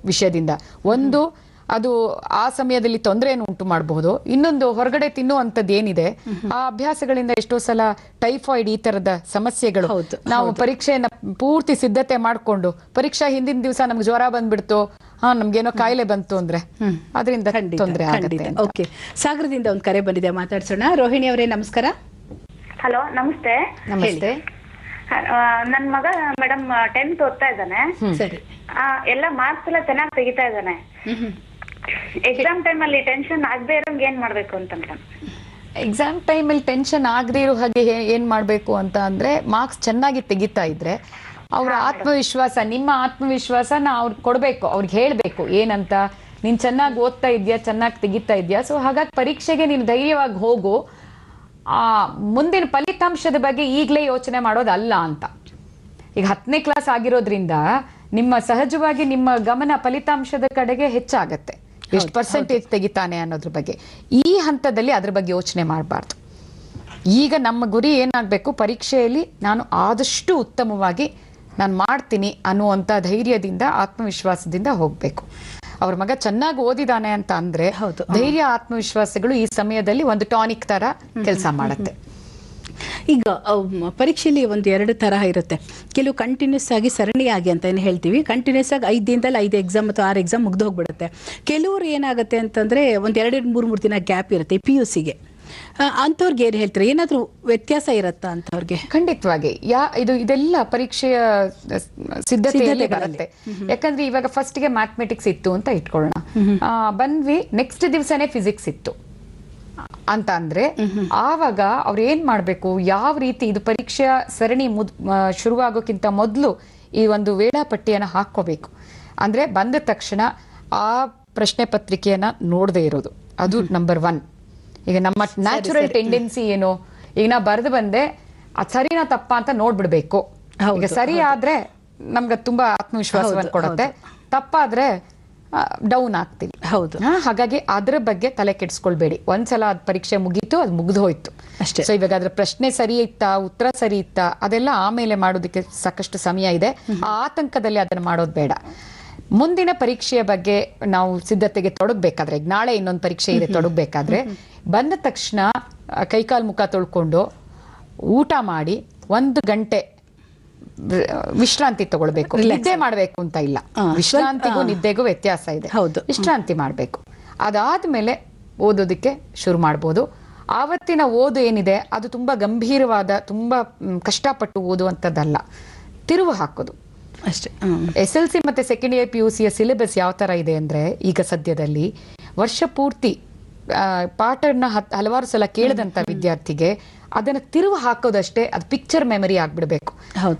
ವಿಷಯದಿಂದ. ಒಂದು ಅದು ಆ ಸಮಯದಲ್ಲಿ ತೊಂದರೆಯನ್ನು ಉಂಟು ಮಾಡಬಹುದು. ಇನ್ನೊಂದು ಹೊರಗಡೆ ತಿನ್ನುವಂಥದ್ದು ಏನಿದೆ ಆ ಅಭ್ಯಾಸಗಳಿಂದ ಎಷ್ಟೋ ಸಲ ಟೈಫಾಯ್ಡ್ ಈ ತರದ ಸಮಸ್ಯೆಗಳು. ನಾವು ಪರೀಕ್ಷೆಯನ್ನು ಪೂರ್ತಿ ಸಿದ್ಧತೆ ಮಾಡ್ಕೊಂಡು ಪರೀಕ್ಷಾ ಹಿಂದಿನ ದಿವಸ ನಮ್ಗೆ ಜ್ವರ ಬಂದ್ಬಿಡ್ತು ಹಾ ನಮ್ಗೇನೋ ಕಾಯಿಲೆ ಬಂತು ಅಂದ್ರೆ ಅದರಿಂದ ತೊಂದರೆ ಆಗುತ್ತೆ ಓಕೆ. ಸಾಗರದಿಂದ ಒಂದು ಕರೆ ಬಂದಿದೆ ಮಾತಾಡ್ಸೋಣ. ರೋಹಿಣಿ ಅವರೇ ನಮಸ್ಕಾರ. ಹಲೋ ನಮಸ್ತೆ. ನಮಸ್ತೆ. ನನ್ ಮಗ ಮೇಡಮ್ ಟೆಂತ್ ಓದ್ತಾ ಇದ್ದಾನೆ. ಸರಿ. ಆ, ಎಲ್ಲ ಮಾರ್ಕ್ಸ್ ಎಲ್ಲ ಚೆನ್ನಾಗಿ ತೆಗಿತಾ ಇದ್ದಾನೆ. ಎಕ್ಸಾಮ್ ಟೈಮ್ ಅಲ್ಲಿ ಟೆನ್ಷನ್ ಆಗದೇ ಇರೋಂಗ್ ಏನ್ ಮಾಡ್ಬೇಕು ಅಂತ ಮೇಡಮ್ ಎಕ್ಸಾಮ್ ಟೈಮಲ್ಲಿ ಟೆನ್ಷನ್ ಆಗದೇ ಇರೋ ಹಾಗೆ ಏನ್ ಮಾಡ್ಬೇಕು ಅಂತ ಅಂದ್ರೆ ಮಾರ್ಕ್ಸ್ ಚೆನ್ನಾಗಿ ತೆಗಿತಾ ಇದ್ರೆ ಅವ್ರ ಆತ್ಮವಿಶ್ವಾಸ ನಿಮ್ಮ ಆತ್ಮವಿಶ್ವಾಸನ ಅವ್ರಿಗೆ ಕೊಡ್ಬೇಕು ಅವ್ರಿಗೆ ಹೇಳ್ಬೇಕು ಏನಂತ. ನೀನ್ ಚೆನ್ನಾಗಿ ಓದ್ತಾ ಇದ್ಯಾ ಚೆನ್ನಾಗಿ ತೆಗಿತಾ ಇದ್ಯಾ? ಸೊ ಹಾಗಾಗಿ ಪರೀಕ್ಷೆಗೆ ನೀನು ಧೈರ್ಯವಾಗಿ ಹೋಗು. ಆ ಮುಂದಿನ ಫಲಿತಾಂಶದ ಬಗ್ಗೆ ಈಗಲೇ ಯೋಚನೆ ಮಾಡೋದಲ್ಲ ಅಂತ. ಈಗ ಹತ್ತನೇ ಕ್ಲಾಸ್ ಆಗಿರೋದ್ರಿಂದ ನಿಮ್ಮ ಸಹಜವಾಗಿ ನಿಮ್ಮ ಗಮನ ಫಲಿತಾಂಶದ ಕಡೆಗೆ ಹೆಚ್ಚಾಗತ್ತೆ. ಎಷ್ಟು ಪರ್ಸೆಂಟೇಜ್ ತೆಗಿತಾನೆ ಅನ್ನೋದ್ರ ಬಗ್ಗೆ. ಈ ಹಂತದಲ್ಲಿ ಅದ್ರ ಬಗ್ಗೆ ಯೋಚನೆ ಮಾಡಬಾರ್ದು. ಈಗ ನಮ್ಮ ಗುರಿ ಏನಾಗಬೇಕು? ಪರೀಕ್ಷೆಯಲ್ಲಿ ನಾನು ಆದಷ್ಟು ಉತ್ತಮವಾಗಿ ನಾನು ಮಾಡ್ತೀನಿ ಅನ್ನುವಂಥ ಧೈರ್ಯದಿಂದ ಆತ್ಮವಿಶ್ವಾಸದಿಂದ ಹೋಗಬೇಕು. ಅವ್ರ ಮಗ ಚೆನ್ನಾಗಿ ಓದಿದಾನೆ ಅಂತ ಅಂದ್ರೆ ಧೈರ್ಯ ಆತ್ಮವಿಶ್ವಾಸಗಳು ಈ ಸಮಯದಲ್ಲಿ ಒಂದು ಟಾನಿಕ್ ತರ ಕೆಲಸ ಮಾಡುತ್ತೆ. ಈಗ ಪರೀಕ್ಷೆಯಲ್ಲಿ ಒಂದು ಎರಡು ತರಹ ಇರುತ್ತೆ. ಕೆಲವು ಕಂಟಿನ್ಯೂಸ್ ಆಗಿ ಸರಣಿಯಾಗಿ ಅಂತ ಏನು ಹೇಳ್ತೀವಿ? ಕಂಟಿನ್ಯೂಸ್ ಆಗಿ ಐದು ದಿನದಲ್ಲಿ ಐದು ಎಕ್ಸಾಮ್ ಅಥವಾ ಆರು ಎಕ್ಸಾಮ್ ಮುಗ್ದು ಹೋಗ್ಬಿಡುತ್ತೆ. ಕೆಲವರು ಏನಾಗುತ್ತೆ ಅಂತಂದರೆ ಒಂದು ಎರಡೆರಡು ಮೂರು ಮೂರು ದಿನ ಗ್ಯಾಪ್ ಇರುತ್ತೆ ಪಿ ಯು ಸಿಗೆ ಅಂಥವ್ರಿಗೆ ಏನು ಹೇಳ್ತಾರೆ? ಏನಾದರೂ ವ್ಯತ್ಯಾಸ ಇರುತ್ತಾ ಅಂಥವ್ರಿಗೆ ಖಂಡಿತವಾಗಿ. ಯಾ ಇದು ಇದೆಲ್ಲ ಪರೀಕ್ಷೆಯ ಸಿದ್ಧತೆ. ಬರುತ್ತೆ. ಯಾಕಂದ್ರೆ ಇವಾಗ ಫಸ್ಟ್ಗೆ ಮ್ಯಾಥಮೆಟಿಕ್ಸ್ ಇತ್ತು ಅಂತ ಇಟ್ಕೊಳ್ಳೋಣ. ಬಂದ್ವಿ ನೆಕ್ಸ್ಟ್ ದಿವಸನೇ ಫಿಸಿಕ್ಸ್ ಇತ್ತು. ಅಂತ ಅಂದ್ರೆ ಆವಾಗ ಅವ್ರು ಏನ್ ಮಾಡ್ಬೇಕು? ಯಾವ ರೀತಿ ಇದು ಪರೀಕ್ಷಾ ಸರಣಿ ಮುದ್ ಶುರುವಾಗೋಕ್ಕಿಂತ ಮೊದಲು ಈ ಒಂದು ವೇಳಾಪಟ್ಟಿಯನ್ನು ಹಾಕೋಬೇಕು ಅಂದ್ರೆ ಬಂದ ತಕ್ಷಣ ಆ ಪ್ರಶ್ನೆ ಪತ್ರಿಕೆಯನ್ನ ನೋಡದೇ ಇರೋದು. ಅದು ನಂಬರ್ ಒನ್ ಈಗ ನಮ್ಮ ನ್ಯಾಚುರಲ್ ಟೆಂಡೆನ್ಸಿ ಏನು? ಈಗ ನಾ ಬರೆದು ಬಂದೆ ಅದು ಸರಿನಾ ತಪ್ಪಾ ಅಂತ ನೋಡ್ಬಿಡ್ಬೇಕು. ಈಗ ಸರಿ ಆದ್ರೆ ನಮ್ಗೆ ತುಂಬಾ ಆತ್ಮವಿಶ್ವಾಸವನ್ನು ಕೊಡುತ್ತೆ. ತಪ್ಪಾದ್ರೆ ಡೌನ್ ಆಗ್ತೀವಿ ಹೌದು. ಹಾಗಾಗಿ ಅದ್ರ ಬಗ್ಗೆ ತಲೆ ಕೆಡಿಸ್ಕೊಳ್ಬೇಡಿ. ಒಂದ್ಸಲ ಅದ್ ಪರೀಕ್ಷೆ ಮುಗೀತು ಅದು ಮುಗ್ದು ಹೋಯ್ತು. ಅಷ್ಟೇ. ಸೊ ಇವಾಗ ಅದ್ರ ಪ್ರಶ್ನೆ ಸರಿ ಇತ್ತಾ ಉತ್ತರ ಸರಿ ಇತ್ತಾ ಅದೆಲ್ಲ ಆಮೇಲೆ ಮಾಡೋದಕ್ಕೆ ಸಾಕಷ್ಟು ಸಮಯ ಇದೆ. ಆ ಆತಂಕದಲ್ಲಿ ಅದನ್ನ ಮಾಡೋದು ಬೇಡ. ಮುಂದಿನ ಪರೀಕ್ಷೆಯ ಬಗ್ಗೆ ನಾವು ಸಿದ್ಧತೆಗೆ ತೊಡಗಬೇಕಾದ್ರೆ ನಾಳೆ ಇನ್ನೊಂದು ಪರೀಕ್ಷೆ ಇದೆ ತೊಡಗಬೇಕಾದ್ರೆ ಬಂದ ತಕ್ಷಣ ಕೈಕಾಲ್ ಮುಖ ತೊಳ್ಕೊಂಡು ಊಟ ಮಾಡಿ ಒಂದು ಗಂಟೆ ವಿಶ್ರಾಂತಿ ತಗೊಳ್ಬೇಕು ನಿದ್ದೆ ಮಾಡ್ಬೇಕು ಅಂತ ಇಲ್ಲ. ವಿಶ್ರಾಂತಿಗೂ ನಿದ್ದೆಗೂ ವ್ಯತ್ಯಾಸ ಇದೆ. ಹೌದು. ವಿಶ್ರಾಂತಿ ಮಾಡ್ಬೇಕು. ಅದಾದ್ಮೇಲೆ ಓದೋದಕ್ಕೆ ಶುರು ಮಾಡ್ಬೋದು. ಆವತ್ತಿನ ಓದು ಏನಿದೆ ಅದು ತುಂಬಾ ಗಂಭೀರವಾದ ತುಂಬಾ ಕಷ್ಟಪಟ್ಟು ಓದುವಂಥದ್ದಲ್ಲ. ತಿರುವು ಹಾಕೋದು. ಅಷ್ಟೇ ಎಸ್ ಎಲ್ ಸಿ ಮತ್ತೆ ಸೆಕೆಂಡ್ ಇಯರ್ ಪಿ ಯು ಸಿಯ ಸಿಲೆಬಸ್ ಯಾವ ತರ ಇದೆ ಅಂದ್ರೆ ಈಗ ಸದ್ಯದಲ್ಲಿ ವರ್ಷ ಪೂರ್ತಿ ಪಾಠನ ಹಲವಾರು ಸಲ ಕೇಳದಂತ ವಿದ್ಯಾರ್ಥಿಗೆ ಅದನ್ನ ತಿರುವು ಹಾಕೋದಷ್ಟೇ ಅದು ಪಿಕ್ಚರ್ ಮೆಮರಿ ಆಗ್ಬಿಡ್ಬೇಕು.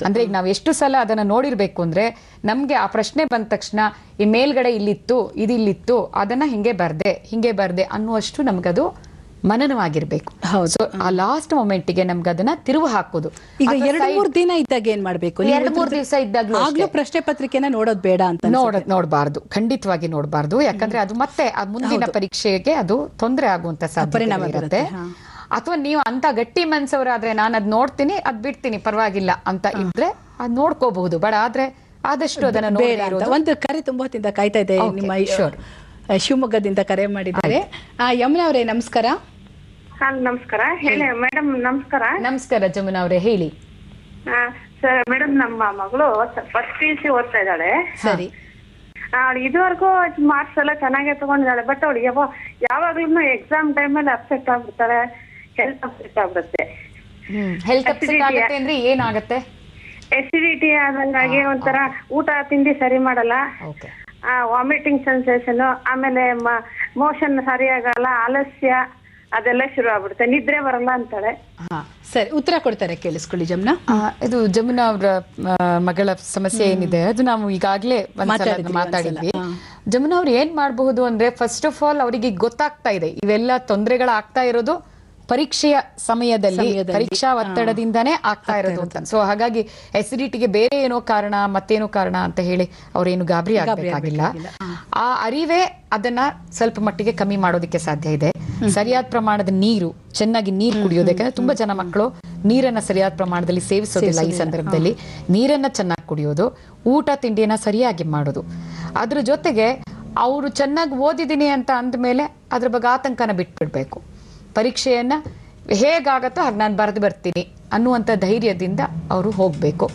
ಅಂದ್ರೆ ಈಗ ನಾವು ಎಷ್ಟು ಸಲ ಅದನ್ನ ನೋಡಿರ್ಬೇಕು ಅಂದ್ರೆ ನಮ್ಗೆ ಆ ಪ್ರಶ್ನೆ ಬಂದ ತಕ್ಷಣ ಈ ಮೇಲ್ಗಡೆ ಇಲ್ಲಿತ್ತು ಇದು ಇಲ್ಲಿತ್ತು ಅದನ್ನ ಹಿಂಗೆ ಬರ್ದೆ ಹಿಂಗೆ ಬರ್ದೆ ಅನ್ನುವಷ್ಟು ನಮ್ಗದು ಮನನವಾಗಿರ್ಬೇಕು. ಸೊ ಆ ಲಾಸ್ಟ್ ಮೊಮೆಂಟಿಗೆ ನಮ್ಗೆ ಅದನ್ನ ತಿರುವು ಹಾಕೋದು. ಈಗ ಎರಡು ಮೂರು ದಿನ ಇದ್ದಾಗ ಏನ್ ಮಾಡ್ಬೇಕು? ಎರಡು ಮೂರು ದಿವಸ ಇದ್ದಾಗ ಆಗ್ಲೂ ಪ್ರಶ್ನೆ ಪತ್ರಿಕೆನ ನೋಡೋದು ಬೇಡ ಅಂತ ನೋಡ ನೋಡಬಾರ್ದು. ಖಂಡಿತವಾಗಿ ನೋಡಬಾರ್ದು. ಯಾಕಂದ್ರೆ ಅದು ಮತ್ತೆ ಆ ಮುಂದಿನ ಪರೀಕ್ಷೆಗೆ ಅದು ತೊಂದರೆ ಆಗುವಂತ ಪರಿಣಾಮ ಸಾಧ್ಯತೆ ಇರುತ್ತೆ ಅಥವಾ ನೀವು ಅಂತ ಗಟ್ಟಿ ಮನ್ಸವರಾದ್ರೆ ನಾನು ಅದ್ ನೋಡ್ತೀನಿ ಅದ್ ಬಿಡ್ತೀನಿ ಪರವಾಗಿಲ್ಲ ಅಂತ ಇದ್ರೆ ಅದ್ ನೋಡ್ಕೋಬಹುದು. ಬಟ್ ಆದ್ರೆ ಆದಷ್ಟು ಅದನ್ನ ಒಂದು ಕರೆ ತುಂಬಾ ಹೊತ್ತಿಂದ ಕಾಯ್ತಾ ಇದೆ ನಿಮ್ಮ ಈಶ್ವರ್ ಶಿವಮೊಗ್ಗದಿಂದ ಕರೆ ಮಾಡಿದ್ದಾರೆ. ಆ, ಯಮುನಾ ಅವರೇ ನಮಸ್ಕಾರ. ನಮಸ್ಕಾರ. ಹೇಳಿ ಮೇಡಮ್ ನಮಸ್ಕಾರ. ನಮಸ್ಕಾರ ಜಮುನಾ ಅವರೇ ಹೇಳಿ. ಸರ್ ಮೇಡಮ್ ನಮ್ಮ ಮಗಳು ಫಸ್ಟ್ ಪಿ ಯು ಸಿ ಓದ್ತಾ ಇದ್ದಾಳೆ. ಸರಿ. ಅವಳು ಇದುವರೆಗೂ ಮಾರ್ಕ್ಸ್ ಎಲ್ಲ ಚೆನ್ನಾಗೇ ತಗೊಂಡಿದ್ದಾಳೆ ಬಟ್ ಅವಳು ಯಾವ ಯಾವಾಗ್ಲೂ ಎಕ್ಸಾಮ್ ಟೈಮಲ್ಲಿ ಅಪ್ಸೆಟ್ ಆಗ್ಬಿಡ್ತಾಳೆ. ಹೆಲ್ತ್ ಅಫೆಕ್ಟ್ ಆಗುತ್ತೆ. ಹೆಲ್ತ್ ಅಫೆಕ್ಟ್ ಆಗುತ್ತೆ ಅಂದ್ರೆ ಏನಾಗತ್ತೆ? ಎಸಿಡಿಟಿ ಆದಂಗಾಗಿ ಒಂಥರ ಊಟ ತಿಂಡಿ ಸರಿ ಮಾಡಲ್ಲ. ವಾಮಿಟಿಂಗ್ ಸೆನ್ಸೇಷನ್ ಆಮೇಲೆ ಮೋಷನ್ ಸರಿಯಾಗಲ್ಲ ಆಲಸ್ಯ ಅದೆಲ್ಲ ಶುರು ಆಗ್ಬಿಡುತ್ತೆ. ನಿದ್ರೆ ಬರಲ್ಲ ಅಂತಾಳೆ. ಸರಿ ಉತ್ತರ ಕೊಡ್ತಾರೆ ಕೇಳಿಸ್ಕೊಳ್ಳಿ ಜಮ್ನಾ. ಇದು ಜಮುನಾ ಅವರ ಮಗಳ ಸಮಸ್ಯೆ ಏನಿದೆ ಅದು ನಾವು ಈಗಾಗಲೇ ಒಂದ್ಸಲ ಮಾತಾಡಿದ್ವಿ ಜಮುನಾ ಅವ್ರು ಏನ್ ಮಾಡಬಹುದು ಅಂದ್ರೆ ಫಸ್ಟ್ ಆಫ್ ಆಲ್ ಅವರಿಗೆ ಗೊತ್ತಾಗ್ತಾ ಇದೆ. ಇವೆಲ್ಲ ತೊಂದರೆಗಳಾಗ್ತಾ ಇರೋದು ಪರೀಕ್ಷೆಯ ಸಮಯದಲ್ಲಿ. ಪರೀಕ್ಷಾ ಒತ್ತಡದಿಂದನೇ ಆಗ್ತಾ ಇರೋದು ಅಂತ. ಸೊ ಹಾಗಾಗಿ ಎಸಿಡಿಟಿಗೆ ಬೇರೆ ಏನೋ ಕಾರಣ ಮತ್ತೇನೋ ಕಾರಣ ಅಂತ ಹೇಳಿ ಅವ್ರೇನು ಗಾಬರಿ ಆಗಬೇಕಾಗಿಲ್ಲ. ಆ ಅರಿವೇ ಅದನ್ನ ಸ್ವಲ್ಪ ಮಟ್ಟಿಗೆ ಕಮ್ಮಿ ಮಾಡೋದಕ್ಕೆ ಸಾಧ್ಯ ಇದೆ. ಸರಿಯಾದ ಪ್ರಮಾಣದ ನೀರು ಚೆನ್ನಾಗಿ ನೀರು ಕುಡಿಯೋದು. ಯಾಕಂದ್ರೆ ತುಂಬಾ ಜನ ಮಕ್ಕಳು ನೀರನ್ನ ಸರಿಯಾದ ಪ್ರಮಾಣದಲ್ಲಿ ಸೇವಿಸೋದಿಲ್ಲ ಈ ಸಂದರ್ಭದಲ್ಲಿ. ನೀರನ್ನ ಚೆನ್ನಾಗಿ ಕುಡಿಯೋದು ಊಟ ತಿಂಡಿಯನ್ನ ಸರಿಯಾಗಿ ಮಾಡೋದು. ಅದ್ರ ಜೊತೆಗೆ ಅವರು ಚೆನ್ನಾಗಿ ಓದಿದ್ದೀನಿ ಅಂತ ಅಂದ್ಮೇಲೆ ಅದ್ರ ಬಗ್ಗೆ ಆತಂಕನ ಬಿಟ್ಬಿಡ್ಬೇಕು. ಪರೀಕ್ಷೆಯನ್ನ ಹೇಗಾಗತ್ತೋ ಹಾಗೆ ನಾನು ಬರೆದು ಬರ್ತೀನಿ ಅನ್ನುವಂಥ ಧೈರ್ಯದಿಂದ ಅವರು ಹೋಗ್ಬೇಕು.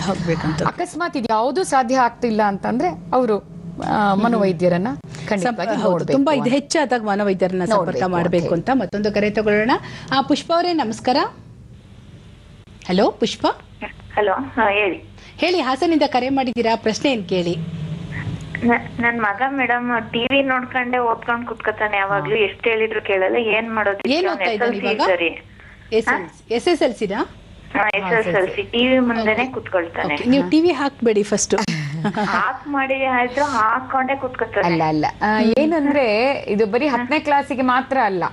ಅಕಸ್ಮಾತ್ ಇದು ಯಾವುದು ಸಾಧ್ಯ ಆಗ್ತಿಲ್ಲ ಅಂತಂದ್ರೆ ಅವರು ಮನೋವೈದ್ಯರನ್ನ ತುಂಬಾ ಇದು ಹೆಚ್ಚಾದಾಗ ಮನೋವೈದ್ಯರನ್ನ ಸಂಪರ್ಕ ಮಾಡಬೇಕು ಅಂತ ಮತ್ತೊಂದು ಕರೆ ತಗೊಳ್ಳೋಣ. ಆ ಪುಷ್ಪ ಅವರೇ ನಮಸ್ಕಾರ. ಹಲೋ ಪುಷ್ಪ? ಹಲೋ ಹೇಳಿ. ಹೇಳಿ ಹಾಸನಿಂದ ಕರೆ ಮಾಡಿದ್ದೀರಾ? ಪ್ರಶ್ನೆ ಏನ್ ಕೇಳಿ? ನನ್ ಮಗ ಮೇಡಮ್ ಟಿವಿ ನೋಡ್ಕೊಂಡೆ ಓದ್ಕೊಂಡ್ ಕುತ್ಕೊತಾನೆ ಯಾವಾಗ್ಲೂ ಎಷ್ಟ್ ಹೇಳಿದ್ರು ಕೇಳಲ್ಲ ಏನ್ ಮಾಡೋದು? ಏನ್ ಓದ್ತಾ ಇದ್ದಾನೆ ಇವಾಗ? ಎಸ್ ಎಸ್ ಎಲ್ ಸಿನಾ S S L C TV ಮುಂದೆನೆ ಕುತ್ಕೊಳ್ತಾನೆ. ನೀವು ಟಿವಿ ಹಾಕ್ಬೇಡಿ ಫಸ್ಟ್. ಆಫ್ ಮಾಡಿ ಆಯ್ತು ಹಾಕೊಂಡೆ ಕುತ್ಕೋತಾರೆ ಅಲ್ಲ ಅಲ್ಲ. ಏನಂದ್ರೆ ಇದು ಬರೀ ಹತ್ತನೇ ಕ್ಲಾಸಿಗೆ ಮಾತ್ರ ಅಲ್ಲ.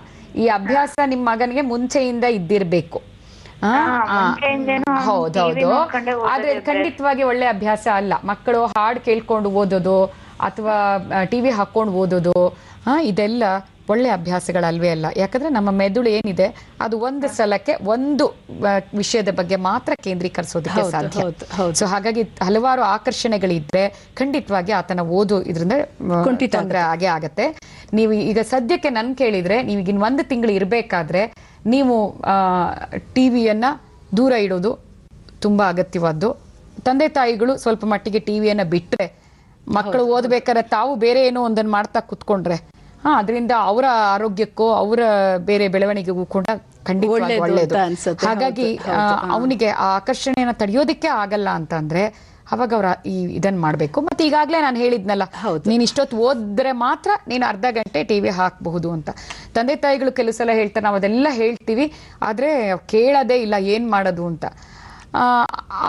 ಈ ಅಭ್ಯಾಸ ನಿಮ್ ಮಗನಿಗೆ ಮುಂಚೆಯಿಂದ ಇದ್ದಿರ್ಬೇಕು. ಹೌದೌದು ಆದ್ರೆ. ಖಂಡಿತವಾಗಿ ಒಳ್ಳೆ ಅಭ್ಯಾಸ ಅಲ್ಲ. ಮಕ್ಕಳು ಹಾಡ್ ಕೇಳ್ಕೊಂಡು ಓದೋದು ಅಥವಾ ಟಿವಿ ಹಾಕೊಂಡು ಓದೋದು ಹಾ ಇದೆಲ್ಲ ಒಳ್ಳೆ ಅಭ್ಯಾಸಗಳಲ್ವೇ ಅಲ್ಲ. ಯಾಕಂದ್ರೆ ನಮ್ಮ ಮೆದುಳು ಏನಿದೆ ಅದು ಒಂದು ಸಲಕ್ಕೆ ಒಂದು ವಿಷಯದ ಬಗ್ಗೆ ಮಾತ್ರ ಕೇಂದ್ರೀಕರಿಸೋದಕ್ಕೆ ಸಾಧ್ಯ. ಸೊ ಹಾಗಾಗಿ ಹಲವಾರು ಆಕರ್ಷಣೆಗಳಿದ್ರೆ ಖಂಡಿತವಾಗಿ ಆತನ ಓದು ಇದರಿಂದ ತೊಂದರೆ ಆಗೇ ಆಗತ್ತೆ. ನೀವು ಈಗ ಸದ್ಯಕ್ಕೆ ನನ್ ಕೇಳಿದ್ರೆ ನೀವು ಇನ್ ಒಂದು ತಿಂಗಳು ಇರಬೇಕಾದ್ರೆ ನೀವು ಟಿವಿಯನ್ನ ದೂರ ಇಡೋದು ತುಂಬಾ ಅಗತ್ಯವಾದ್ದು. ತಂದೆ ತಾಯಿಗಳು ಸ್ವಲ್ಪ ಮಟ್ಟಿಗೆ ಟಿವಿಯನ್ನ ಬಿಟ್ಟರೆ ಮಕ್ಕಳು ಓದ್ಬೇಕಾದ್ರೆ ತಾವು ಬೇರೆ ಏನೋ ಒಂದನ್ನು ಮಾಡ್ತಾ ಕುತ್ಕೊಂಡ್ರೆ ಹಾ ಅದರಿಂದ ಅವರ ಆರೋಗ್ಯಕ್ಕೂ ಅವರ ಬೇರೆ ಬೆಳವಣಿಗೆಗೂ ಕೂಡ ಖಂಡಿತ. ಹಾಗಾಗಿ ಅವನಿಗೆ ಆ ಆಕರ್ಷಣೆಯನ್ನು ತಡೆಯೋದಕ್ಕೆ ಆಗಲ್ಲ ಅಂತ ಅಂದ್ರೆ ಅವಾಗ ಅವ್ರ ಈ ಇದನ್ನ ಮಾಡ್ಬೇಕು. ಮತ್ತೆ ಈಗಾಗಲೇ ನಾನು ಹೇಳಿದ್ನಲ್ಲ ನೀನ್ ಇಷ್ಟೊತ್ತು ಓದ್ರೆ ಮಾತ್ರ ನೀನು ಅರ್ಧ ಗಂಟೆ ಟಿವಿ ಹಾಕಬಹುದು ಅಂತ. ತಂದೆ ತಾಯಿಗಳು ಕೆಲವು ಸಲ ಹೇಳ್ತಾರೆ ನಾವು ಅದೆಲ್ಲ ಹೇಳ್ತೀವಿ ಆದ್ರೆ ಕೇಳೋದೇ ಇಲ್ಲ ಏನ್ ಮಾಡೋದು ಅಂತ.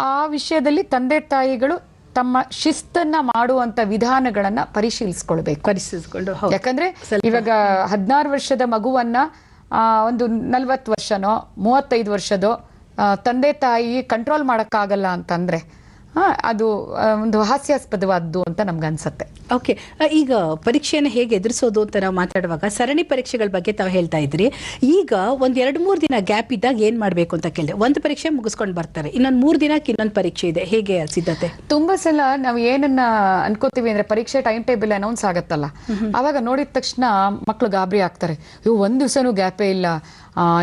ಆ ವಿಷಯದಲ್ಲಿ ತಂದೆ ತಾಯಿಗಳು ತಮ್ಮ ಶಿಸ್ತನ್ನ ಮಾಡುವಂತ ವಿಧಾನಗಳನ್ನ ಪರಿಶೀಲಿಸ್ಕೊಳ್ಬೇಕು. ಪರಿಶೀಲಿಸ್ಕೊಂಡು ಯಾಕಂದ್ರೆ ಇವಾಗ ಹದಿನಾರು ವರ್ಷದ ಮಗುವನ್ನ ಒಂದು ನಲ್ವತ್ತು ವರ್ಷನೋ ಮೂವತ್ತೈದು ವರ್ಷದೋ ತಂದೆ ತಾಯಿ ಕಂಟ್ರೋಲ್ ಮಾಡಕ್ಕಾಗಲ್ಲ ಅಂತಂದ್ರೆ ಅದು ಒಂದು ಹಾಸ್ಯಾಸ್ಪದವಾದ್ದು ಅಂತ ನಮ್ಗೆ ಅನ್ಸುತ್ತೆ ಓಕೆ ಈಗ ಪರೀಕ್ಷೆಯನ್ನು ಹೇಗೆ ಎದುರಿಸೋದು ಅಂತ ನಾವು ಮಾತಾಡುವಾಗ ಸರಣಿ ಪರೀಕ್ಷೆಗಳ ಬಗ್ಗೆ ತಾವು ಹೇಳ್ತಾ ಇದ್ರಿ. ಈಗ ಒಂದು ಎರಡು ಮೂರು ದಿನ ಗ್ಯಾಪ್ ಇದ್ದಾಗ ಏನು ಮಾಡಬೇಕು ಅಂತ ಕೇಳಿದೆ. ಒಂದು ಪರೀಕ್ಷೆ ಮುಗಿಸ್ಕೊಂಡು ಬರ್ತಾರೆ. ಇನ್ನೊಂದು ಮೂರು ದಿನಕ್ಕೆ ಇನ್ನೊಂದು ಪರೀಕ್ಷೆ ಇದೆ. ಹೇಗೆ ಸಿದ್ಧತೆ? ತುಂಬಾ ಸಲ ನಾವು ಏನನ್ನ ಅನ್ಕೋತೀವಿ ಅಂದ್ರೆ ಪರೀಕ್ಷೆ ಟೈಮ್ ಟೇಬಲ್ ಅನೌನ್ಸ್ ಆಗತ್ತಲ್ಲ. ಅವಾಗ ನೋಡಿದ ತಕ್ಷಣ ಮಕ್ಳು ಗಾಬರಿ ಆಗ್ತಾರೆ. ಇವು ಒಂದು ದಿವಸನೂ ಗ್ಯಾಪೇ ಇಲ್ಲ.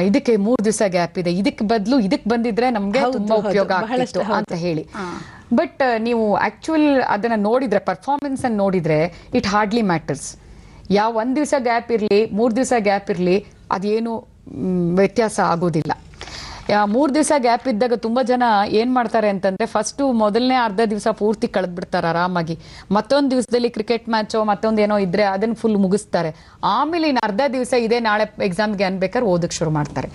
ಇದಕ್ಕೆ ಮೂರು ದಿವಸ ಗ್ಯಾಪ್ ಇದೆ. ಇದಕ್ಕೆ ಬದಲು ಇದಕ್ಕೆ ಬಂದಿದ್ರೆ ನಮ್ಗೆ ತುಂಬಾ ಉಪಯೋಗ ಆಗ್ತಿತ್ತು ಅಂತ ಹೇಳಿ. ಬಟ್ ನೀವು ಆಕ್ಚುಯಲ್ ಅದನ್ನ ನೋಡಿದ್ರೆ ಪರ್ಫಾರ್ಮೆನ್ಸ್ ಅನ್ನು ನೋಡಿದ್ರೆ ಇಟ್ ಹಾರ್ಡ್ಲಿ ಮ್ಯಾಟರ್ಸ್ ಯಾವ ಒಂದ್ ದಿವಸ ಗ್ಯಾಪ್ ಇರ್ಲಿ ಮೂರ್ ದಿವಸ ಗ್ಯಾಪ್ ಇರ್ಲಿ ಅದೇನು ವ್ಯತ್ಯಾಸ ಆಗೋದಿಲ್ಲ. ಮೂರ್ ದಿವಸ ಗ್ಯಾಪ್ ಇದ್ದಾಗ ತುಂಬಾ ಜನ ಏನ್ ಮಾಡ್ತಾರೆ ಅಂತಂದ್ರೆ ಫಸ್ಟ್ ಮೊದಲನೇ ಅರ್ಧ ದಿವಸ ಪೂರ್ತಿ ಕಳೆದ್ ಬಿಡ್ತಾರೆ ಆರಾಮಾಗಿ. ಮತ್ತೊಂದು ದಿವಸದಲ್ಲಿ ಕ್ರಿಕೆಟ್ ಮ್ಯಾಚೋ ಮತ್ತೊಂದು ಏನೋ ಇದ್ರೆ ಅದನ್ನ ಫುಲ್ ಮುಗಿಸ್ತಾರೆ. ಆಮೇಲೆ ಇನ್ನು ಅರ್ಧ ದಿವಸ ಇದೆ ನಾಳೆ ಎಕ್ಸಾಮ್ಗೆ ಅನ್ಬೇಕಾದ್ರೆ ಓದಕ್ ಶುರು ಮಾಡ್ತಾರೆ.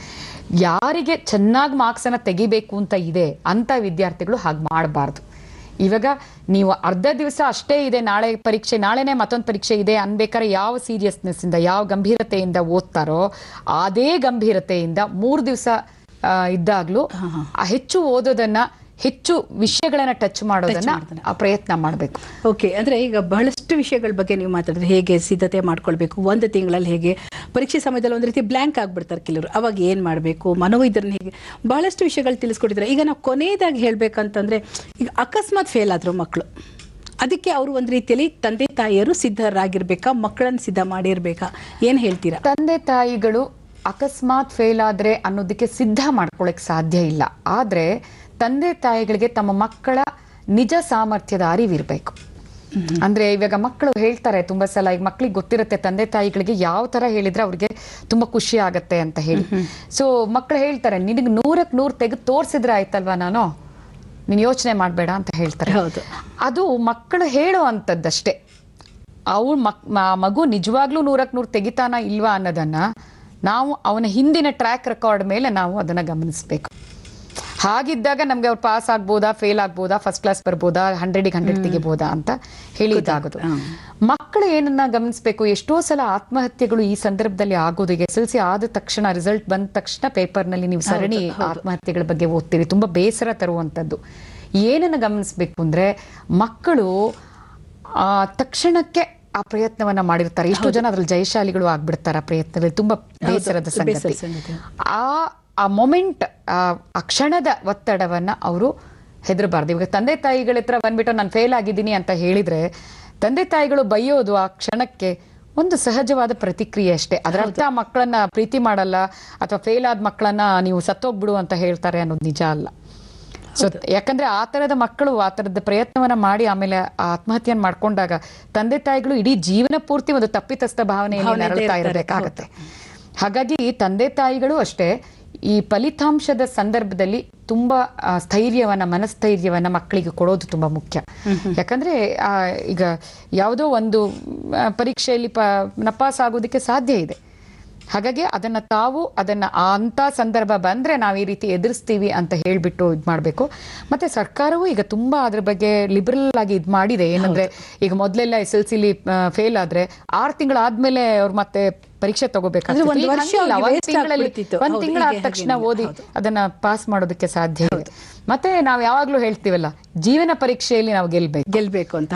ಯಾರಿಗೆ ಚೆನ್ನಾಗಿ ಮಾರ್ಕ್ಸ್ ಅನ್ನ ತೆಗಿಬೇಕು ಅಂತ ಇದೆ ಅಂತ ವಿದ್ಯಾರ್ಥಿಗಳು ಹಾಗೆ ಮಾಡಬಾರ್ದು. ಇವಾಗ ನೀವು ಅರ್ಧ ದಿವಸ ಅಷ್ಟೇ ಇದೆ, ನಾಳೆ ಪರೀಕ್ಷೆ, ನಾಳೆನೇ ಮತ್ತೊಂದು ಪರೀಕ್ಷೆ ಇದೆ ಅನ್ಬೇಕಾದ್ರೆ ಯಾವ ಸೀರಿಯಸ್ನೆಸ್ ಇಂದ, ಯಾವ ಗಂಭೀರತೆಯಿಂದ ಓದ್ತಾರೋ, ಅದೇ ಗಂಭೀರತೆಯಿಂದ ಮೂರು ದಿವಸ ಇದ್ದಾಗ್ಲೂ ಆ ಹೆಚ್ಚು ಓದೋದನ್ನ ಹೆಚ್ಚು ವಿಷಯಗಳನ್ನ ಟಚ್ ಮಾಡೋದನ್ನ ಆ ಪ್ರಯತ್ನ ಮಾಡಬೇಕು. ಓಕೆ ಅಂದ್ರೆ ಈಗ ಬಹಳಷ್ಟು ವಿಷಯಗಳ ಬಗ್ಗೆ ನೀವು ಮಾತಾಡಿದ್ರೆ ಹೇಗೆ ಸಿದ್ಧತೆ ಮಾಡ್ಕೊಳ್ಬೇಕು ಒಂದು ತಿಂಗಳಲ್ಲಿ ಹೇಗೆ ಪರೀಕ್ಷೆ ಸಮಯದಲ್ಲಿ ಒಂದು ರೀತಿ ಬ್ಲ್ಯಾಂಕ್ ಆಗ್ಬಿಡ್ತಾರೆ ಕೆಲವರು. ಅವಾಗ ಏನ್ ಮಾಡಬೇಕು ಮನೋವೈದ್ಯರನ್ನ ಹೇಗೆ ಬಹಳಷ್ಟು ವಿಷಯಗಳು ತಿಳಿಸ್ಕೊಟ್ಟಿದ್ದಾರೆ. ಈಗ ನಾವು ಕೊನೆಯದಾಗಿ ಹೇಳ್ಬೇಕಂತಂದ್ರೆ ಈಗ ಅಕಸ್ಮಾತ್ ಫೇಲ್ ಆದ್ರು ಮಕ್ಕಳು ಅದಕ್ಕೆ ಅವರು ಒಂದು ರೀತಿಯಲ್ಲಿ ತಂದೆ ತಾಯಿಯರು ಸಿದ್ಧರಾಗಿರ್ಬೇಕಾ ಮಕ್ಕಳನ್ನ ಸಿದ್ಧ ಮಾಡಿರ್ಬೇಕಾ? ಏನ್ ಹೇಳ್ತೀರಾ? ತಂದೆ ತಾಯಿಗಳು ಅಕಸ್ಮಾತ್ ಫೇಲ್ ಆದರೆ ಅನ್ನೋದಕ್ಕೆ ಸಿದ್ಧ ಮಾಡ್ಕೊಳಕ್ ಸಾಧ್ಯ ಇಲ್ಲ. ಆದ್ರೆ ತಂದೆ ತಾಯಿಗಳಿಗೆ ತಮ್ಮ ಮಕ್ಕಳ ನಿಜ ಸಾಮರ್ಥ್ಯದ ಅರಿವಿರ್ಬೇಕು. ಅಂದ್ರೆ ಇವಾಗ ಮಕ್ಕಳು ಹೇಳ್ತಾರೆ ತುಂಬಾ ಸಲ ಈಗ ಮಕ್ಳಿಗೆ ಗೊತ್ತಿರುತ್ತೆ ತಂದೆ ತಾಯಿಗಳಿಗೆ ಯಾವ ತರ ಹೇಳಿದ್ರೆ ಅವ್ರಿಗೆ ತುಂಬಾ ಖುಷಿ ಆಗತ್ತೆ ಅಂತ ಹೇಳಿ. ಸೊ ಮಕ್ಕಳು ಹೇಳ್ತಾರೆ ನಿನಗೆ ನೂರಕ್ ನೂರ್ ತೆಗೆದು ತೋರ್ಸಿದ್ರೆ ಆಯ್ತಲ್ವಾ ನಾನು? ನೀನು ಯೋಚನೆ ಮಾಡಬೇಡ ಅಂತ ಹೇಳ್ತಾರೆ. ಅದು ಮಕ್ಕಳು ಹೇಳೋ ಅಂತದ್ದಷ್ಟೇ ಅವ್ರ ಮಕ್ ಮಗು ನಿಜವಾಗ್ಲೂ ನೂರಕ್ ನೂರು ತೆಗಿತಾನ ಇಲ್ವಾ ಅನ್ನೋದನ್ನ ನಾವು ಅವನ ಹಿಂದಿನ ಟ್ರ್ಯಾಕ್ ರೆಕಾರ್ಡ್ ಮೇಲೆ ನಾವು ಅದನ್ನ ಗಮನಿಸಬೇಕು. ಹಾಗಿದ್ದಾಗ ನಮಗೆ ಅವ್ರು ಪಾಸ್ ಆಗ್ಬೋದಾ ಫೇಲ್ ಆಗ್ಬೋದಾ ಫಸ್ಟ್ ಕ್ಲಾಸ್ ಬರ್ಬೋದಾ ಹಂಡ್ರೆಡಿಗೆ ಹಂಡ್ರೆಡ್ ತೆಗಿಬೋದಾ ಅಂತ ಹೇಳಿದ್ದಾಗೋದು. ಮಕ್ಕಳು ಏನನ್ನ ಗಮನಿಸಬೇಕು? ಎಷ್ಟೋ ಸಲ ಆತ್ಮಹತ್ಯೆಗಳು ಈ ಸಂದರ್ಭದಲ್ಲಿ ಆಗೋದು. ಈಗ ಎಸ್ ಎಲ್ ಸಿ ಆದ ತಕ್ಷಣ ರಿಸಲ್ಟ್ ಬಂದ ತಕ್ಷಣ ಪೇಪರ್ನಲ್ಲಿ ನೀವು ಸರಣಿ ಆತ್ಮಹತ್ಯೆಗಳ ಬಗ್ಗೆ ಓದ್ತೀರಿ. ತುಂಬಾ ಬೇಸರ ತರುವಂತದ್ದು ಏನನ್ನ ಗಮನಿಸಬೇಕು ಅಂದ್ರೆ ಮಕ್ಕಳು ಆ ತಕ್ಷಣಕ್ಕೆ ಆ ಪ್ರಯತ್ನವನ್ನ ಮಾಡಿರ್ತಾರೆ. ಎಷ್ಟೋ ಜನ ಅದ್ರಲ್ಲಿ ಜಯಶಾಲಿಗಳು ಆಗ್ಬಿಡ್ತಾರೆ ಆ ಪ್ರಯತ್ನದಲ್ಲಿ. ತುಂಬಾ ಬೇಸರದ ಸಂಗತಿ. ಆ ಆ ಮೊಮೆಂಟ್ ಆ ಕ್ಷಣದ ಒತ್ತಡವನ್ನ ಅವರು ಹೆದರಬಾರ್ದು. ಇವಾಗ ತಂದೆ ತಾಯಿಗಳ ಹತ್ರ ಬಂದ್ಬಿಟ್ಟು ನಾನು ಫೇಲ್ ಆಗಿದ್ದೀನಿ ಅಂತ ಹೇಳಿದ್ರೆ ತಂದೆ ತಾಯಿಗಳು ಬೈಯೋದು ಆ ಕ್ಷಣಕ್ಕೆ ಒಂದು ಸಹಜವಾದ ಪ್ರತಿಕ್ರಿಯೆ ಅಷ್ಟೇ. ಅದರ ಅರ್ಥ ಆ ಮಕ್ಕಳನ್ನ ಪ್ರೀತಿ ಮಾಡಲ್ಲ ಅಥವಾ ಫೇಲ್ ಆದ ಮಕ್ಕಳನ್ನ ನೀವು ಸತ್ತೋಗ್ಬಿಡು ಅಂತ ಹೇಳ್ತಾರೆ ಅನ್ನೋದು ನಿಜ ಅಲ್ಲ. ಸೊ ಯಾಕಂದ್ರೆ ಆ ತರದ ಮಕ್ಕಳು ಆ ತರದ ಪ್ರಯತ್ನವನ್ನ ಮಾಡಿ ಆಮೇಲೆ ಆ ಆತ್ಮಹತ್ಯೆಯನ್ನು ಮಾಡ್ಕೊಂಡಾಗ ತಂದೆ ತಾಯಿಗಳು ಇಡೀ ಜೀವನ ಪೂರ್ತಿ ಒಂದು ತಪ್ಪಿತಸ್ಥ ನರಳ್ತಾ ಇರಬೇಕಾಗತ್ತೆ. ಹಾಗಾಗಿ ತಂದೆ ತಾಯಿಗಳು ಅಷ್ಟೇ ಈ ಫಲಿತಾಂಶದ ಸಂದರ್ಭದಲ್ಲಿ ತುಂಬಾ ಸ್ಥೈರ್ಯವನ್ನ ಮನಸ್ಥೈರ್ಯವನ್ನ ಮಕ್ಕಳಿಗೆ ಕೊಡೋದು ತುಂಬಾ ಮುಖ್ಯ. ಯಾಕಂದ್ರೆ ಆ, ಈಗ ಯಾವುದೋ ಒಂದು ಪರೀಕ್ಷೆಯಲ್ಲಿ ಪ ನಪಾಸ್ ಆಗೋದಕ್ಕೆ ಸಾಧ್ಯ ಇದೆ. ಹಾಗಾಗಿ ಅದನ್ನ ತಾವು ಅದನ್ನ ಅಂತ ಸಂದರ್ಭ ಬಂದ್ರೆ ನಾವು ಈ ರೀತಿ ಎದುರಿಸ್ತೀವಿ ಅಂತ ಹೇಳ್ಬಿಟ್ಟು ಇದ್ ಮಾಡ್ಬೇಕು. ಮತ್ತೆ ಸರ್ಕಾರವೂ ಈಗ ತುಂಬಾ ಅದ್ರ ಬಗ್ಗೆ ಲಿಬರಲ್ ಆಗಿ ಇದ್ ಮಾಡಿದೆ. ಏನಂದ್ರೆ ಈಗ ಮೊದ್ಲೆಲ್ಲ ಎಸ್ ಎಲ್ ಸಿಲಿ ಫೇಲ್ ಆದ್ರೆ ಆರ್ ತಿಂಗಳಾದ್ಮೇಲೆ ಅವ್ರು ಮತ್ತೆ ಪರೀಕ್ಷೆ ತಗೋಬೇಕಾಗ್ತಿತ್ತು. ಒಂದು ತಿಂಗಳ ಆದ ತಕ್ಷಣ ಓದಿ ಅದನ್ನ ಪಾಸ್ ಮಾಡೋದಕ್ಕೆ ಸಾಧ್ಯ ಇದೆ. ಮತ್ತೆ ನಾವ್ ಯಾವಾಗ್ಲೂ ಹೇಳ್ತೀವಲ್ಲ ಜೀವನ ಪರೀಕ್ಷೆಯಲ್ಲಿ ನಾವು ಗೆಲ್ಬೇಕು. ಗೆಲ್ಬೇಕು ಅಂತ.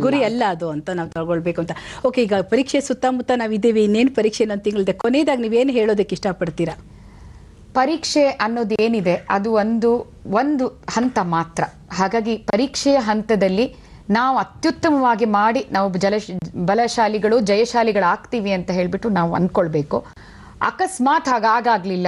ಗುರಿ ಅಲ್ಲ ಅದು ಅಂತ ನಾವು ತಗೊಳ್ಬೇಕು ಅಂತ. ಓಕೆ ಈಗ ಪರೀಕ್ಷೆ ಸುತ್ತಮುತ್ತ ನಾವಿದ್ದೇವೆ ಇನ್ನೇನು ಪರೀಕ್ಷೆ ಇನ್ನೊಂದು ತಿಂಗಳಿದೆ ಕೊನೆಯದಾಗಿ ನೀವೇನು ಹೇಳೋದಕ್ಕೆ ಇಷ್ಟಪಡ್ತೀರಾ? ಪರೀಕ್ಷೆ ಅನ್ನೋದು ಏನಿದೆ ಅದು ಒಂದು ಒಂದು ಹಂತ ಮಾತ್ರ. ಹಾಗಾಗಿ ಪರೀಕ್ಷೆಯ ಹಂತದಲ್ಲಿ ನಾವು ಅತ್ಯುತ್ತಮವಾಗಿ ಮಾಡಿ ನಾವು ಜಲ ಬಲಶಾಲಿಗಳು ಜಯಶಾಲಿಗಳಾಗ್ತೀವಿ ಅಂತ ಹೇಳ್ಬಿಟ್ಟು ನಾವು ಅಂದ್ಕೊಳ್ಬೇಕು. ಅಕಸ್ಮಾತ್ ಹಾಗಾಗ್ಲಿಲ್ಲ.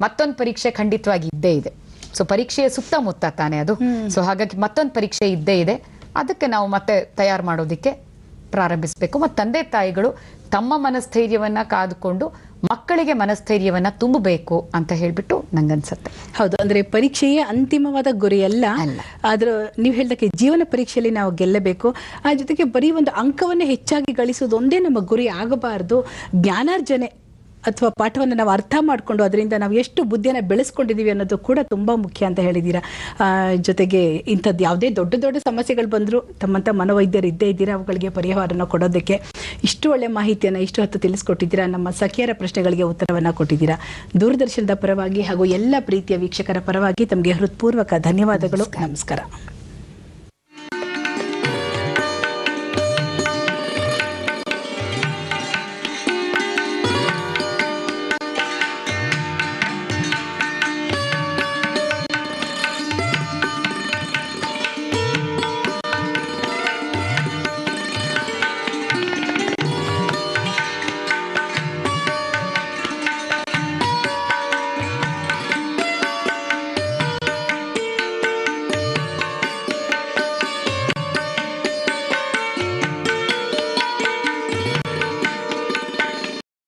ಮತ್ತೊಂದು ಪರೀಕ್ಷೆ ಖಂಡಿತವಾಗಿ ಇದ್ದೇ ಇದೆ. ಸೊ ಪರೀಕ್ಷೆಯ ಸುತ್ತಮುತ್ತ ತಾನೇ ಅದು. ಸೊ ಹಾಗಾಗಿ ಮತ್ತೊಂದು ಪರೀಕ್ಷೆ ಇದ್ದೇ ಇದೆ. ಅದಕ್ಕೆ ನಾವು ಮತ್ತೆ ತಯಾರು ಮಾಡೋದಕ್ಕೆ ಪ್ರಾರಂಭಿಸಬೇಕು. ಮತ್ತು ತಂದೆ ತಾಯಿಗಳು ತಮ್ಮ ಮನಸ್ಥೈರ್ಯವನ್ನ ಕಾದುಕೊಂಡು ಮಕ್ಕಳಿಗೆ ಮನಸ್ಥೈರ್ಯವನ್ನ ತುಂಬಬೇಕು ಅಂತ ಹೇಳ್ಬಿಟ್ಟು ನಂಗನ್ಸತ್ತೆ. ಹೌದು ಅಂದ್ರೆ ಪರೀಕ್ಷೆಯೇ ಅಂತಿಮವಾದ ಗುರಿ ಅಲ್ಲ. ಆದ್ರೆ ನೀವು ಹೇಳಿದಕ್ಕೆ ಜೀವನ ಪರೀಕ್ಷೆಯಲ್ಲಿ ನಾವು ಗೆಲ್ಲಬೇಕು. ಆ ಜೊತೆಗೆ ಬರೀ ಒಂದು ಅಂಕವನ್ನು ಹೆಚ್ಚಾಗಿ ಗಳಿಸೋದು ಒಂದೇ ನಮ್ಮ ಗುರಿ ಆಗಬಾರದು. ಜ್ಞಾನಾರ್ಜನೆ ಅಥವಾ ಪಾಠವನ್ನು ನಾವು ಅರ್ಥ ಮಾಡಿಕೊಂಡು ಅದರಿಂದ ನಾವು ಎಷ್ಟು ಬುದ್ಧಿಯನ್ನು ಬೆಳೆಸ್ಕೊಂಡಿದ್ದೀವಿ ಅನ್ನೋದು ಕೂಡ ತುಂಬ ಮುಖ್ಯ ಅಂತ ಹೇಳಿದ್ದೀರಾ ಜೊತೆಗೆ ಇಂಥದ್ದು ಯಾವುದೇ ದೊಡ್ಡ ದೊಡ್ಡ ಸಮಸ್ಯೆಗಳು ಬಂದರೂ ತಮ್ಮಂಥ ಮನೋವೈದ್ಯರು ಇದ್ದೇ ಇದ್ದೀರಾ ಅವುಗಳಿಗೆ ಪರಿಹಾರನ ಕೊಡೋದಕ್ಕೆ ಇಷ್ಟು ಒಳ್ಳೆ ಮಾಹಿತಿಯನ್ನು, ಇಷ್ಟು ಹೊತ್ತು ತಿಳಿಸ್ಕೊಟ್ಟಿದ್ದೀರಾ, ನಮ್ಮ ಸಖಿಯರ ಪ್ರಶ್ನೆಗಳಿಗೆ ಉತ್ತರವನ್ನು ಕೊಟ್ಟಿದ್ದೀರಾ. ದೂರದರ್ಶನದ ಪರವಾಗಿ ಹಾಗೂ ಎಲ್ಲ ಪ್ರೀತಿಯ ವೀಕ್ಷಕರ ಪರವಾಗಿ ತಮಗೆ ಹೃತ್ಪೂರ್ವಕ ಧನ್ಯವಾದಗಳು. ನಮಸ್ಕಾರ.